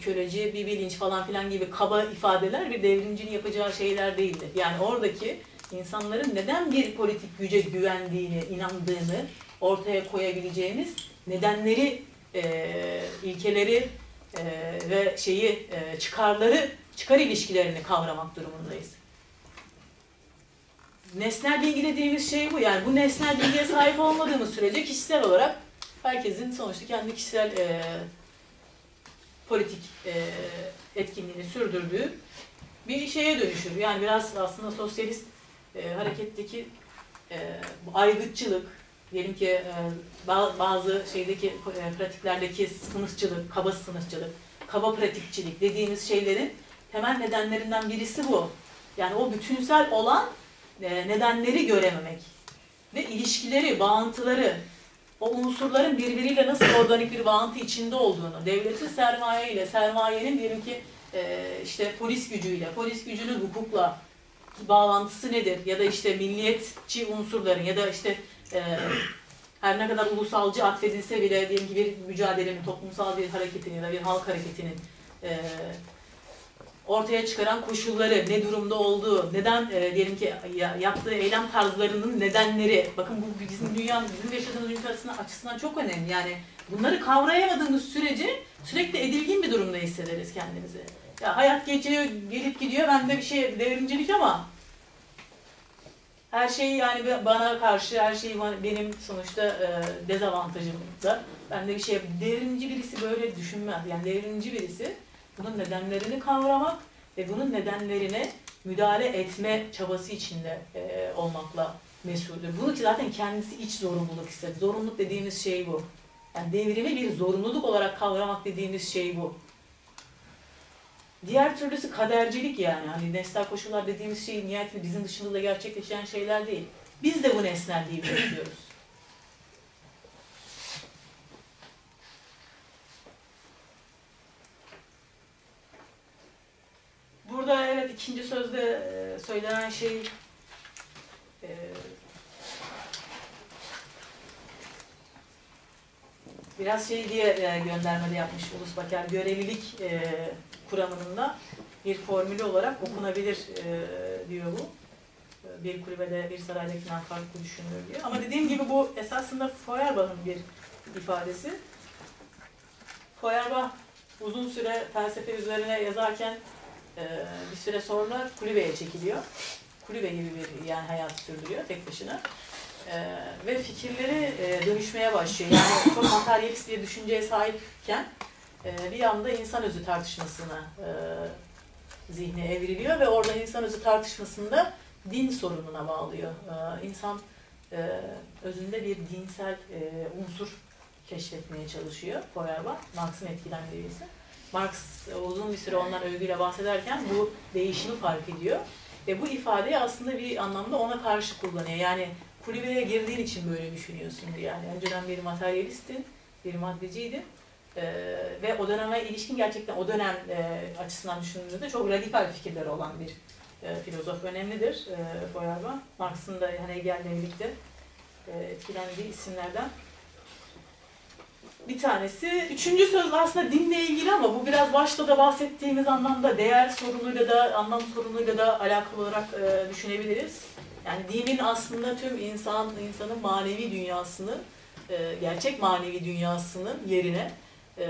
köleci bir bilinç falan filan gibi kaba ifadeler bir devrimcinin yapacağı şeyler değildir. Yani oradaki insanların neden bir politik güce güvendiğini, inandığını ortaya koyabileceğimiz nedenleri, e, ilkeleri e, ve şeyi e, çıkarları, çıkar ilişkilerini kavramak durumundayız. Nesnel bilgi dediğimiz şey bu. Yani bu nesnel bilgiye sahip olmadığımız sürece kişisel olarak herkesin sonuçta kendi kişisel e, politik e, etkinliğini sürdürdüğü bir şeye dönüşür. Yani biraz aslında sosyalist e, hareketteki e, aygıtçılık, diyelim ki e, ba- bazı şeydeki e, pratiklerdeki sınıfçılık, kaba sınıfçılık, kaba pratikçilik dediğimiz şeylerin temel nedenlerinden birisi bu. Yani o bütünsel olan e, nedenleri görememek ve ilişkileri, bağıntıları, o unsurların birbiriyle nasıl organik bir bağıntı içinde olduğunu, devletin sermaye ile, sermayenin diyelim ki işte polis gücüyle, polis gücünün hukukla bağlantısı nedir? Ya da işte milliyetçi unsurların ya da işte e, her ne kadar ulusalcı atfedilse bile diyelim ki bir mücadelenin, toplumsal bir hareketin ya da bir halk hareketinin e, ortaya çıkaran koşulları, ne durumda olduğu, neden e, diyelim ki ya, yaptığı eylem tarzlarının nedenleri, bakın bu bizim dünya, bizim yaşadığımız dünya açısından, açısından çok önemli. Yani bunları kavrayamadığımız sürece sürekli edilgin bir durumda hissederiz kendimizi. Ya hayat geçiyor, gelip gidiyor, ben de bir şey devrimcilik ama her şey yani bana karşı, her şey bana- benim sonuçta e, dezavantajımda. Ben de bir şey, devrimci birisi böyle düşünmez. Yani devrimci birisi bunun nedenlerini kavramak ve bunun nedenlerine müdahale etme çabası içinde e, olmakla mesuldür. Bunu ki zaten kendisi iç zorunluluk ister. Zorunluluk dediğimiz şey bu. Yani devrimi bir zorunluluk olarak kavramak dediğimiz şey bu. Diğer türlüsü kadercilik yani. Hani nesnel koşullar dediğimiz şey nihayetinde bizim dışımızda gerçekleşen şeyler değil. Biz de bu nesnelliği bekliyoruz. *clears throat* Burada evet ikinci sözde e, söylenen şey e, biraz şey diye e, göndermede yapmış Ulus Baker görevlilik e, kuramında bir formülü olarak okunabilir e, diyor bu. E, Bir kulübede bir saraydakinden farklı düşünülür diyor. Ama dediğim gibi bu esasında Feuerbach'ın bir ifadesi. Feuerbach uzun süre felsefe üzerine yazarken e, bir süre sonra kulübeye çekiliyor. Kulübe gibi bir yani hayat sürdürüyor tek başına. E, ve fikirleri e, dönüşmeye başlıyor. Yani çok materyalist bir düşünceye sahipken e, bir anda insan özü tartışmasına e, zihni evriliyor ve orada insan özü tartışmasında din sorununa bağlıyor. E, insan e, özünde bir dinsel e, unsur keşfetmeye çalışıyor Feuerbach, Marx'ın etkilendiği birisi. Marx e, uzun bir süre ondan övgüyle bahsederken bu değişimi fark ediyor. Ve bu ifadeyi aslında bir anlamda ona karşı kullanıyor. Yani kulübeye girdiğin için böyle düşünüyorsun diyor. Yani önceden bir materyalistin, bir maddeciydin. E, ve o döneme ilişkin gerçekten o dönem e, açısından düşündüğümüzde çok radikal fikirleri olan bir e, filozof önemlidir e, Feuerbach. Marx'ın da hani Hegel'le birlikte e, etkilendiği isimlerden bir tanesi. Üçüncü söz aslında dinle ilgili ama bu biraz başta da bahsettiğimiz anlamda değer sorunuyla da anlam sorunuyla da alakalı olarak e, düşünebiliriz. Yani dinin aslında tüm insan insanın manevi dünyasını, e, gerçek manevi dünyasının yerine e,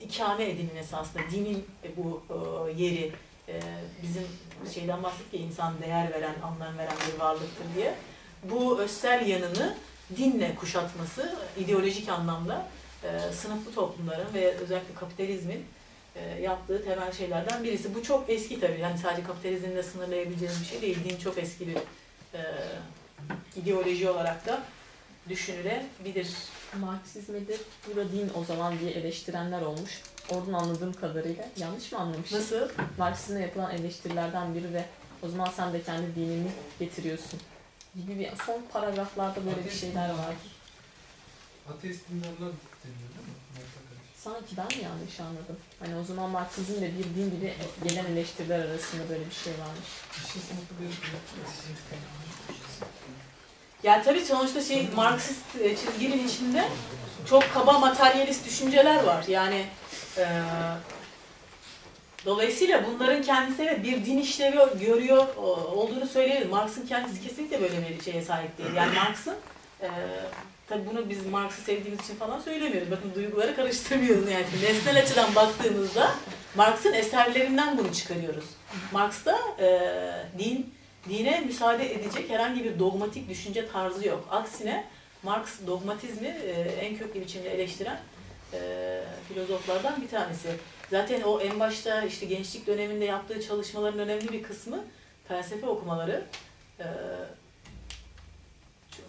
ikame edilmesi aslında dinin bu e, yeri e, bizim şeyden bahsettik ya insan değer veren, anlam veren bir varlıktır diye. Bu östel yanını dinle kuşatması ideolojik anlamda e, sınıflı toplumların ve özellikle kapitalizmin e, yaptığı temel şeylerden birisi. Bu çok eski tabii. Yani sadece kapitalizmle sınırlayabileceğimiz bir şey değil. Din çok eski bir e, ideoloji olarak da düşünülebilir. Marksizm'de bu da din o zaman diye eleştirenler olmuş. Oradan anladığım kadarıyla. Yanlış mı anlamışım? Nasıl? Marksizme yapılan eleştirilerden biri ve o zaman sen de kendi dinini getiriyorsun gibi bir son paragraflarda böyle bir şeyler var. Ateist dinlerler deniyor değil mi? Sanki ben mi yanlış anladım? Hani o zaman Marksizm de bir din gibi gelen eleştiriler arasında böyle bir şey varmış. İşçi sınıfı bir Yani tabii sonuçta şey Marksist e, çizginin içinde çok kaba materyalist düşünceler var. Yani e, dolayısıyla bunların kendisi evet bir din işlevi görüyor olduğunu söyleyelim. Marx'ın kendisi kesinlikle böyle bir şeye sahip değil. Yani Marx'ın e, tabii bunu biz Marx'ı sevdiğimiz için falan söylemiyoruz. Bakın duyguları karıştırmıyoruz yani. Nesnel açıdan baktığımızda Marx'ın eserlerinden bunu çıkarıyoruz. Marx'ta e, din dine müsaade edecek herhangi bir dogmatik düşünce tarzı yok. Aksine Marx dogmatizmi e, en köklü biçimde eleştiren e, filozoflardan bir tanesi. Zaten o en başta işte gençlik döneminde yaptığı çalışmaların önemli bir kısmı felsefe okumaları. E,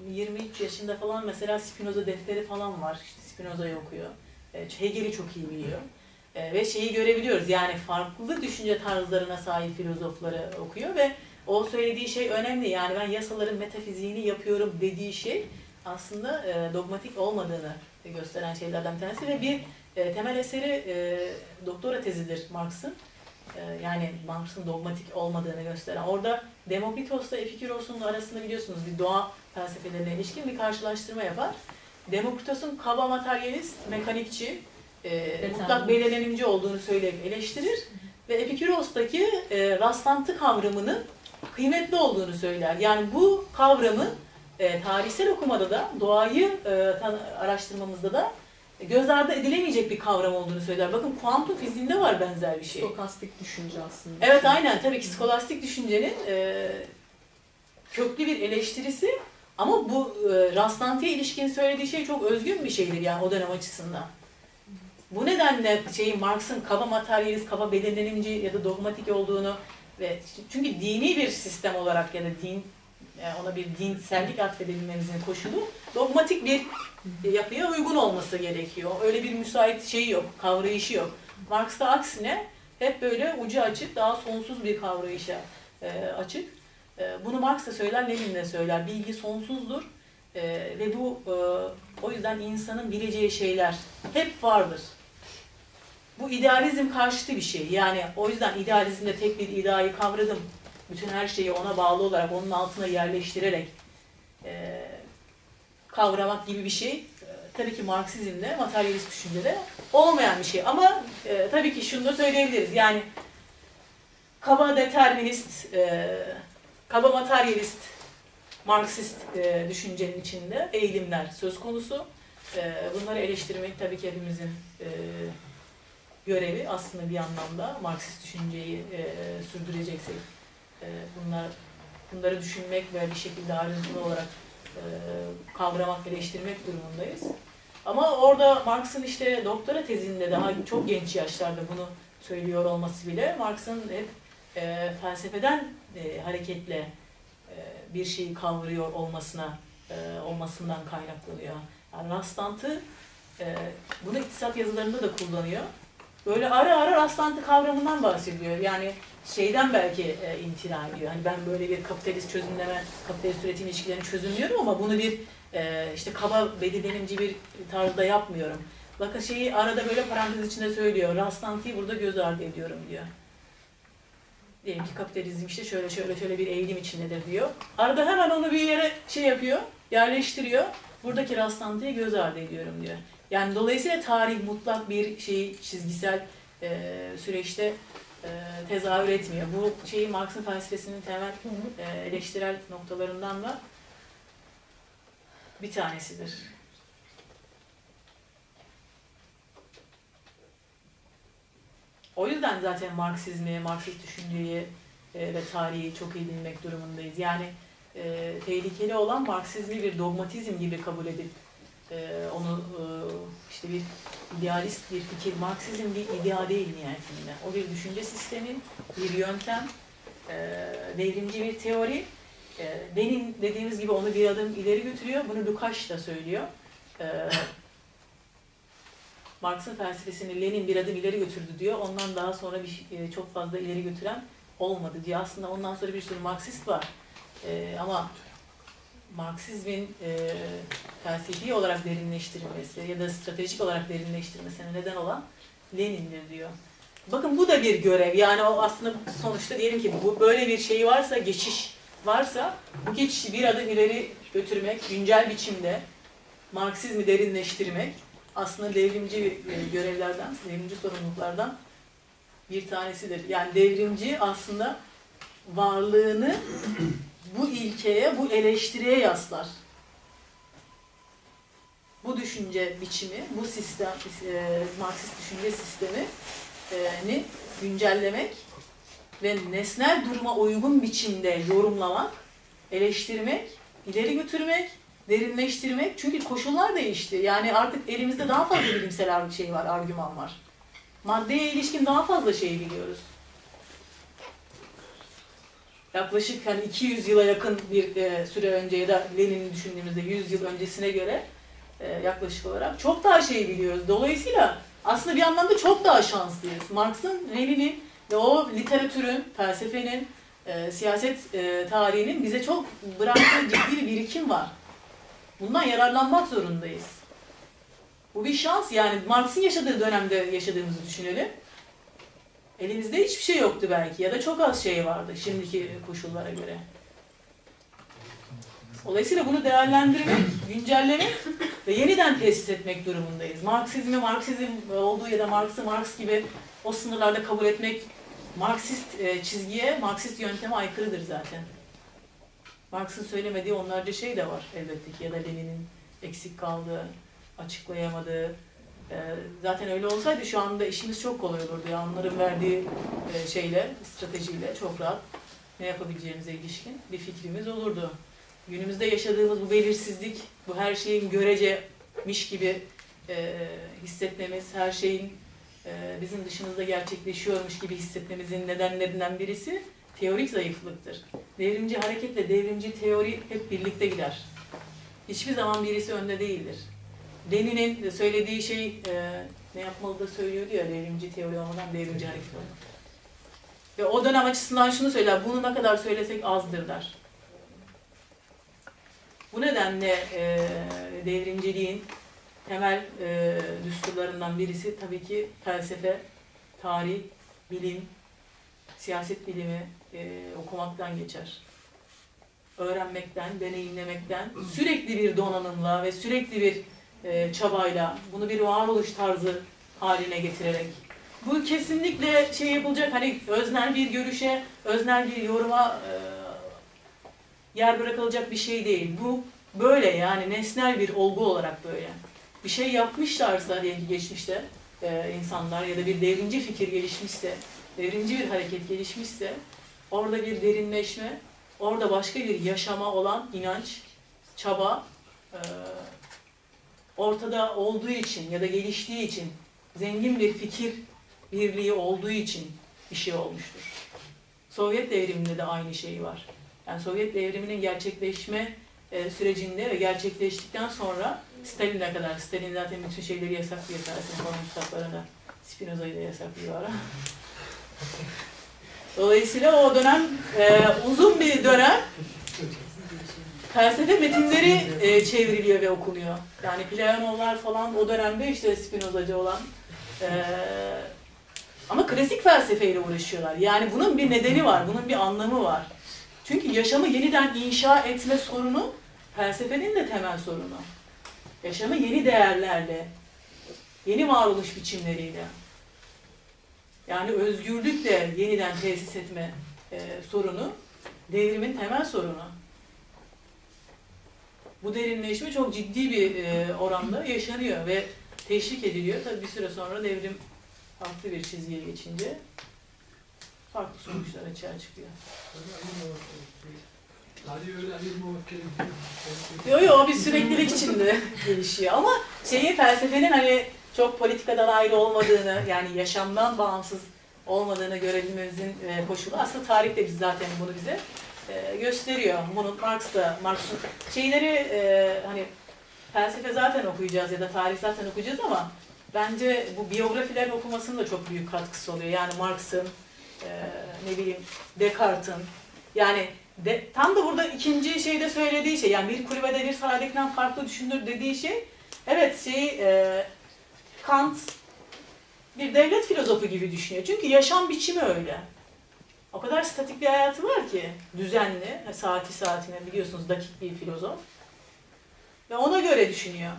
23 yaşında falan mesela Spinoza defteri falan var. İşte Spinoza'yı okuyor. E, Hegel'i çok iyi biliyor. E, ve şeyi görebiliyoruz yani farklı düşünce tarzlarına sahip filozofları okuyor ve o söylediği şey önemli. Yani ben yasaların metafiziğini yapıyorum dediği şey aslında e, dogmatik olmadığını gösteren şeylerden bir tanesi ve bir e, temel eseri e, doktora tezidir Marx'ın. E, yani Marx'ın dogmatik olmadığını gösteren. Orada Demokritos'la Epiküros'un arasında biliyorsunuz bir doğa felsefelerine ilişkin bir karşılaştırma yapar. Demokritos'un kaba materyalist, mekanikçi, e, mutlak belirlenimci olduğunu söyleyip eleştirir ve Epiküros'taki e, rastlantı kavramının kıymetli olduğunu söyler. Yani bu kavramın e, tarihsel okumada da doğayı e, araştırmamızda da göz ardı edilemeyecek bir kavram olduğunu söyler. Bakın kuantum fiziğinde var benzer bir şey. Stokastik düşünce aslında. Evet aynen tabii ki skolastik düşüncenin e, köklü bir eleştirisi ama bu e, rastlantıya ilişkin söylediği şey çok özgün bir şeydir yani o dönem açısından. Bu nedenle şeyin Marx'ın kaba materyalist, kaba belirlenimci ya da dogmatik olduğunu ve çünkü dini bir sistem olarak ya da din yani ona bir dinsellik atfedebilmemizin koşulu dogmatik bir yapıya uygun olması gerekiyor. Öyle bir müsait şeyi yok, kavrayışı yok. Marx'ta aksine hep böyle ucu açık, daha sonsuz bir kavrayışa e, açık. E, bunu Marx da söyler, Lenin de söyler. Bilgi sonsuzdur e, ve bu e, o yüzden insanın bileceği şeyler hep vardır. Bu idealizm karşıtı bir şey. Yani o yüzden idealizmde tek bir iddiayı kavradım. Bütün her şeyi ona bağlı olarak, onun altına yerleştirerek e, kavramak gibi bir şey. E, tabii ki Marksizmde, materyalist düşüncede olmayan bir şey. Ama e, tabii ki şunu da söyleyebiliriz. Yani kaba determinist, e, kaba materyalist, Marksist e, düşüncenin içinde eğilimler söz konusu. E, bunları eleştirmek tabii ki hepimizin e, görevi aslında bir anlamda Marksist düşünceyi e, sürdüreceksek e, bunlar bunları düşünmek ve bir şekilde ayrıntılı olarak e, kavramak, eleştirmek durumundayız. Ama orada Marx'ın işte doktora tezinde daha çok genç yaşlarda bunu söylüyor olması bile Marx'ın hep e, felsefeden e, hareketle e, bir şeyi kavruyor olmasına e, olmasından kaynaklanıyor. Yani rastlantı e, bunu iktisat yazılarında da kullanıyor. Böyle ara ara rastlantı kavramından bahsediyor. Yani şeyden belki e, imtina ediyor. Hani ben böyle bir kapitalist çözümleme, kapitalist üretim ilişkilerini çözümlüyorum ama bunu bir e, işte kaba belirlenimci bir tarzda yapmıyorum. Bakın şeyi arada böyle parantez içinde söylüyor. Rastlantıyı burada göz ardı ediyorum diyor. Diyelim ki kapitalizm işte şöyle şöyle şöyle bir eğilim içindedir diyor. Arada hemen onu bir yere şey yapıyor, yerleştiriyor. Buradaki rastlantıyı göz ardı ediyorum diyor. Yani dolayısıyla tarih mutlak bir şey çizgisel e, süreçte e, tezahür etmiyor. Bu şeyi Marx'ın felsefesinin temel e, eleştirel noktalarından da bir tanesidir. O yüzden zaten Marksizmi, Marksist düşünceyi e, ve tarihi çok iyi bilmek durumundayız. Yani e, tehlikeli olan Marksizmi bir dogmatizm gibi kabul edip e, onu e, işte bir idealist bir fikir, Marksizm bir ideal değil nihayetinde. O bir düşünce sistemi, bir yöntem, e, devrimci bir teori. E, Lenin dediğimiz gibi onu bir adım ileri götürüyor. Bunu Lukács da söylüyor. E, Marx'ın felsefesini Lenin bir adım ileri götürdü diyor. Ondan daha sonra bir e, çok fazla ileri götüren olmadı diyor. Aslında ondan sonra bir sürü Marksist var. E, ama Marksizmin e, felsefi olarak derinleştirilmesi ya da stratejik olarak derinleştirmesine neden olan Lenin'dir diyor. Bakın bu da bir görev. Yani o aslında sonuçta diyelim ki bu böyle bir şey varsa, geçiş varsa bu geçişi bir adım ileri götürmek, güncel biçimde Marksizmi derinleştirmek aslında devrimci e, görevlerden, devrimci sorumluluklardan bir tanesidir. Yani devrimci aslında varlığını bu ilkeye, bu eleştiriye yaslar. Bu düşünce biçimi, bu sistem, e, Marksist düşünce sistemini güncellemek ve nesnel duruma uygun biçimde yorumlamak, eleştirmek, ileri götürmek, derinleştirmek. Çünkü koşullar değişti. Yani artık elimizde daha fazla bilimsel şey var, argüman var. Maddeye ilişkin daha fazla şey biliyoruz yaklaşık hani 200 yıla yakın bir e, süre önce ya da Lenin'i düşündüğümüzde 100 yıl öncesine göre e, yaklaşık olarak çok daha şey biliyoruz. Dolayısıyla aslında bir anlamda çok daha şanslıyız. Marx'ın, Lenin'in ve o literatürün, felsefenin, e, siyaset e, tarihinin bize çok bıraktığı ciddi bir birikim var. Bundan yararlanmak zorundayız. Bu bir şans yani Marx'ın yaşadığı dönemde yaşadığımızı düşünelim. Elimizde hiçbir şey yoktu belki ya da çok az şey vardı şimdiki koşullara göre. Dolayısıyla bunu değerlendirmek, güncellemek ve yeniden tesis etmek durumundayız. Marksizmi Marksizm olduğu ya da Marx'ı Marx gibi o sınırlarda kabul etmek Marksist e, çizgiye, Marksist yönteme aykırıdır zaten. Marx'ın söylemediği onlarca şey de var elbette ki ya da Lenin'in eksik kaldığı, açıklayamadığı, ee, zaten öyle olsaydı şu anda işimiz çok kolay olurdu. Yani onların verdiği e, şeyle, stratejiyle çok rahat ne yapabileceğimize ilişkin bir fikrimiz olurdu. Günümüzde yaşadığımız bu belirsizlik, bu her şeyin görecemiş gibi e, hissetmemiz, her şeyin e, bizim dışımızda gerçekleşiyormuş gibi hissetmemizin nedenlerinden birisi teorik zayıflıktır. Devrimci hareketle devrimci teori hep birlikte gider. Hiçbir zaman birisi önde değildir. Lenin'in söylediği şey e, ne yapmalı da söylüyordu ya devrimci teori olmadan devrimci hareket olmalı. Ve o dönem açısından şunu söyler, bunu ne kadar söylesek azdır der. Bu nedenle e, devrimciliğin temel e, düsturlarından birisi tabii ki felsefe, tarih, bilim, siyaset bilimi e, okumaktan geçer. Öğrenmekten, deneyimlemekten, sürekli bir donanımla ve sürekli bir e, çabayla, bunu bir varoluş tarzı haline getirerek. Bu kesinlikle şey yapılacak hani öznel bir görüşe, öznel bir yoruma e, yer bırakılacak bir şey değil. Bu böyle yani nesnel bir olgu olarak böyle. Bir şey yapmışlarsa diyelim geçmişte e, insanlar ya da bir devrimci fikir gelişmişse, devrimci bir hareket gelişmişse orada bir derinleşme, orada başka bir yaşama olan inanç, çaba, e, ortada olduğu için ya da geliştiği için, zengin bir fikir birliği olduğu için bir şey olmuştur. Sovyet devriminde de aynı şey var. Yani Sovyet devriminin gerçekleşme e, sürecinde ve gerçekleştikten sonra Stalin'e kadar, Stalin zaten bütün şeyleri yasaklıyor Felsefe falan kitaplarında. Spinoza'yı da yasaklıyor ara. *laughs* Dolayısıyla o dönem e, uzun bir dönem felsefe metinleri e, çevriliyor ve okunuyor. Yani Platonlar falan o dönemde işte Spinozacı olan. E, ama klasik felsefeyle uğraşıyorlar. Yani bunun bir nedeni var, bunun bir anlamı var. Çünkü yaşamı yeniden inşa etme sorunu felsefenin de temel sorunu. Yaşamı yeni değerlerle, yeni varoluş biçimleriyle, yani özgürlükle yeniden tesis etme e, sorunu devrimin temel sorunu. Bu derinleşme çok ciddi bir e, oranda yaşanıyor ve teşvik ediliyor. Tabii bir süre sonra devrim farklı bir çizgiye geçince farklı sonuçlar açığa çıkıyor. Hadi öyle ayırmamak gerekiyor. Yo yo o bir süreklilik içinde *laughs* gelişiyor ama şeyi felsefenin hani çok politikadan ayrı olmadığını yani yaşamdan bağımsız olmadığını görebilmemizin e, koşulu aslında tarih de biz zaten bunu bize e, gösteriyor. Bunu Marx da Marx'ın şeyleri e, hani felsefe zaten okuyacağız ya da tarih zaten okuyacağız ama bence bu biyografilerin okumasının da çok büyük katkısı oluyor. Yani Marx'ın e, ne bileyim Descartes'in yani de, tam da burada ikinci şeyde söylediği şey yani bir kulübede bir sahadakinden farklı düşünür dediği şey evet şey e, Kant bir devlet filozofu gibi düşünüyor. Çünkü yaşam biçimi öyle. O kadar statik bir hayatı var ki düzenli, saati saatine biliyorsunuz dakik bir filozof. Ve ona göre düşünüyor.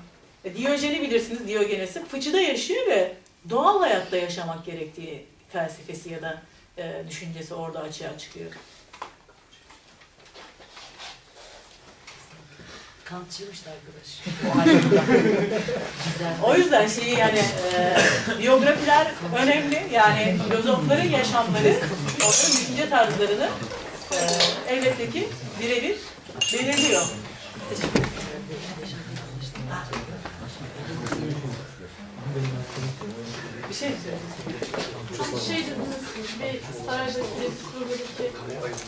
E, Diyojen'i bilirsiniz, Diyogenes'i fıçıda yaşıyor ve doğal hayatta yaşamak gerektiği felsefesi ya da e, düşüncesi orada açığa çıkıyor. Kantçıymış da arkadaş. O yüzden şeyi yani e, biyografiler önemli. Yani filozofların yaşamları, onların düşünce tarzlarını e, elbette ki birebir belirliyor. Bir şey söyle. Hani şey dediniz, bir saraydaki, kuruldaki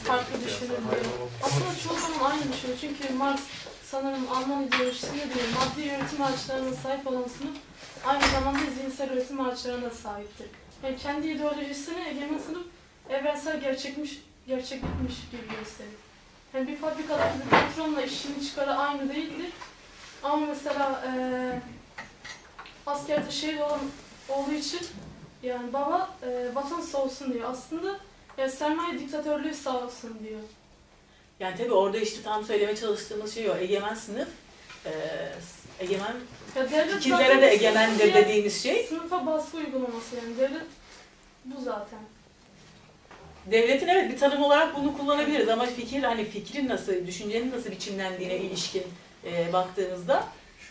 farklı düşünür diye. Aslında çoğu zaman aynı düşünüyor. Çünkü Marx sanırım Alman ideolojisinde diyor, maddi üretim araçlarına sahip olan sınıf aynı zamanda zihinsel üretim araçlarına da sahiptir. Yani kendi ideolojisini egemen sınıf evrensel gerçekmiş, gerçeklikmiş gibi gösterir. Yani bir fabrikadaki bir patronla işçinin çıkarı aynı değildir. Ama mesela eee askerde şehit olan olduğu için yani baba e, vatan sağ olsun diyor. Aslında ya sermaye diktatörlüğü sağ olsun diyor. Yani tabii orada işte tam söylemeye çalıştığımız şey o. Egemen sınıf, e, egemen fikirlere de egemendir dediğimiz şey. Sınıfa baskı uygulaması yani devlet bu zaten. Devletin evet bir tanım olarak bunu kullanabiliriz ama fikir hani fikrin nasıl, düşüncenin nasıl biçimlendiğine ilişkin e, baktığımızda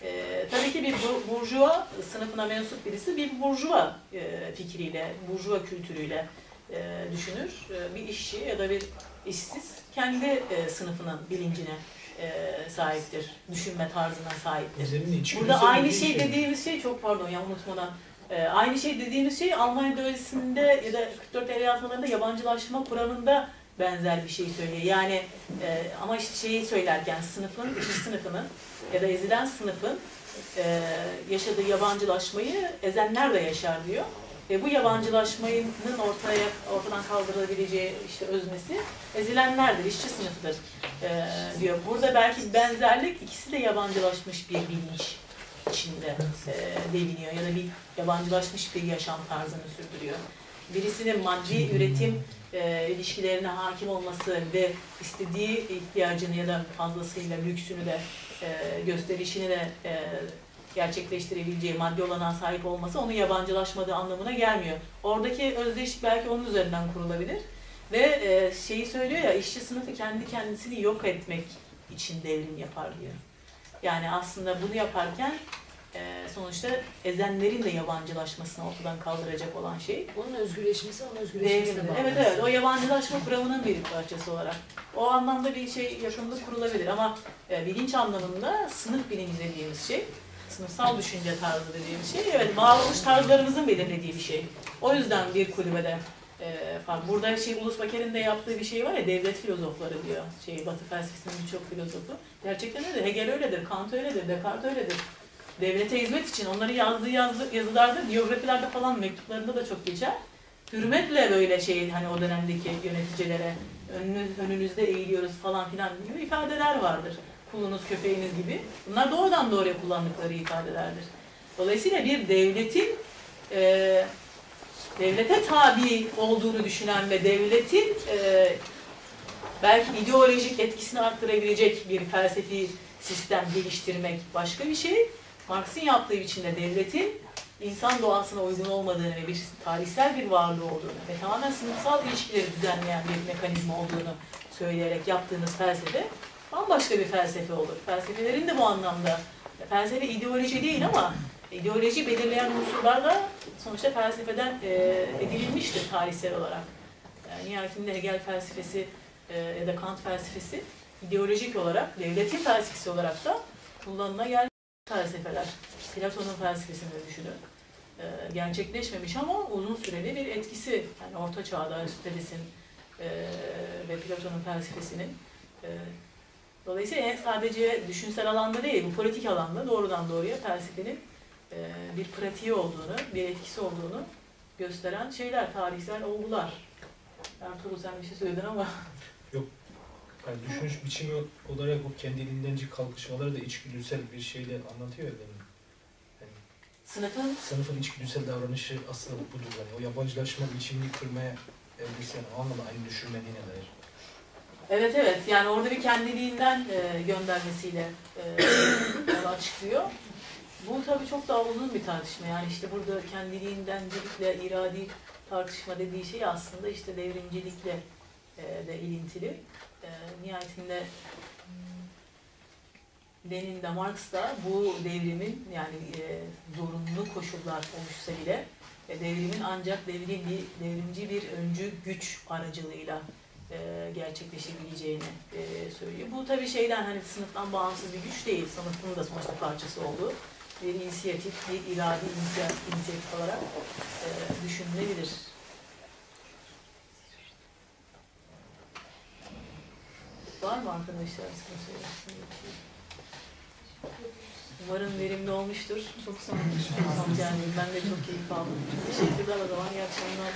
e, tabii ki bir bu- burjuva sınıfına mensup birisi bir burjuva e, fikriyle, burjuva kültürüyle e, düşünür. E, bir işçi ya da bir işsiz kendi e, sınıfının bilincine e, sahiptir, düşünme tarzına sahiptir. Burada aynı şey şey. dediğimiz şey çok pardon ya unutmadan ee, aynı şey dediğimiz şey Alman ideolojisinde ya da 44 el yazmalarında yabancılaşma kuramında benzer bir şey söylüyor. Yani e, ama işte şeyi söylerken sınıfın, işçi sınıfının ya da ezilen sınıfın e, yaşadığı yabancılaşmayı ezenler de yaşar diyor. Ve bu yabancılaşmanın ortaya ortadan kaldırılabileceği işte öznesi ezilenlerdir, işçi sınıfıdır e, diyor. Burada belki benzerlik ikisi de yabancılaşmış bir bilinç içinde e, deliniyor ya da bir yabancılaşmış bir yaşam tarzını sürdürüyor. Birisinin maddi üretim e, ilişkilerine hakim olması ve istediği ihtiyacını ya da fazlasıyla lüksünü de e, gösterişini de e, gerçekleştirebileceği maddi olanağa sahip olması onun yabancılaşmadığı anlamına gelmiyor. Oradaki özdeşlik belki onun üzerinden kurulabilir. Ve e, şeyi söylüyor ya işçi sınıfı kendi kendisini yok etmek için devrim yapar diyor. Yani aslında bunu yaparken e, sonuçta ezenlerin de yabancılaşmasını ortadan kaldıracak olan şey Onun özgürleşmesi, onun özgürleşmesine bağlı. Evet evet o yabancılaşma kuramının bir parçası olarak. O anlamda bir şey yakında kurulabilir ama e, bilinç anlamında sınıf bilinci dediğimiz şey, sınıfsal düşünce tarzı dediğimiz şey, evet varoluş tarzlarımızın belirlediği bir şey. O yüzden bir kulübede e, fark. Burada şey Ulus Baker'in de yaptığı bir şey var ya devlet filozofları diyor. Şey Batı felsefesinin birçok filozofu. Gerçekten öyledir. Hegel öyledir, Kant öyledir, Descartes öyledir. Devlete hizmet için onları yazdığı yazdı, yazılarda, biyografilerde falan mektuplarında da çok geçer. Hürmetle böyle şey hani o dönemdeki yöneticilere önünüz, önünüzde eğiliyoruz falan filan gibi ifadeler vardır. Kulunuz, köpeğiniz gibi. Bunlar doğrudan doğruya kullandıkları ifadelerdir. Dolayısıyla bir devletin e, devlete tabi olduğunu düşünen ve devletin e, belki ideolojik etkisini arttırabilecek bir felsefi sistem geliştirmek başka bir şey. Marx'ın yaptığı biçimde devletin insan doğasına uygun olmadığını ve bir tarihsel bir varlığı olduğunu ve tamamen sınıfsal ilişkileri düzenleyen bir mekanizma olduğunu söyleyerek yaptığınız felsefe bambaşka bir felsefe olur. Felsefelerin de bu anlamda felsefe ideoloji değil ama ideoloji belirleyen unsurlar da sonuçta felsefeden e, edinilmiştir tarihsel olarak. Yani nihayetinde Hegel felsefesi e, ya da Kant felsefesi ideolojik olarak, devletin felsefesi olarak da kullanıla gelmiş felsefeler. Platon'un felsefesini düşünün. E, gerçekleşmemiş ama uzun süreli bir etkisi. Yani Orta Çağ'da Aristoteles'in e, ve Platon'un felsefesinin e, Dolayısıyla sadece düşünsel alanda değil, bu politik alanda doğrudan doğruya felsefenin e, bir pratiği olduğunu, bir etkisi olduğunu gösteren şeyler, tarihsel olgular. Ertuğrul sen bir şey söyledin ama *laughs* Yani düşünüş biçimi olarak o kendiliğindenci kalkışmaları da içgüdüsel bir şeyle anlatıyor ya. Yani sınıfın sınıfın içgüdüsel davranışı aslında budur. Yani o yabancılaşma biçimini kırmaya evresi yani anlamda aynı düşünmediğine dair. Evet evet yani orada bir kendiliğinden e, göndermesiyle e, *coughs* yola çıkıyor. Bu tabii çok daha uzun bir tartışma yani işte burada kendiliğindencilikle iradi tartışma dediği şey aslında işte devrimcilikle e, de ilintili. E, nihayetinde Lenin de Marx da bu devrimin yani e, zorunlu koşullar oluşsa bile e, devrimin ancak devrim bir devrimci bir öncü güç aracılığıyla e, gerçekleşebileceğini e, söylüyor. Bu tabii şeyden hani sınıftan bağımsız bir güç değil. Sınıfın da sonuçta parçası olduğu bir inisiyatif, bir iradi inisiyatif, olarak e, düşünülebilir. Var mı arkadaşlar şey? Umarım verimli olmuştur. Çok sağ olun. Yani ben de çok keyif aldım. Teşekkürler o zaman. İyi akşamlar.